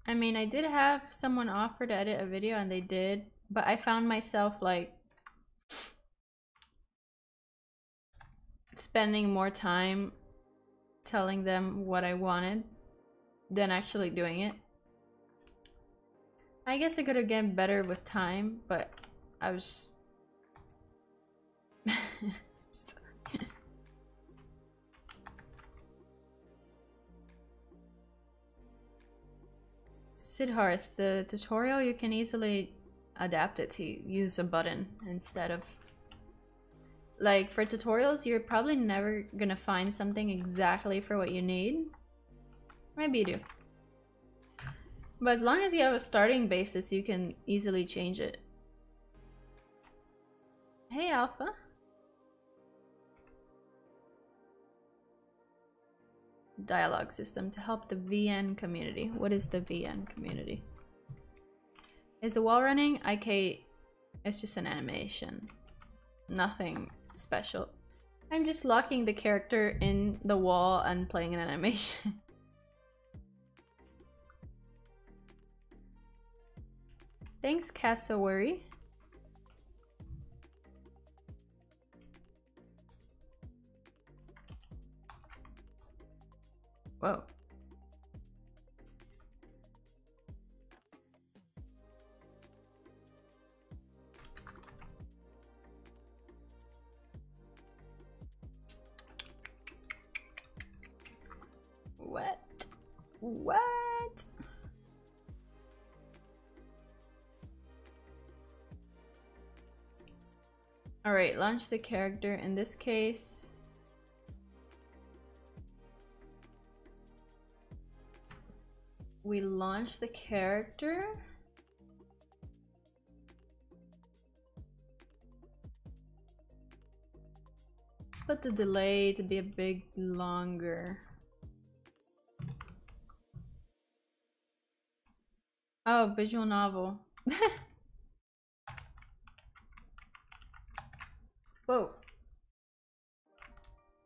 I mean, I did have someone offer to edit a video and they did, but I found myself like spending more time telling them what I wanted than actually doing it. I guess I could have gotten better with time, but I was... Siddharth, the tutorial you can easily adapt it to use a button instead of like for tutorials you're probably never gonna find something exactly for what you need. Maybe you do. But as long as you have a starting basis you can easily change it. Hey, Alpha. Dialogue system to help the VN community. What is the VN community? Is the wall running? IK, it's just an animation. Nothing special. I'm just locking the character in the wall and playing an animation. Thanks, Cassowary. Whoa. What? What? Alright, launch the character. In this case, we launch the character. Let's put the delay to be a bit longer. Oh, visual novel. Whoa.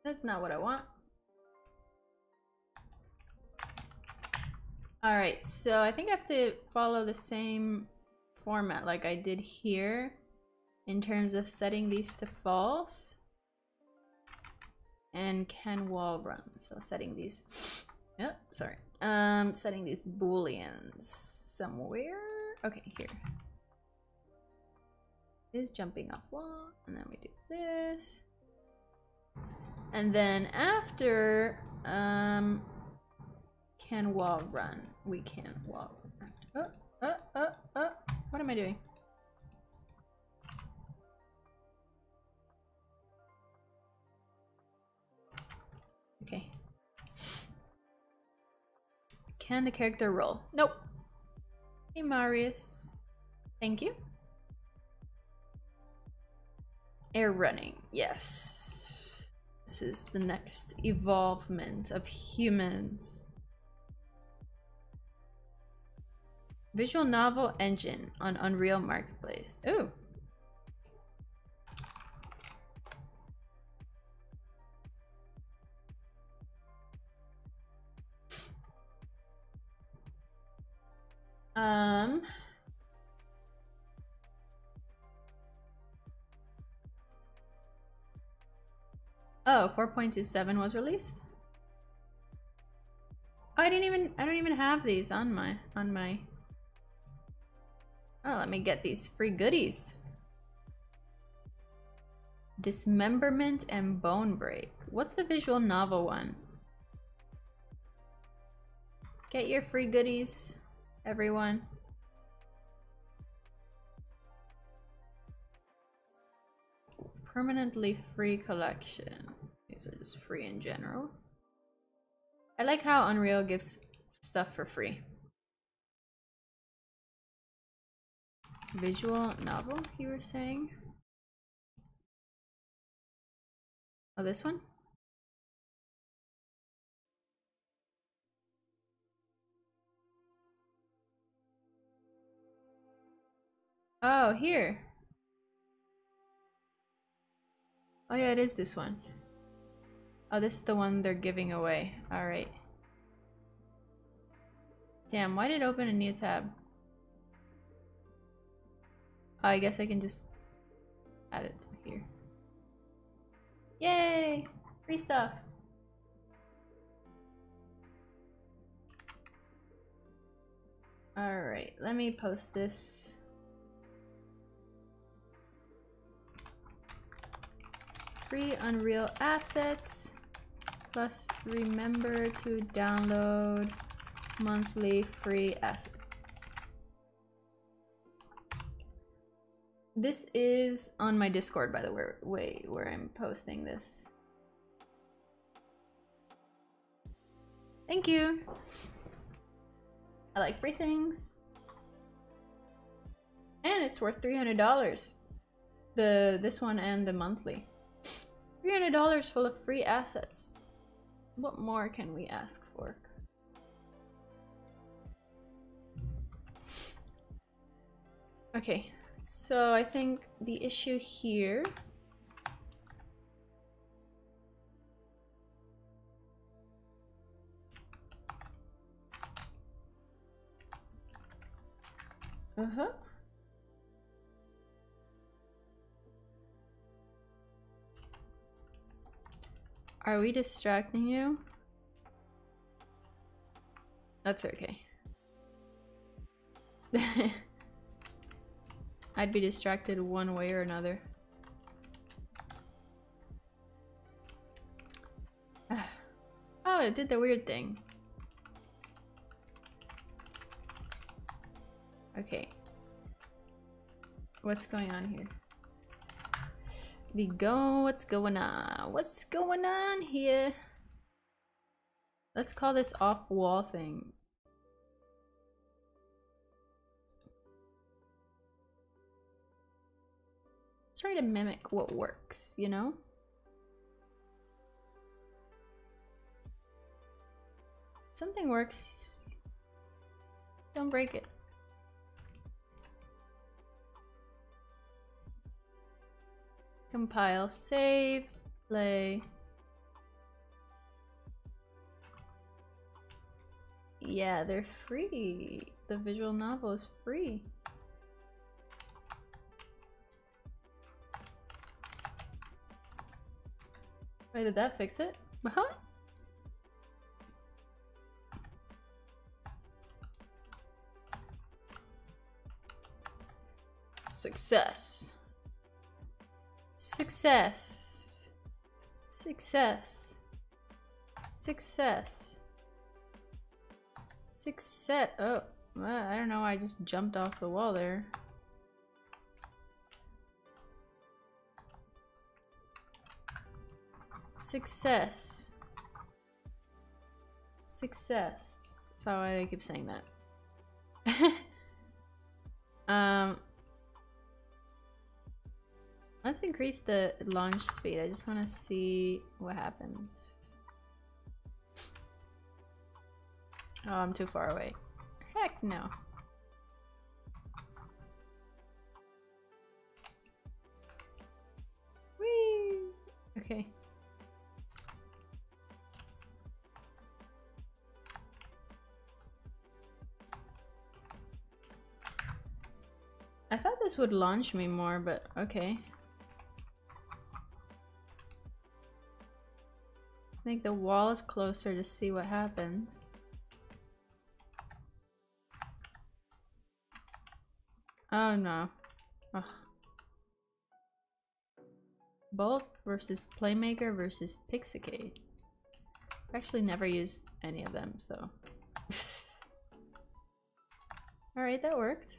That's not what I want. Alright, so I think I have to follow the same format like I did here in terms of setting these to false and can wall run. So setting these, oh, sorry, um, setting these booleans somewhere. Okay, here is jumping off wall, and then we do this, and then after, um, can wall run. We can wall run. Oh, oh, oh, oh. What am I doing? Okay. Can the character roll? Nope. Hey, Marius. Thank you. Air running. Yes. This is the next evolvement of humans. Visual novel engine on Unreal Marketplace. Ooh. Um. Oh, 4.27 was released. Oh, I didn't even I don't even have these on my on my Oh, let me get these free goodies. Dismemberment and Bone Break. What's the visual novel one? Get your free goodies everyone. Permanently free collection. These are just free in general. I like how Unreal gives stuff for free. Visual novel, you were saying? Oh, this one? Oh, here. Oh yeah, it is this one. Oh, this is the one they're giving away. Alright. Damn, why did it open a new tab? Oh, I guess I can just add it to here. Yay! Free stuff! Alright, let me post this. free Unreal assets. Plus remember to download monthly free assets. This is on my Discord, by the way, where I'm posting this. Thank you. I like free things. And it's worth $300. The this one and the monthly. $300 full of free assets. What more can we ask for? Okay, so I think the issue here Uh-huh. Are we distracting you? That's okay. I'd be distracted one way or another. oh, it did the weird thing. Okay. What's going on here? We go. What's going on? What's going on here? Let's call this off wall thing. Try to mimic what works, you know? Something works. Don't break it. Compile, save, play. Yeah, they're free. The visual novel is free. Wait, did that fix it? Huh? Success. Success. Success. Success. Success. Oh, I don't know. I just jumped off the wall there. Success. Success. So I keep saying that. um, let's increase the launch speed. I just want to see what happens. Oh, I'm too far away. Heck no. Whee! Okay. This would launch me more, but okay. Make the walls closer to see what happens. Oh no. Ugh. Bolt versus Playmaker versus Pixicade. I've actually never used any of them, so. Alright, that worked.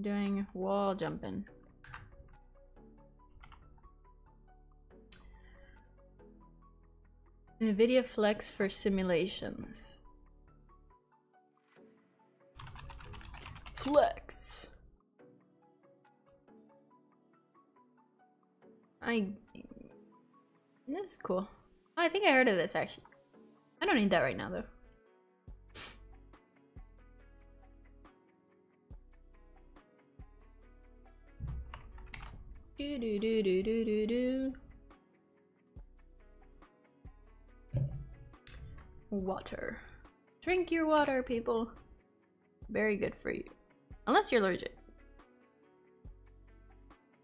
Doing wall jumping. NVIDIA Flex for simulations. Flex. I... This is cool. Oh, I think I heard of this actually. I don't need that right now though. Do do do do do do do. Water. Drink your water, people. Very good for you. Unless you're allergic.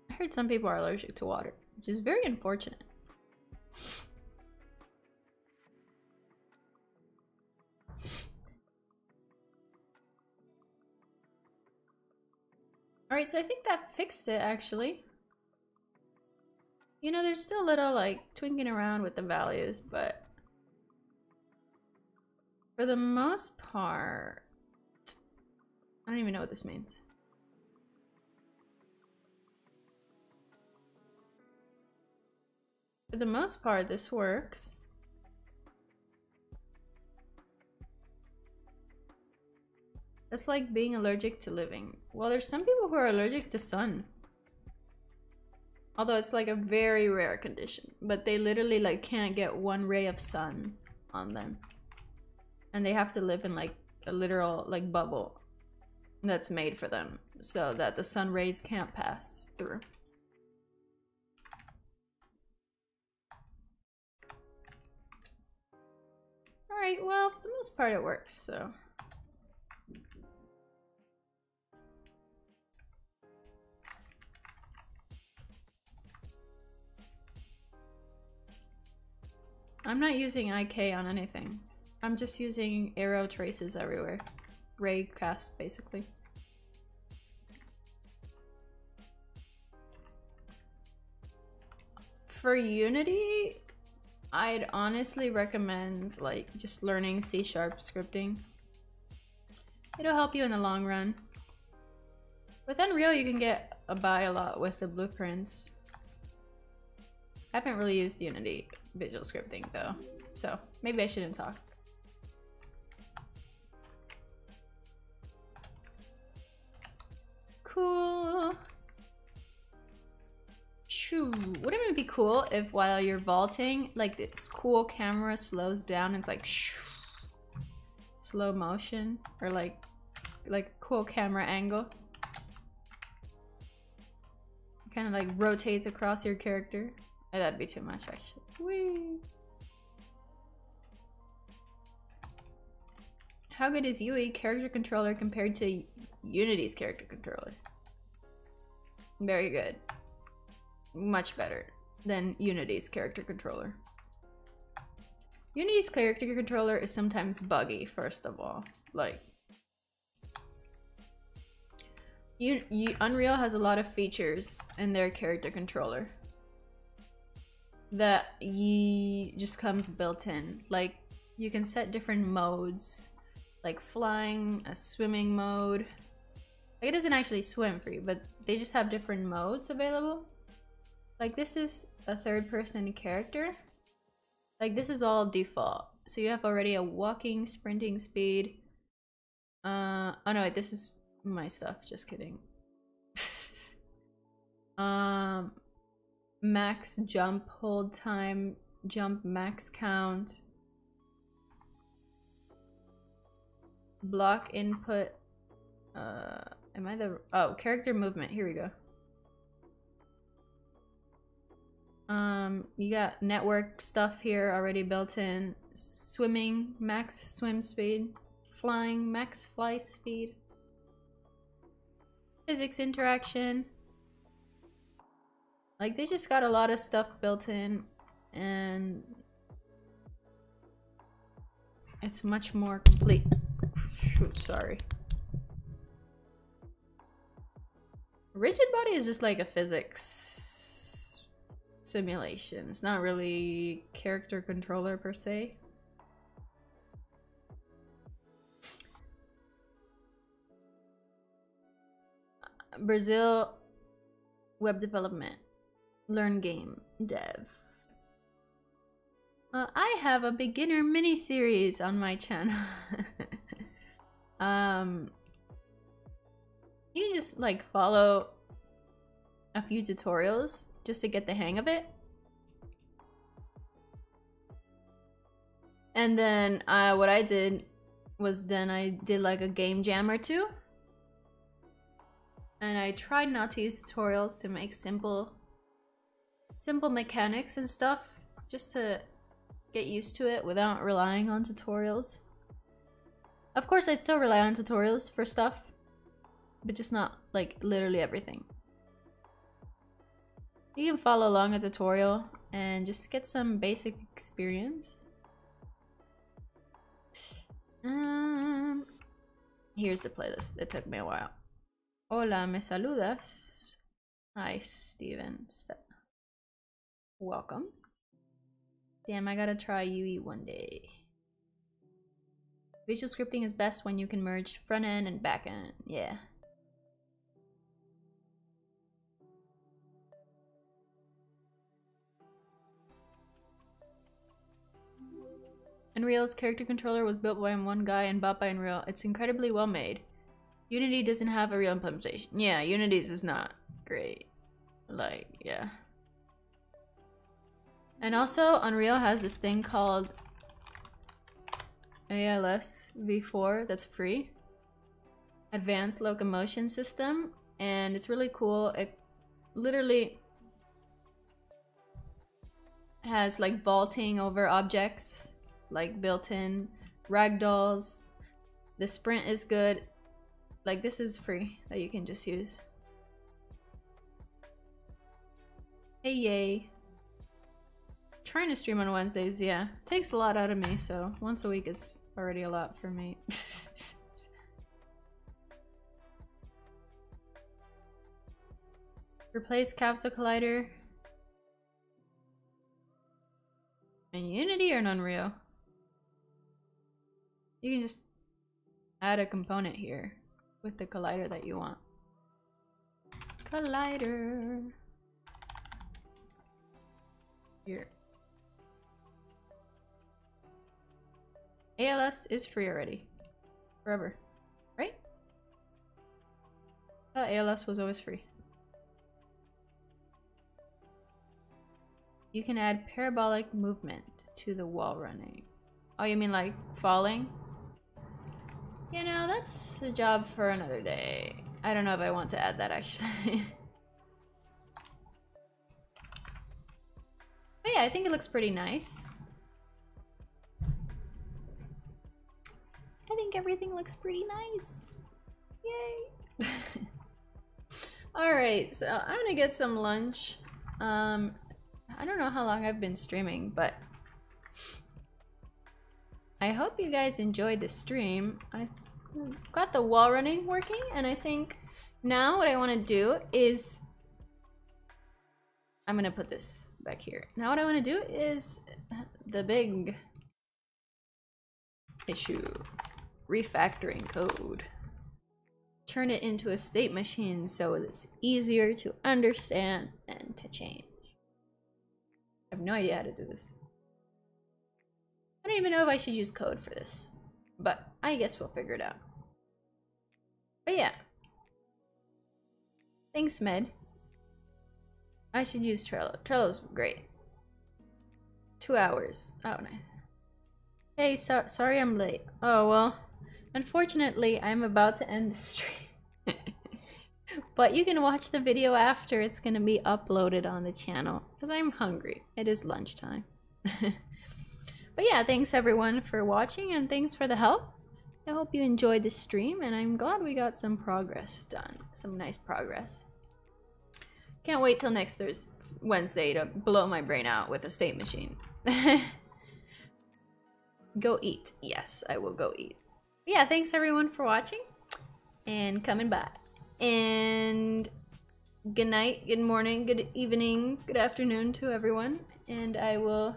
I heard some people are allergic to water, which is very unfortunate. Alright, so I think that fixed it actually. You know, there's still a little like twinking around with the values, but for the most part, I don't even know what this means. For the most part, this works. It's like being allergic to living. Well, there's some people who are allergic to sun. Although it's like a very rare condition. But they literally like can't get one ray of sun on them. And they have to live in like a literal like bubble that's made for them so that the sun rays can't pass through. Alright, well, for the most part it works, so... I'm not using IK on anything. I'm just using arrow traces everywhere ray cast, basically. For Unity, I'd honestly recommend like just learning C-sharp scripting. It'll help you in the long run. With Unreal, you can get by a lot with the blueprints. I haven't really used Unity visual scripting though, so maybe I shouldn't talk. cool. Shoo. Wouldn't it be cool if while you're vaulting, like this cool camera slows down and it's like shoo, slow motion or like like cool camera angle? Kind of like rotates across your character. Oh, that'd be too much actually. Whee. How good is UE character controller compared to Unity's character controller? Very good. Much better than Unity's character controller. Unity's character controller is sometimes buggy, first of all. Like, you, you, Unreal has a lot of features in their character controller that you just comes built in. Like, you can set different modes like flying, a swimming mode. Like it doesn't actually swim for you, but they just have different modes available. Like this is a third person character. Like this is all default. So you have already a walking, sprinting speed. Uh, oh no, wait, this is my stuff. Just kidding. um, max jump, hold time, jump max count. Block input. Uh, am I the, oh, character movement. Here we go. Um, you got network stuff here already built in. Swimming, max swim speed. Flying, max fly speed. Physics interaction. Like, they just got a lot of stuff built in. And... It's much more complete. Shoot, sorry. Rigid body is just like a physics simulation. It's not really character controller per se. Brazil web development, learn game, dev. Uh, I have a beginner mini series on my channel. um, you just like follow a few tutorials just to get the hang of it. And then uh, what I did was then I did like a game jam or two. And I tried not to use tutorials to make simple simple mechanics and stuff just to get used to it without relying on tutorials. Of course, I still rely on tutorials for stuff, but just not like literally everything. You can follow along a tutorial and just get some basic experience. Um, here's the playlist. It took me a while. Hola, me saludas. Hi, Steven. Ste Welcome. Damn, I gotta try UE one day. Visual scripting is best when you can merge front end and back end. Yeah. Unreal's character controller was built by one guy and bought by Unreal. It's incredibly well made. Unity doesn't have a real implementation. Yeah, Unity's is not great. Like, yeah. And also, Unreal has this thing called ALS V4 that's free. Advanced Locomotion System. And it's really cool. It literally has like vaulting over objects like built-in ragdolls. The sprint is good. Like this is free that you can just use. Hey yay. Trying to stream on Wednesdays, yeah. Takes a lot out of me, so once a week is already a lot for me. Replace Capsule Collider. In Unity or in Unreal? You can just add a component here with the collider that you want. Collider. Here. ALS is free already. Forever. Right? I thought ALS was always free. You can add parabolic movement to the wall running. Oh, you mean like falling? You know, that's a job for another day. I don't know if I want to add that actually. but yeah, I think it looks pretty nice. Think everything looks pretty nice. Yay! Alright, so I'm gonna get some lunch. Um, I don't know how long I've been streaming, but I hope you guys enjoyed the stream. I got the wall running working and I think now what I want to do is I'm gonna put this back here. Now what I want to do is the big issue. Refactoring code. Turn it into a state machine so it's easier to understand and to change. I have no idea how to do this. I don't even know if I should use code for this, but I guess we'll figure it out. But yeah. Thanks, Med. I should use Trello. Trello's great. Two hours. Oh, nice. Hey, so sorry I'm late. Oh, well. Unfortunately, I'm about to end the stream. but you can watch the video after it's going to be uploaded on the channel. Because I'm hungry. It is lunchtime. but yeah, thanks everyone for watching and thanks for the help. I hope you enjoyed the stream and I'm glad we got some progress done. Some nice progress. Can't wait till next Thursday, Wednesday to blow my brain out with a state machine. go eat. Yes, I will go eat. Yeah, thanks everyone for watching and coming by. And good night, good morning, good evening, good afternoon to everyone. And I will